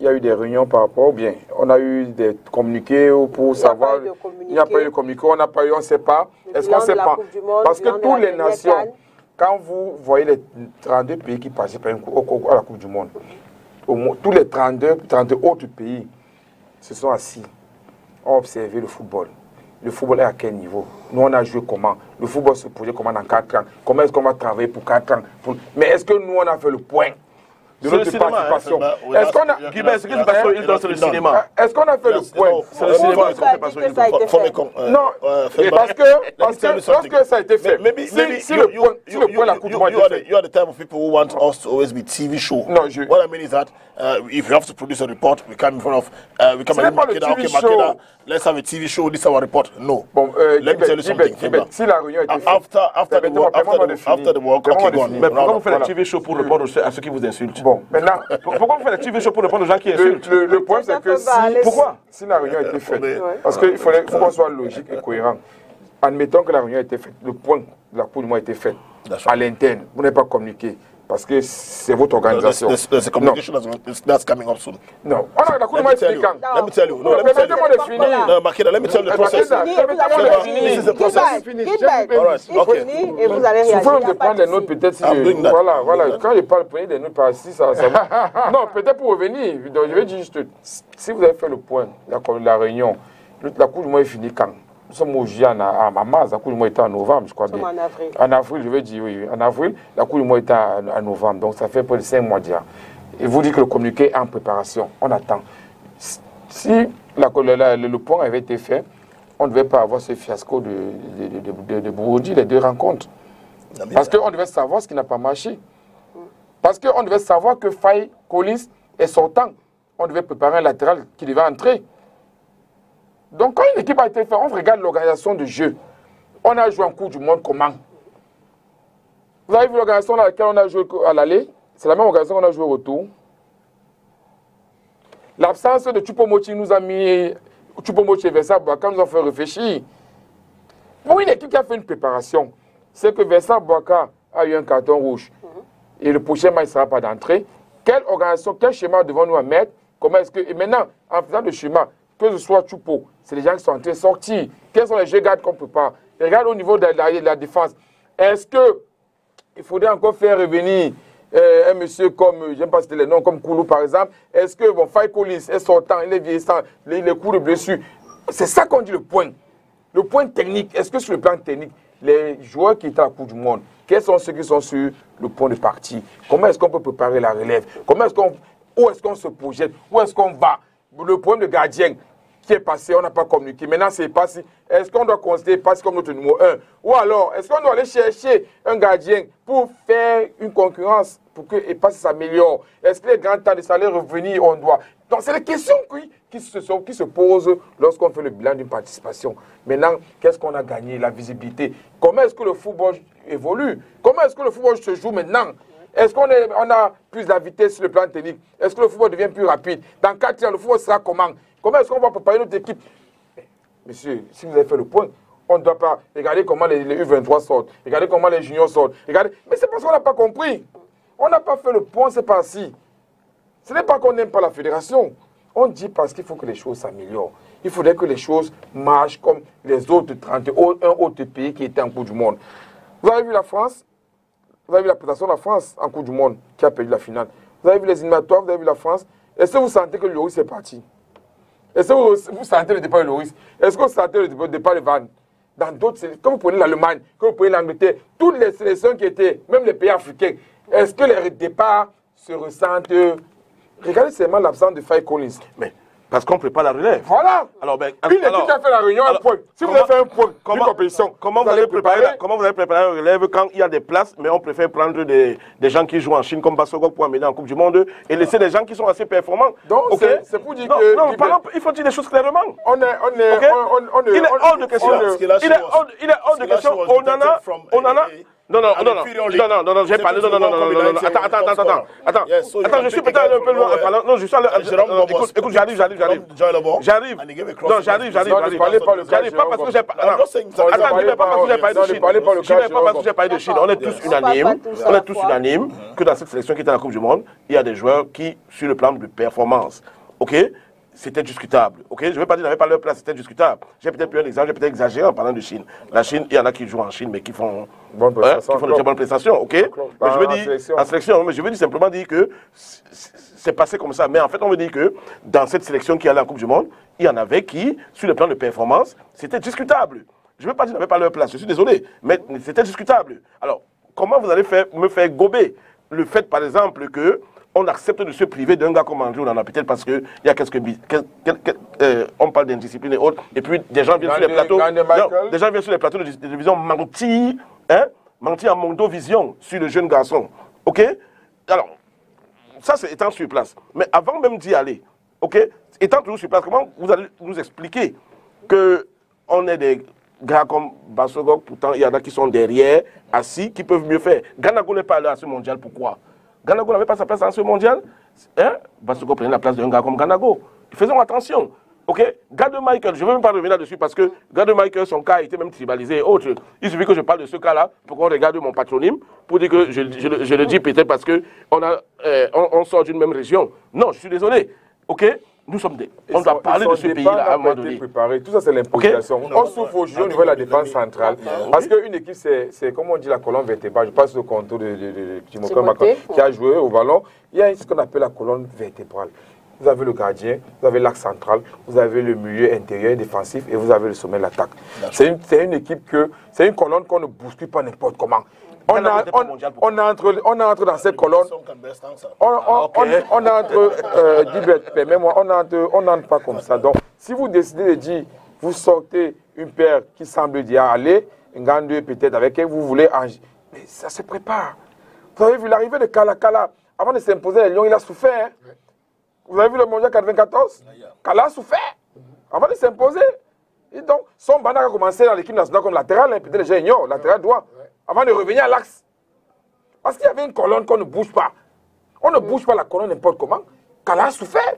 Il y a eu des réunions par rapport ou bien? On a eu des communiqués pour Il n'y a savoir. pas eu de Il n'y a pas eu de communiqué, on n'a pas eu, on ne sait pas. Est-ce qu'on ne sait pas? Parce que toutes les nations. Quand vous voyez les 32 pays qui participent à, la Coupe du Monde, tous les 32, 32 autres pays se sont assis, ont observé le football. Le football est à quel niveau? Nous, on a joué comment? Le football se posait comment dans 4 ans? Comment est-ce qu'on va travailler pour 4 ans? Mais est-ce que nous, on a fait le point? De C'est le notre hein, participation c'est- bah, Est-ce qu'on a... Guibert, ce qui se passe sur il danse le cinéma. Est-ce qu'on a fait le point no, C'est le uh, cinéma qu'on fait pas sur uh, Non, uh, parce que, parce que lorsque ça a été fait, Maybe, si, maybe si you, le point, si you, le you, point la Coupe du Monde you a are été the, fait, you are the type of people who want us to always be TV show. Non, je- What I mean is that uh, if you have to produce a report, we come in front of, uh, we come and Makeda, okay. Makeda, let's have a TV show, this is our report. No. Bon, euh, Let me tell you something. Si la réunion faite, After, after, the, after, the, after the Permettez-moi okay, go on. Mais pourquoi vous faites la. TV show pour répondre à ceux qui vous insultent Bon, maintenant, Pourquoi vous faites la TV show pour répondre aux gens qui le, insultent le, le point c'est que si, Pourquoi si la réunion a été faite, Ouais. parce qu'il faut, faut qu'on soit logique et cohérent, admettons que la réunion a été faite, le point de la Monde a été fait à l'interne, vous n'avez pas communiqué, parce que c'est votre organisation. there's, there's a Non, communication that's, that's coming up soon. a la Coupe du Let me tell est you. quand? Let me tell you. No, Non, let me tell you. No, Makeda, let me tell you the process. This is the process. Gilbert, All right, finit et vous allez Il réagir. faut Il même y a de pas prendre de les notes, souci. peut-être si. I'll bring that. Voilà, voilà. Quand je parle, prenez des notes par ici, ça, ça va. non, peut-être pour revenir. Donc, je vais dire juste, si vous avez fait le point, la, la réunion, la Coupe du Monde est finie quand? Nous sommes au en- à Mama's, la Coupe du Monde était en novembre, je crois bien. en avril. En avril, je vais dire, oui, oui. En avril, la Coupe du Monde était en, novembre. Donc, ça fait près de 5 mois déjà. Et vous dites que le communiqué est en préparation. On attend. Si la- la- la- le, le point avait été fait, on ne devait pas avoir ce fiasco de, de, de, de, de- de Burundi, les deux rencontres. Parce qu'on devait savoir ce qui n'a pas marché. Parce qu'on devait savoir que Faye Collins est sortant. On devait préparer un latéral qui devait entrer. Donc quand une équipe a été faite, on regarde l'organisation de jeu. On a joué en Coupe du Monde comment? Vous avez vu l'organisation dans laquelle on a joué à l'aller? C'est la même organisation qu'on a joué au retour. L'absence de Choupo-Moting nous a mis... Choupo-Moting et Vincent Boaka nous ont fait réfléchir. Pour une équipe qui a fait une préparation, c'est que Vincent Boaka a eu un carton rouge. Et le prochain match ne sera pas d'entrée. Quelle organisation, quel schéma devons-nous mettre? Comment est-ce que... Et maintenant, en faisant le schéma, que ce soit Choupo, c'est les gens qui sont en train de sortir. Quels sont les jeux gardes qu'on prépare Regarde au niveau de la, défense. Est-ce que il faudrait encore faire revenir euh, un monsieur comme, euh, j'aime pas citer les noms, comme Koulou par exemple. Est-ce que, bon, Faye Collins est sortant, il est vieillissant, les, les coups de blessure. C'est ça qu'on dit le point. Le point technique, est-ce que sur le plan technique, les joueurs qui étaient à la Coupe du Monde, quels sont ceux qui sont sur le point de partie Comment est-ce qu'on peut préparer la relève? Comment est-ce qu'on, Où est-ce qu'on se projette? Où est-ce qu'on va? Le problème de gardien passé, on n'a pas communiqué. Maintenant, c'est passé. Est-ce qu'on doit considérer passé comme notre numéro 1 Ou alors, est-ce qu'on doit aller chercher un gardien pour faire une concurrence pour que et passé s'améliore? Est-ce que les grands temps de salaire revenir, on doit Donc, c'est les questions qui, se, sont, lorsqu'on fait le bilan d'une participation. Maintenant, qu'est-ce qu'on a gagné? La visibilité. Comment est-ce que le football évolue? Comment est-ce que le football se joue maintenant? Est-ce qu'on on a plus de vitesse sur le plan technique? Est-ce que le football devient plus rapide? Dans 4 ans, le football sera comment? Comment est-ce qu'on va préparer notre équipe Monsieur, si vous avez fait le point, on ne doit pas regarder comment les, les U23 sortent, regarder comment les juniors sortent. Regardez. Mais c'est parce qu'on n'a pas compris. On n'a pas fait le point, c'est pas si. Ce n'est pas qu'on n'aime pas la fédération. On dit parce qu'il faut que les choses s'améliorent. Il faudrait que les choses marchent comme les autres 31 autres pays qui étaient en Coupe du Monde. Vous avez vu la France? Vous avez vu la présentation de la France en Coupe du Monde qui a perdu la finale. Vous avez vu les éliminatoires, vous avez vu la France. Est-ce que vous sentez que le Loris est parti? Est-ce que vous, sentez le départ de Loris Est-ce que vous sentez le départ de Van? Dans d'autres quand vous prenez l'Allemagne, quand vous prenez l'Angleterre, toutes les sélections qui étaient, même les pays africains, est-ce que les départs se ressentent? Regardez seulement l'absence de Faye Collins. Mais parce qu'on pas la relève. Voilà. Alors, ben, Une équipe qui a fait la réunion, un point. Si vous avez fait un point comment, compétition, comment vous, allez préparer, la, comment vous allez préparer la relève quand il y a des places, mais on préfère prendre des, des gens qui jouent en Chine comme Bassogok pour amener en Coupe du Monde et laisser des gens qui sont assez performants. Donc, okay. c'est pour dire non, que. Non, par exemple, il faut dire des choses clairement. On est. On est, okay. on, on, on, il est hors de question. Il est hors, il est hors de question. On en a. On en a. Non, non, non, non, non, non, non, non, j'ai parlé, non, non, non, non, non, non, attends, attends, attends, attends, attends, attends, je suis peut-être un peu loin, non, je suis à écoute, écoute, j'arrive, j'arrive, j'arrive, j'arrive, non, j'arrive, j'arrive, j'arrive, j'arrive pas parce que j'ai pas, attends, dis pas parce que j'ai parlé de Chine, dis pas parce que j'ai parlé de Chine, on est tous unanimes, on est tous unanimes que dans cette sélection qui était à la Coupe du Monde, il y a des joueurs qui, sur le plan de performance, ok, c'était discutable. Ok, je ne vais pas dire n'avait pas leur place, c'était discutable. J'ai peut-être pris un exemple, j'ai peut-être exagéré en parlant de Chine. La Chine, il y en a qui jouent en Chine, mais qui font, hein, qui font de très bonnes prestations. Ok, mais je veux dire, en sélection, mais je veux dire simplement dire que c'est passé comme ça. Mais en fait, on veut dire que dans cette sélection qui allait en Coupe du Monde, il y en avait qui, sur le plan de performance, c'était discutable. Je ne veux pas dire n'avaient pas leur place, je suis désolé, mais c'était discutable. Alors, comment vous allez faire, me faire gober le fait, par exemple, que on accepte de se priver d'un gars comme Andrew Nana, peut-être parce qu'il y a quelques... Euh, on parle d'indiscipline et autres, et puis des gens viennent sur les plateaux... Non, des gens viennent sur les plateaux de télévision mentir, hein, mentir en mondovision sur le jeune garçon. OK? Alors, ça c'est étant sur place. Mais avant même d'y aller, OK? Étant toujours sur place, comment vous allez nous expliquer qu'on est des gars comme Bassogok, pourtant il y en a qui sont derrière, assis, qui peuvent mieux faire. Ganago n'est pas allé à ce mondial, pourquoi? Ganago n'avait pas sa place dans ce mondial. Hein? Bassoko prenait la place d'un gars comme Ganago. Faisons attention. Ok? Gars de Michael, je ne veux même pas revenir là-dessus parce que gars de Michael, son cas a été même tribalisé et autres. Il suffit que je parle de ce cas-là pour qu'on regarde mon patronyme, pour dire que je, le dis peut-être parce qu'on euh, on sort d'une même région. Non, je suis désolé. Ok? Nous sommes des. On doit parler de ce pays-là à un moment donné. Préparé. Tout ça, c'est l'imposition. Okay. On souffre aujourd'hui au niveau de la défense centrale. Parce qu'une équipe, c'est, comme on dit, la colonne vertébrale. Je passe au contour de, de, de, de Timothée Macron, qui a joué au ballon. Il y a ce qu'on appelle la colonne vertébrale. Vous avez le gardien, vous avez l'axe central, vous avez le milieu intérieur défensif et vous avez le sommet de l'attaque. C'est une, une, équipe que. C'est une colonne qu'on ne bouscule pas n'importe comment. On, a, on, on, entre, on entre dans cette colonne. On, on, on entre, euh, permets-moi, on entre, on n'entre pas comme ça. Donc, si vous décidez de dire, vous sortez une paire qui semble dire aller, une grande peut-être avec elle, vous voulez Mais ça se prépare. Vous avez vu l'arrivée de Kala Kala. Avant de s'imposer les Lions, il a souffert. Hein? Vous avez vu le mondial 94 Kala a souffert. Avant de s'imposer. Et donc, son banner a commencé dans l'équipe nationale comme latéral, hein, peut-être les gens ignorent, latéral droit avant de revenir à l'axe. Parce qu'il y avait une colonne qu'on ne bouge pas. On ne bouge pas la colonne n'importe comment. Kala a souffert.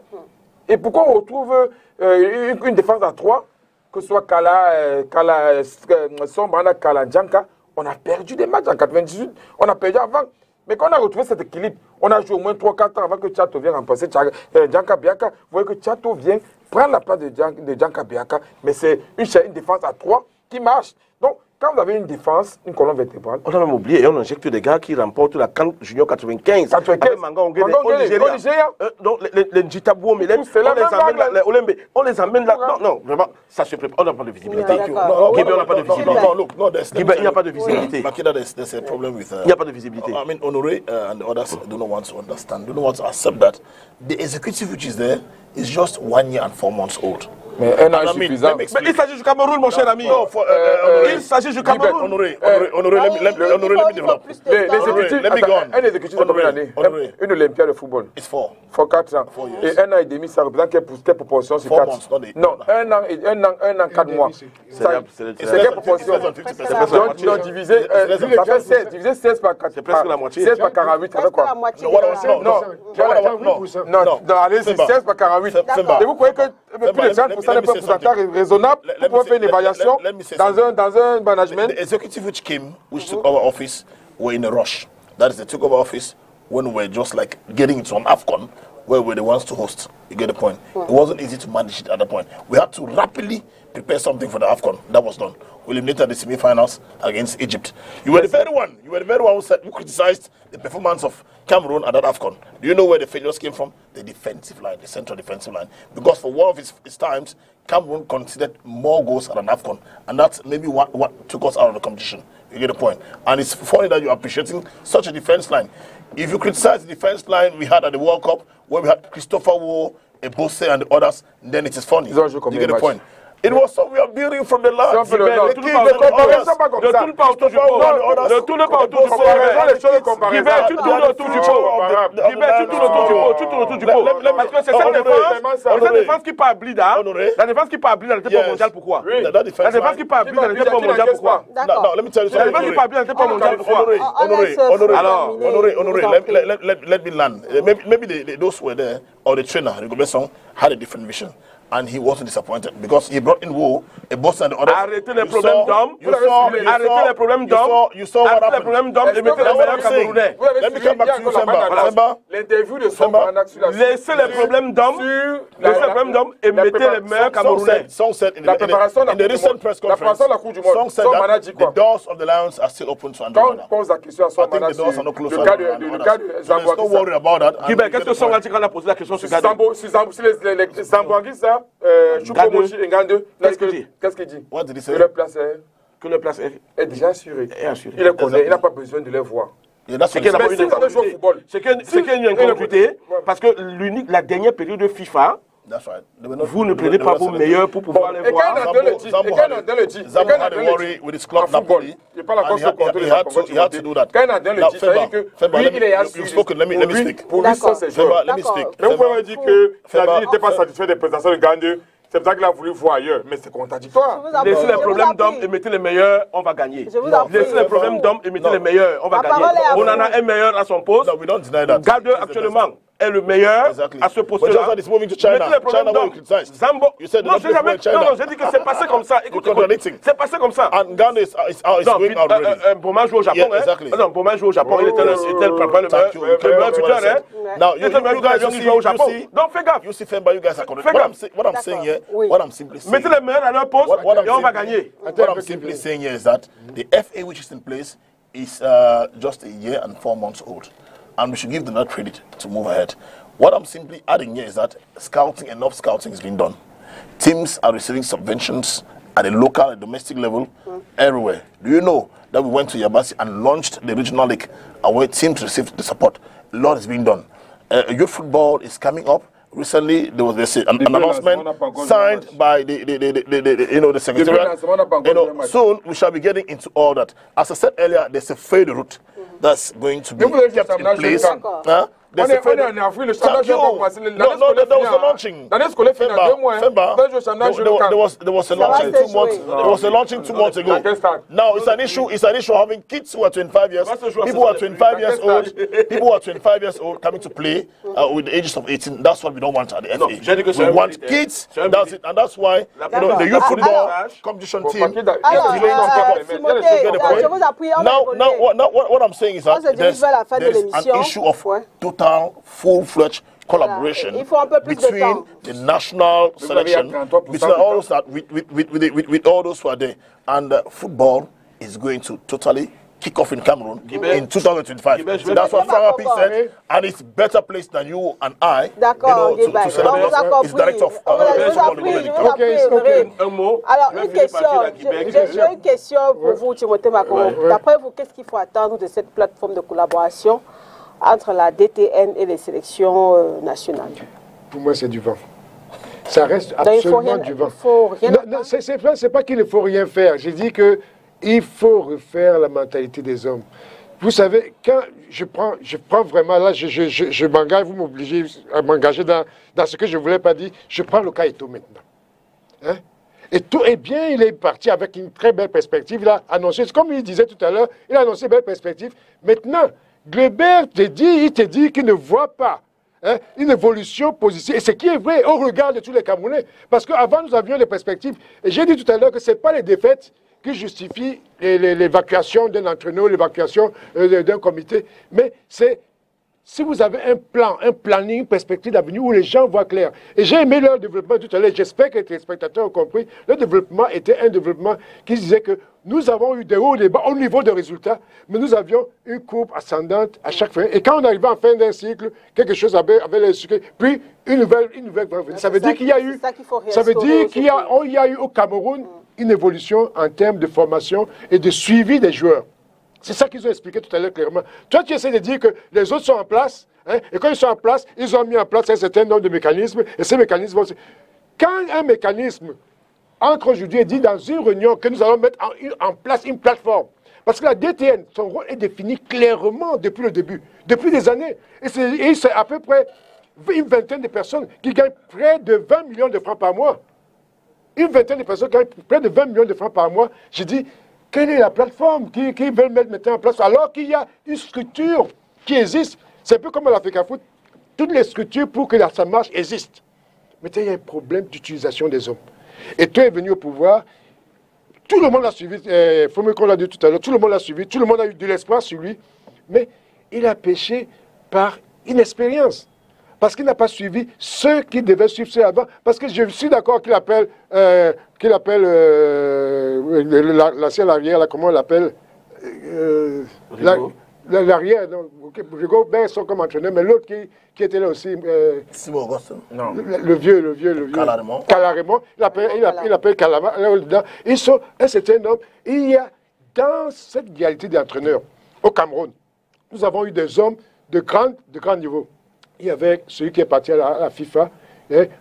Et pourquoi on retrouve euh, une, défense à trois, que ce soit Kala, euh, Kala, euh, Kala, Djanka, on a perdu des matchs en 98, on a perdu avant. Mais quand on a retrouvé cet équilibre, on a joué au moins 3-4 ans avant que Tchato vienne remplacer Djanka Biaka. Vous voyez que Tchato vient prendre la place de Djanka Biaka, mais c'est une, une défense à trois qui marche. Quand vous avez une défense, une colonne vertébrale. On a même oublié, et on injecte des gars qui remportent la CAN Junior 95. 95. Manga Ongele, au Nigeria. Euh, donc, les, les Njitabou, mais les, on, les amène là, les Olembe, on les amène là. Non, non, vraiment, ça se prépare. On n'a pas de visibilité. Gibé, on n'a pas de visibilité. Non, look, no, Gibé, il n'y a pas de visibilité. Makeda, there's, there's a problem with. Il n'y a pas de visibilité. I mean, Honoré uh, and the others do not want to understand, do not want to accept that the executive which is there is just one year and four months old. Mais un il s'agit du Cameroun, mon cher ami. Non, faut, euh, euh, euh il s'agit du Cameroun. Honoré, honoré, ah, honoré, Un exécutif, ça combien d'années Une Olympiade de football. Il faut. 4 ans. Et un an et demi, ça représente quelle proportion sur 4 Non, un an, un an, un an, 4 mois. C'est quelle proportion? Donc, divisé, euh, ça fait 16. Divisé 16 par 4. C'est presque la moitié. 16 par Non, non, non. Non, 16 par 48. Et vous croyez que euh, ça n'est pas raisonnable pour pouvoir faire une évaluation dans un, dans un management. The, executive which came, which took our office, were in a rush. That is, they took over office when we were just like getting into an AFCON, where were the ones to host. You get the point? Hmm. It wasn't easy to manage it at that point. We had to rapidly prepare something for the AFCON. That was done. We eliminated the semi-finals against Egypt. You were the very one. You were the very one who, said, who criticized the performance of Cameroon at that AFCON. Do you know where the failures came from? The defensive line, the central defensive line. Because for one of his, his times, Cameroon considered more goals at an AFCON. And that's maybe what, what took us out of the competition. You get the point. And it's funny that you're appreciating such a defense line. If you criticize the defense line we had at the World Cup, where we had Christopher Wu, Ebose, and the others, then it is funny. You get the point. It was somewhere building from the land. Si mais ne comparaison pas comme ça. Ne tourne pas autour du pot. Ne tourne pas autour du pot. Les choses comparables. Tu tournes autour du pot. Tu tournes autour du pot. Tu tournes autour du pot. Parce que c'est cette défense, c'est défense qui parle Blida. La défense qui parle Blida n'était pas mondiale. Pourquoi La défense qui parle Blida n'était pas mondiale. Pourquoi Non, let me tell you something. La défense qui parle Blida n'était pas mondiale. Pourquoi Honoré, honoré, alors, honoré, honoré. Let me land. Maybe those were there or the trainer, the had a different vision and he wasn't disappointed because he brought in a boss and other. Arrêtez les problèmes d'hommes. Arrêtez les problèmes d'hommes. You les problèmes d'hommes. Let me come back to de Laissez les problèmes d'hommes. Laissez les problèmes d'hommes et mettez les meilleurs Camerounais. Song said in the, in the, recent press conference. Song said that the doors of the Lions are still open to Quand la question à le de euh, eh, qu'est-ce qu'il dit? Que leur place est, déjà assurée. Il les connaît, il n'a pas besoin de les voir. C'est qu'il y a une parce que la dernière période de FIFA, Right. Vous ne prenez pas vos meilleurs pour pouvoir les voir. Zambo had a you've spoken. Let me, let me speak. Pour lui, Feba, let vous pouvez dire que Feba n'était pas satisfait des prestations de Gandhi. C'est pour ça qu'il a voulu voir ailleurs, mais c'est contradictoire. Laissez les problèmes d'hommes les problèmes d'hommes et mettez les meilleurs, on en a un meilleur à son poste. Gardez actuellement est le meilleur exactly. à ce poste-là. Zambo. You said non, jamais... China. non, non, j'ai dit que c'est passé comme ça. C'est passé comme ça. And Ghana is, is, is non, going out really. Euh, Boma euh, joue au Japon. Hein. Non, Boma joue au Japon. Il était le meilleur. Hein. Now, you, you, you guys, you see, you see, Donc, fais gaffe. You see Femba, you guys are correct. What I'm, what I'm saying here, what I'm simply saying. What I'm simply saying here is that the FA which is in place is uh, just a year and four months old. and we should give them that credit to move ahead. What I'm simply adding here is that scouting and enough scouting is being done. Teams are receiving subventions at a local and domestic level mm. everywhere. Do you know that we went to Yabasi and launched the regional league and where teams received the support? A lot is being done. Uh, uh youth football is coming up. Recently, there was this, uh, an, the an announcement signed by the, the, the, you know the secretary. You know, soon we shall be getting into all that. As I said earlier, there's a failed route that's going to be in place. Huh? there was a launching. There, was, a launching two months. There was a launching two months ago. Now, it's an issue, it's an issue having kids who are 25 years, people who are 25 years old, people who are 25 years old coming to play uh, with the ages of 18. That's what we don't want at the FA. We want kids, that's it. And that's why you know, the youth football competition team is delaying Now, now what, what I'm saying is that there's, there's an issue of total On vous a- uh, je vous football en in prie, je Dominique. vous en Ok, prie, ok. Honoré. Un mot. Alors, je vais une finir par question. dire à J'ai Guibert j'ai- j'ai une question pour vous, Timothée Macron. Ouais, ouais. D'après vous, qu'est-ce qu'il faut attendre de cette plateforme de collaboration entre la DTN et les sélections euh, nationales Pour moi, c'est du vent. ça reste absolument du vent. Non, c'est pas qu'il ne faut rien faire. J'ai dit que il faut refaire la mentalité des hommes. Vous savez, quand je prends, je prends vraiment, là, je, je, je, m'engage, vous m'obligez à m'engager dans, dans, ce que je ne voulais pas dire, je prends le cas Eto maintenant. Hein? Et tout est bien, il est parti avec une très belle perspective. Il a annoncé, comme il disait tout à l'heure, il a annoncé une belle perspective. Maintenant, Gleber te dit, il te dit qu'il ne voit pas hein, une évolution positive. Et ce qui est vrai au regard de tous les Camerounais. Parce qu'avant, nous avions les perspectives. J'ai dit tout à l'heure que ce n'est pas les défaites qui justifie l'évacuation d'un entraîneur, l'évacuation euh, d'un comité, mais c'est si vous avez un plan, un planning, une perspective d'avenir où les gens voient clair. Et j'ai aimé leur développement tout à l'heure, j'espère que les spectateurs ont compris, le développement était un développement qui disait que nous avons eu des hauts et des bas au niveau des résultats, mais nous avions une courbe ascendante à chaque fin. Et quand on arrivait en fin d'un cycle, quelque chose avait, avait les puis une nouvelle, une nouvelle. Ça veut dire qu'il y a eu, ça veut dire qu'il y, a, y a eu au Cameroun mm une évolution en termes de formation et de suivi des joueurs. C'est ça qu'ils ont expliqué tout à l'heure clairement. Toi, tu essaies de dire que les autres sont en place, hein, et quand ils sont en place, ils ont mis en place un certain nombre de mécanismes, et ces mécanismes vont... Quand un mécanisme entre aujourd'hui et dit dans une réunion que nous allons mettre en, place une plateforme, parce que la DTN, son rôle est défini clairement depuis le début, depuis des années. Et c'est à peu près une vingtaine de personnes qui gagnent près de 20 millions de francs par mois une vingtaine de personnes qui gagnent près de 20 millions de francs par mois. J'ai dit, quelle est la plateforme qui, qui veulent mettre en place alors qu'il y a une structure qui existe? C'est un peu comme l'Africa Foot. Toutes les structures pour que ça marche existent. Mais il y a un problème d'utilisation des hommes. Et toi est venu au pouvoir, tout le monde l'a suivi, faut qu'on l'a dit tout à l'heure, tout le monde l'a suivi, tout le monde a eu de l'espoir sur lui, mais il a péché par inexpérience parce qu'il n'a pas suivi ceux qui devaient suivre ceux avant. Parce que je suis d'accord qu'il appelle, euh, qu'il appelle euh, l'ancien arrière, là, comment on l'appelle euh, L'arrière, Rigaud Ben sont comme entraîneur, mais l'autre qui, qui, était là aussi. Euh. Non. Le, vieux, le vieux, le vieux. Calaremont. Calaremont. Il appelle, il appelle, il appelle Ils sont un certain nombre. Il y a dans cette dualité d'entraîneurs au Cameroun, nous avons eu des hommes de grand, de grand niveau il y avait celui qui est parti à la, FIFA,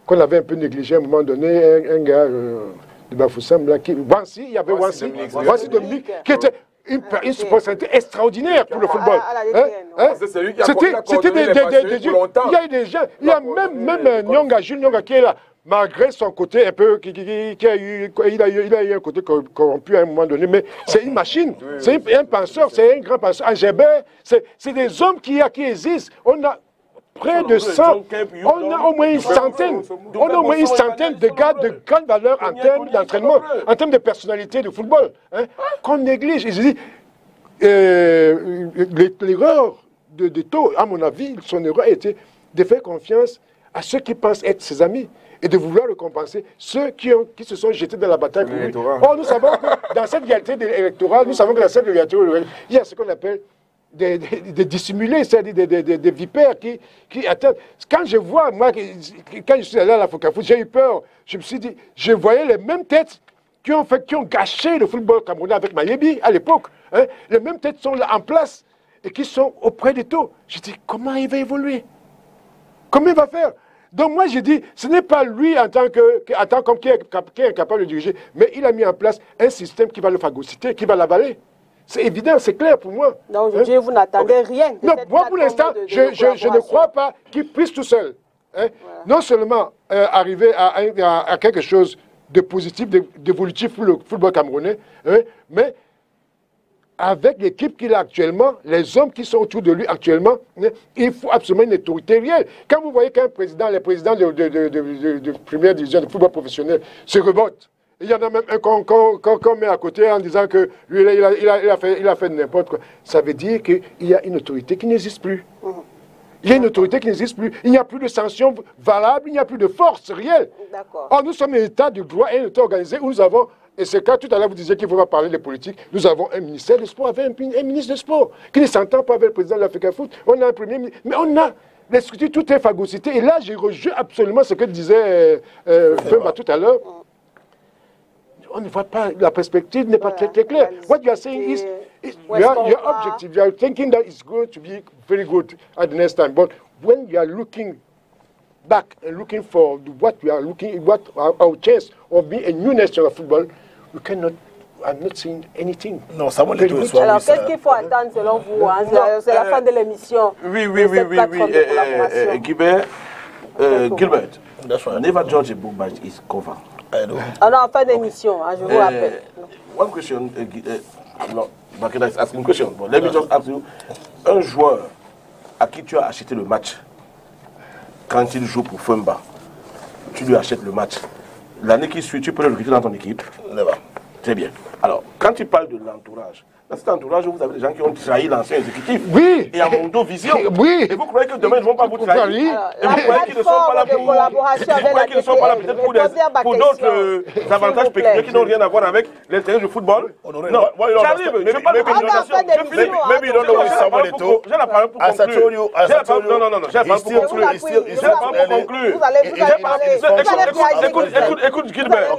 qu'on avait un peu négligé à un moment donné, un, gars euh, de Bafoussam, là, qui, Wansi, il y avait Wansi, Wansi Dominique, qui était une, une personnalité extraordinaire pour le football. Hein, hein? C'était des, des, des, Il y a des gens, il y a même, même Nyonga, Jules Nyonga qui est là, malgré son côté un peu, qui, qui, qui a eu, il a, eu, il a eu un côté corrompu à un moment donné, mais c'est une machine, c'est un, penseur, c'est un grand penseur. Angébert, c'est des hommes qui, qui existent. On a, près de 100, on a au moins une centaine, on a au moins une centaine de gars de grande valeur en termes d'entraînement, en termes de personnalité de football, hein, qu'on néglige. je dis, euh, l'erreur de, de Taux, à mon avis, son erreur été de faire confiance à ceux qui pensent être ses amis et de vouloir récompenser ceux qui, ont, qui se sont jetés dans la bataille pour lui. Or, nous savons que dans cette réalité électorale, nous savons que dans cette réalité il y a ce qu'on appelle de, de, dissimuler, c'est-à-dire des vipères qui, qui attendent. Quand je vois, moi, quand je suis allé à la Foot, j'ai eu peur. Je me suis dit, je voyais les mêmes têtes qui ont, fait, qui ont gâché le football camerounais avec Mayebi à l'époque. Hein. Les mêmes têtes sont là en place et qui sont auprès de tout. Je dis, comment il va évoluer? Comment il va faire? Donc moi, j'ai dit, ce n'est pas lui en tant que, en tant qu'homme qui, qui est incapable de diriger, mais il a mis en place un système qui va le phagocyter, qui va l'avaler. C'est évident, c'est clair pour moi. Donc aujourd'hui, vous n'attendez rien. non, moi pour l'instant, je, je, ne crois pas qu'il puisse tout seul. Hein. Non seulement euh, arriver à, à, quelque chose de positif, d'évolutif pour le football camerounais, hein, mais avec l'équipe qu'il a actuellement, les hommes qui sont autour de lui actuellement, hein, il faut absolument une autorité réelle. Quand vous voyez qu'un président, les présidents de, de, de, de, première division de football professionnel se revotent, il y en a même un qu'on met à côté en disant que lui, il a, il a, il a fait, il a fait n'importe quoi. Ça veut dire qu'il y a une autorité qui n'existe plus. Il y a une autorité qui n'existe plus. Il n'y a plus de sanctions valables, il n'y a plus de force réelle. Or, nous sommes un État de droit et un État organisé où nous avons, et c'est quand tout à l'heure vous disiez qu'il ne faut pas parler des politiques, nous avons un ministère de sport avec un, ministre de sport qui ne s'entend pas avec le président de l'Afrique Foot. On a un premier ministre, mais on a les structures, tout est phagocyté. Et là, j'ai rejoint absolument ce que disait euh, euh tout à l'heure on ne voit pas, la perspective n'est pas très, très claire. What you are saying is, is you are, you are objective. You are thinking that it's going to be very good at the next time. But when you are looking back and looking for what we are looking, what our, our chance of being a new nation of football, we cannot. I'm not seeing anything. No, Samuel Very Eto'o good. is what Alors, qu'est-ce qu'il faut attendre selon vous hein? C'est Non, la- euh, fin de l'émission. Oui, oui, oui, oui, oui. euh, euh, Gilbert, euh, Gilbert, That's right. never judge a book by its cover. I know. Non, en fin d'émission, hein, je vous Uh, rappelle. one question, uh, Gi- no, Bakeda is asking question, but let me just ask you. Un joueur à qui tu as acheté le match, quand il joue pour Femba, tu lui achètes le match. L'année qui suit, tu peux le recruter dans ton équipe. Très bien. Alors, quand tu parles de l'entourage, dans cet entourage, vous avez des gens qui ont trahi l'ancien exécutif. Oui. Et à Mondo Vision. Oui. Et vous croyez que demain, ils ne vont pas vous trahir Oui. Alors, Et vous la croyez qu'ils ne sont pas là de pour... collaboration Vous croyez qu'ils ne sont pas là peut-être pour, d'autres euh, avantages pécuniaires qui n'ont rien à voir avec l'intérêt du football Honoré, Non, why- why you don't j'arrive, je Maybe- parle de maybe- Je finis. maybe you don't know J'ai what la Samuel Eto'o- J'ai la parole pour conclure. J'ai la parole- Non, non, non, non, j'ai la parole pour conclure. J'ai la parole pour conclure. Vous allez- vous allez écoute, Vous allez écoute, écoute, Gilbert.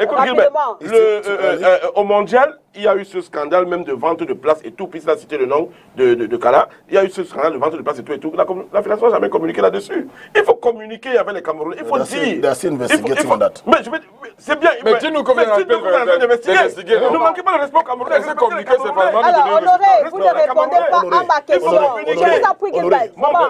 écoute, Gilbert. euh, euh, au mondial, il y a eu ce scandale même de vente de place et tout, puisqu'il a cité le nom de, de, de Kala. Il y a eu ce scandale de vente de place et tout et tout. La, la fédération n'a jamais communiqué là-dessus. Il faut communiquer avec les Camerounais. Il faut dire. Il faut- il faut-. Mais je vais. mais C'est bien. Mais dis-nous combien mais dis-nous combien d'appels d'investiguer. Ne manquez pas le respect aux Camerounais. C'est vraiment Alors, Honoré, vous ne répondez pas à ma question. Je vous appuie, Bon,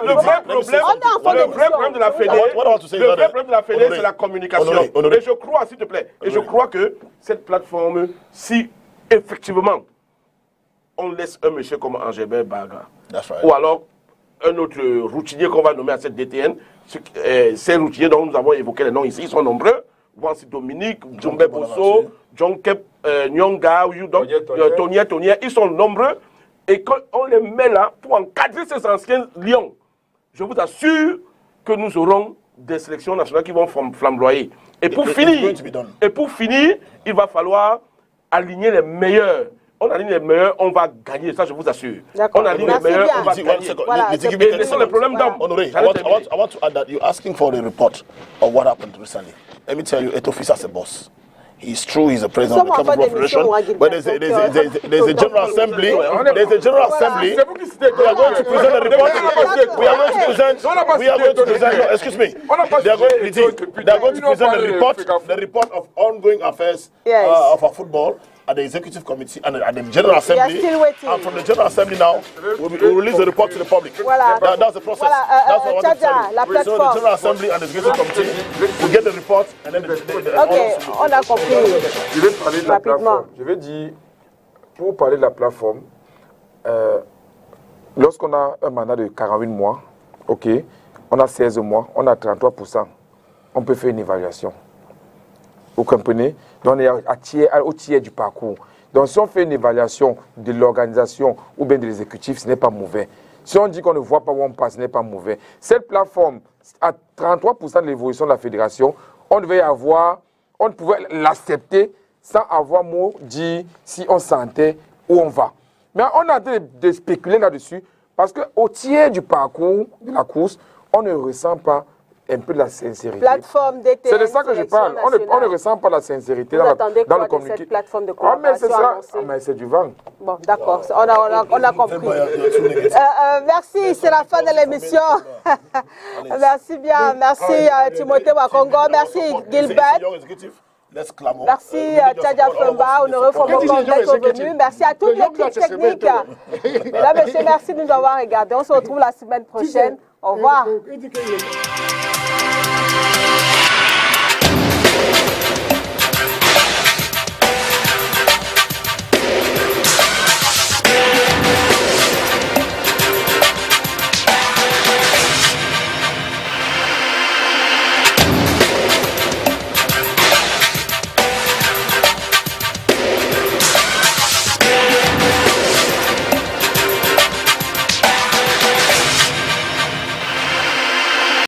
le vrai problème, le vrai de la Fédé, What- what I want to say le vrai problème de la c'est la communication. Et je crois, s'il te plaît, et je crois que cette plateforme, si effectivement on laisse un monsieur comme Angébert Baga, That's right. ou alors un autre routinier qu'on va nommer à cette DTN, euh, ces routiniers dont nous avons évoqué les noms ici, ils sont nombreux. Voici Dominique, Djombe Bosso, John Kep, euh, Nyonga, Tonier, Tonier. euh, ils sont nombreux. Et quand on les met là pour encadrer ces anciens lions, je vous assure que nous aurons des sélections nationales qui vont flam- flamboyer. Et pour finir, et pour finir, il va falloir aligner les meilleurs. On aligne les meilleurs, on va gagner, ça je vous assure. On aligne les meilleurs, on va gagner. Voilà, Let- let c'est- me give you Et 30 laissons les problèmes d'hommes. Honoré, I want, I, want, I want to add that you're asking for the report of what happened recently? Let me tell you, Etofis as a boss. He's true, he's a president of the Sommes en fin Cameroon d'émission, Federation, but there's a, there's a, there's a, there's a general assembly. There's a general assembly. C'est vous qui citez We are going to present a report. On n'a pas cité We are going to present. On n'a pas We are going to present. No, excuse me. On n'a pas They are cité going, Tony they are going to present pas the report, the report of ongoing affairs uh, of our football at the executive committee and at the general assembly. still waiting. And from the general assembly now, we'll, be- we'll release the report to the public. Voilà. That, that's the process. Voilà, euh, that's what I euh, want to tell Tchadja, you. la So the general assembly and the executive committee will get the report and then the, the, the, Ok, on a compris. Je vais parler de la Rapidement. plateforme. Je vais dire, pour parler de la plateforme, euh, lorsqu'on a un mandat de 48 mois, ok, on a 16 mois, on a 33%, on peut faire une évaluation. Vous comprenez? Donc on est à tiers- au tiers du parcours. Donc si on fait une évaluation de l'organisation ou bien de l'exécutif, ce n'est pas mauvais. Si on dit qu'on ne voit pas où on passe, ce n'est pas mauvais. Cette plateforme, à 33% de l'évolution de la fédération, on devait avoir, on pouvait l'accepter sans avoir mot dit si on sentait où on va. Mais on a de, de spéculer là-dessus parce qu'au tiers du parcours de la course, on ne ressent pas un peu de la sincérité. Plateforme DTN. C'est de ça que je parle. On ne, on ne nationale. ressent pas la sincérité Vous dans, la- attendez dans quoi le de communiqué. cette plateforme de Ah, mais c'est collaboration Ah, mais c'est du vent. Bon, d'accord, on a, on a, on a compris. Euh, euh, merci, c'est la fin de l'émission. merci bien, merci euh, Timothée Wakongo, merci Gilbert. Merci euh, Tchadja Femba, Honoré Fomokon d'être venu. Merci à toute l'équipe technique. Mesdames, Messieurs, merci de nous avoir regardés. On se retrouve la semaine prochaine. Au revoir. Indiquez-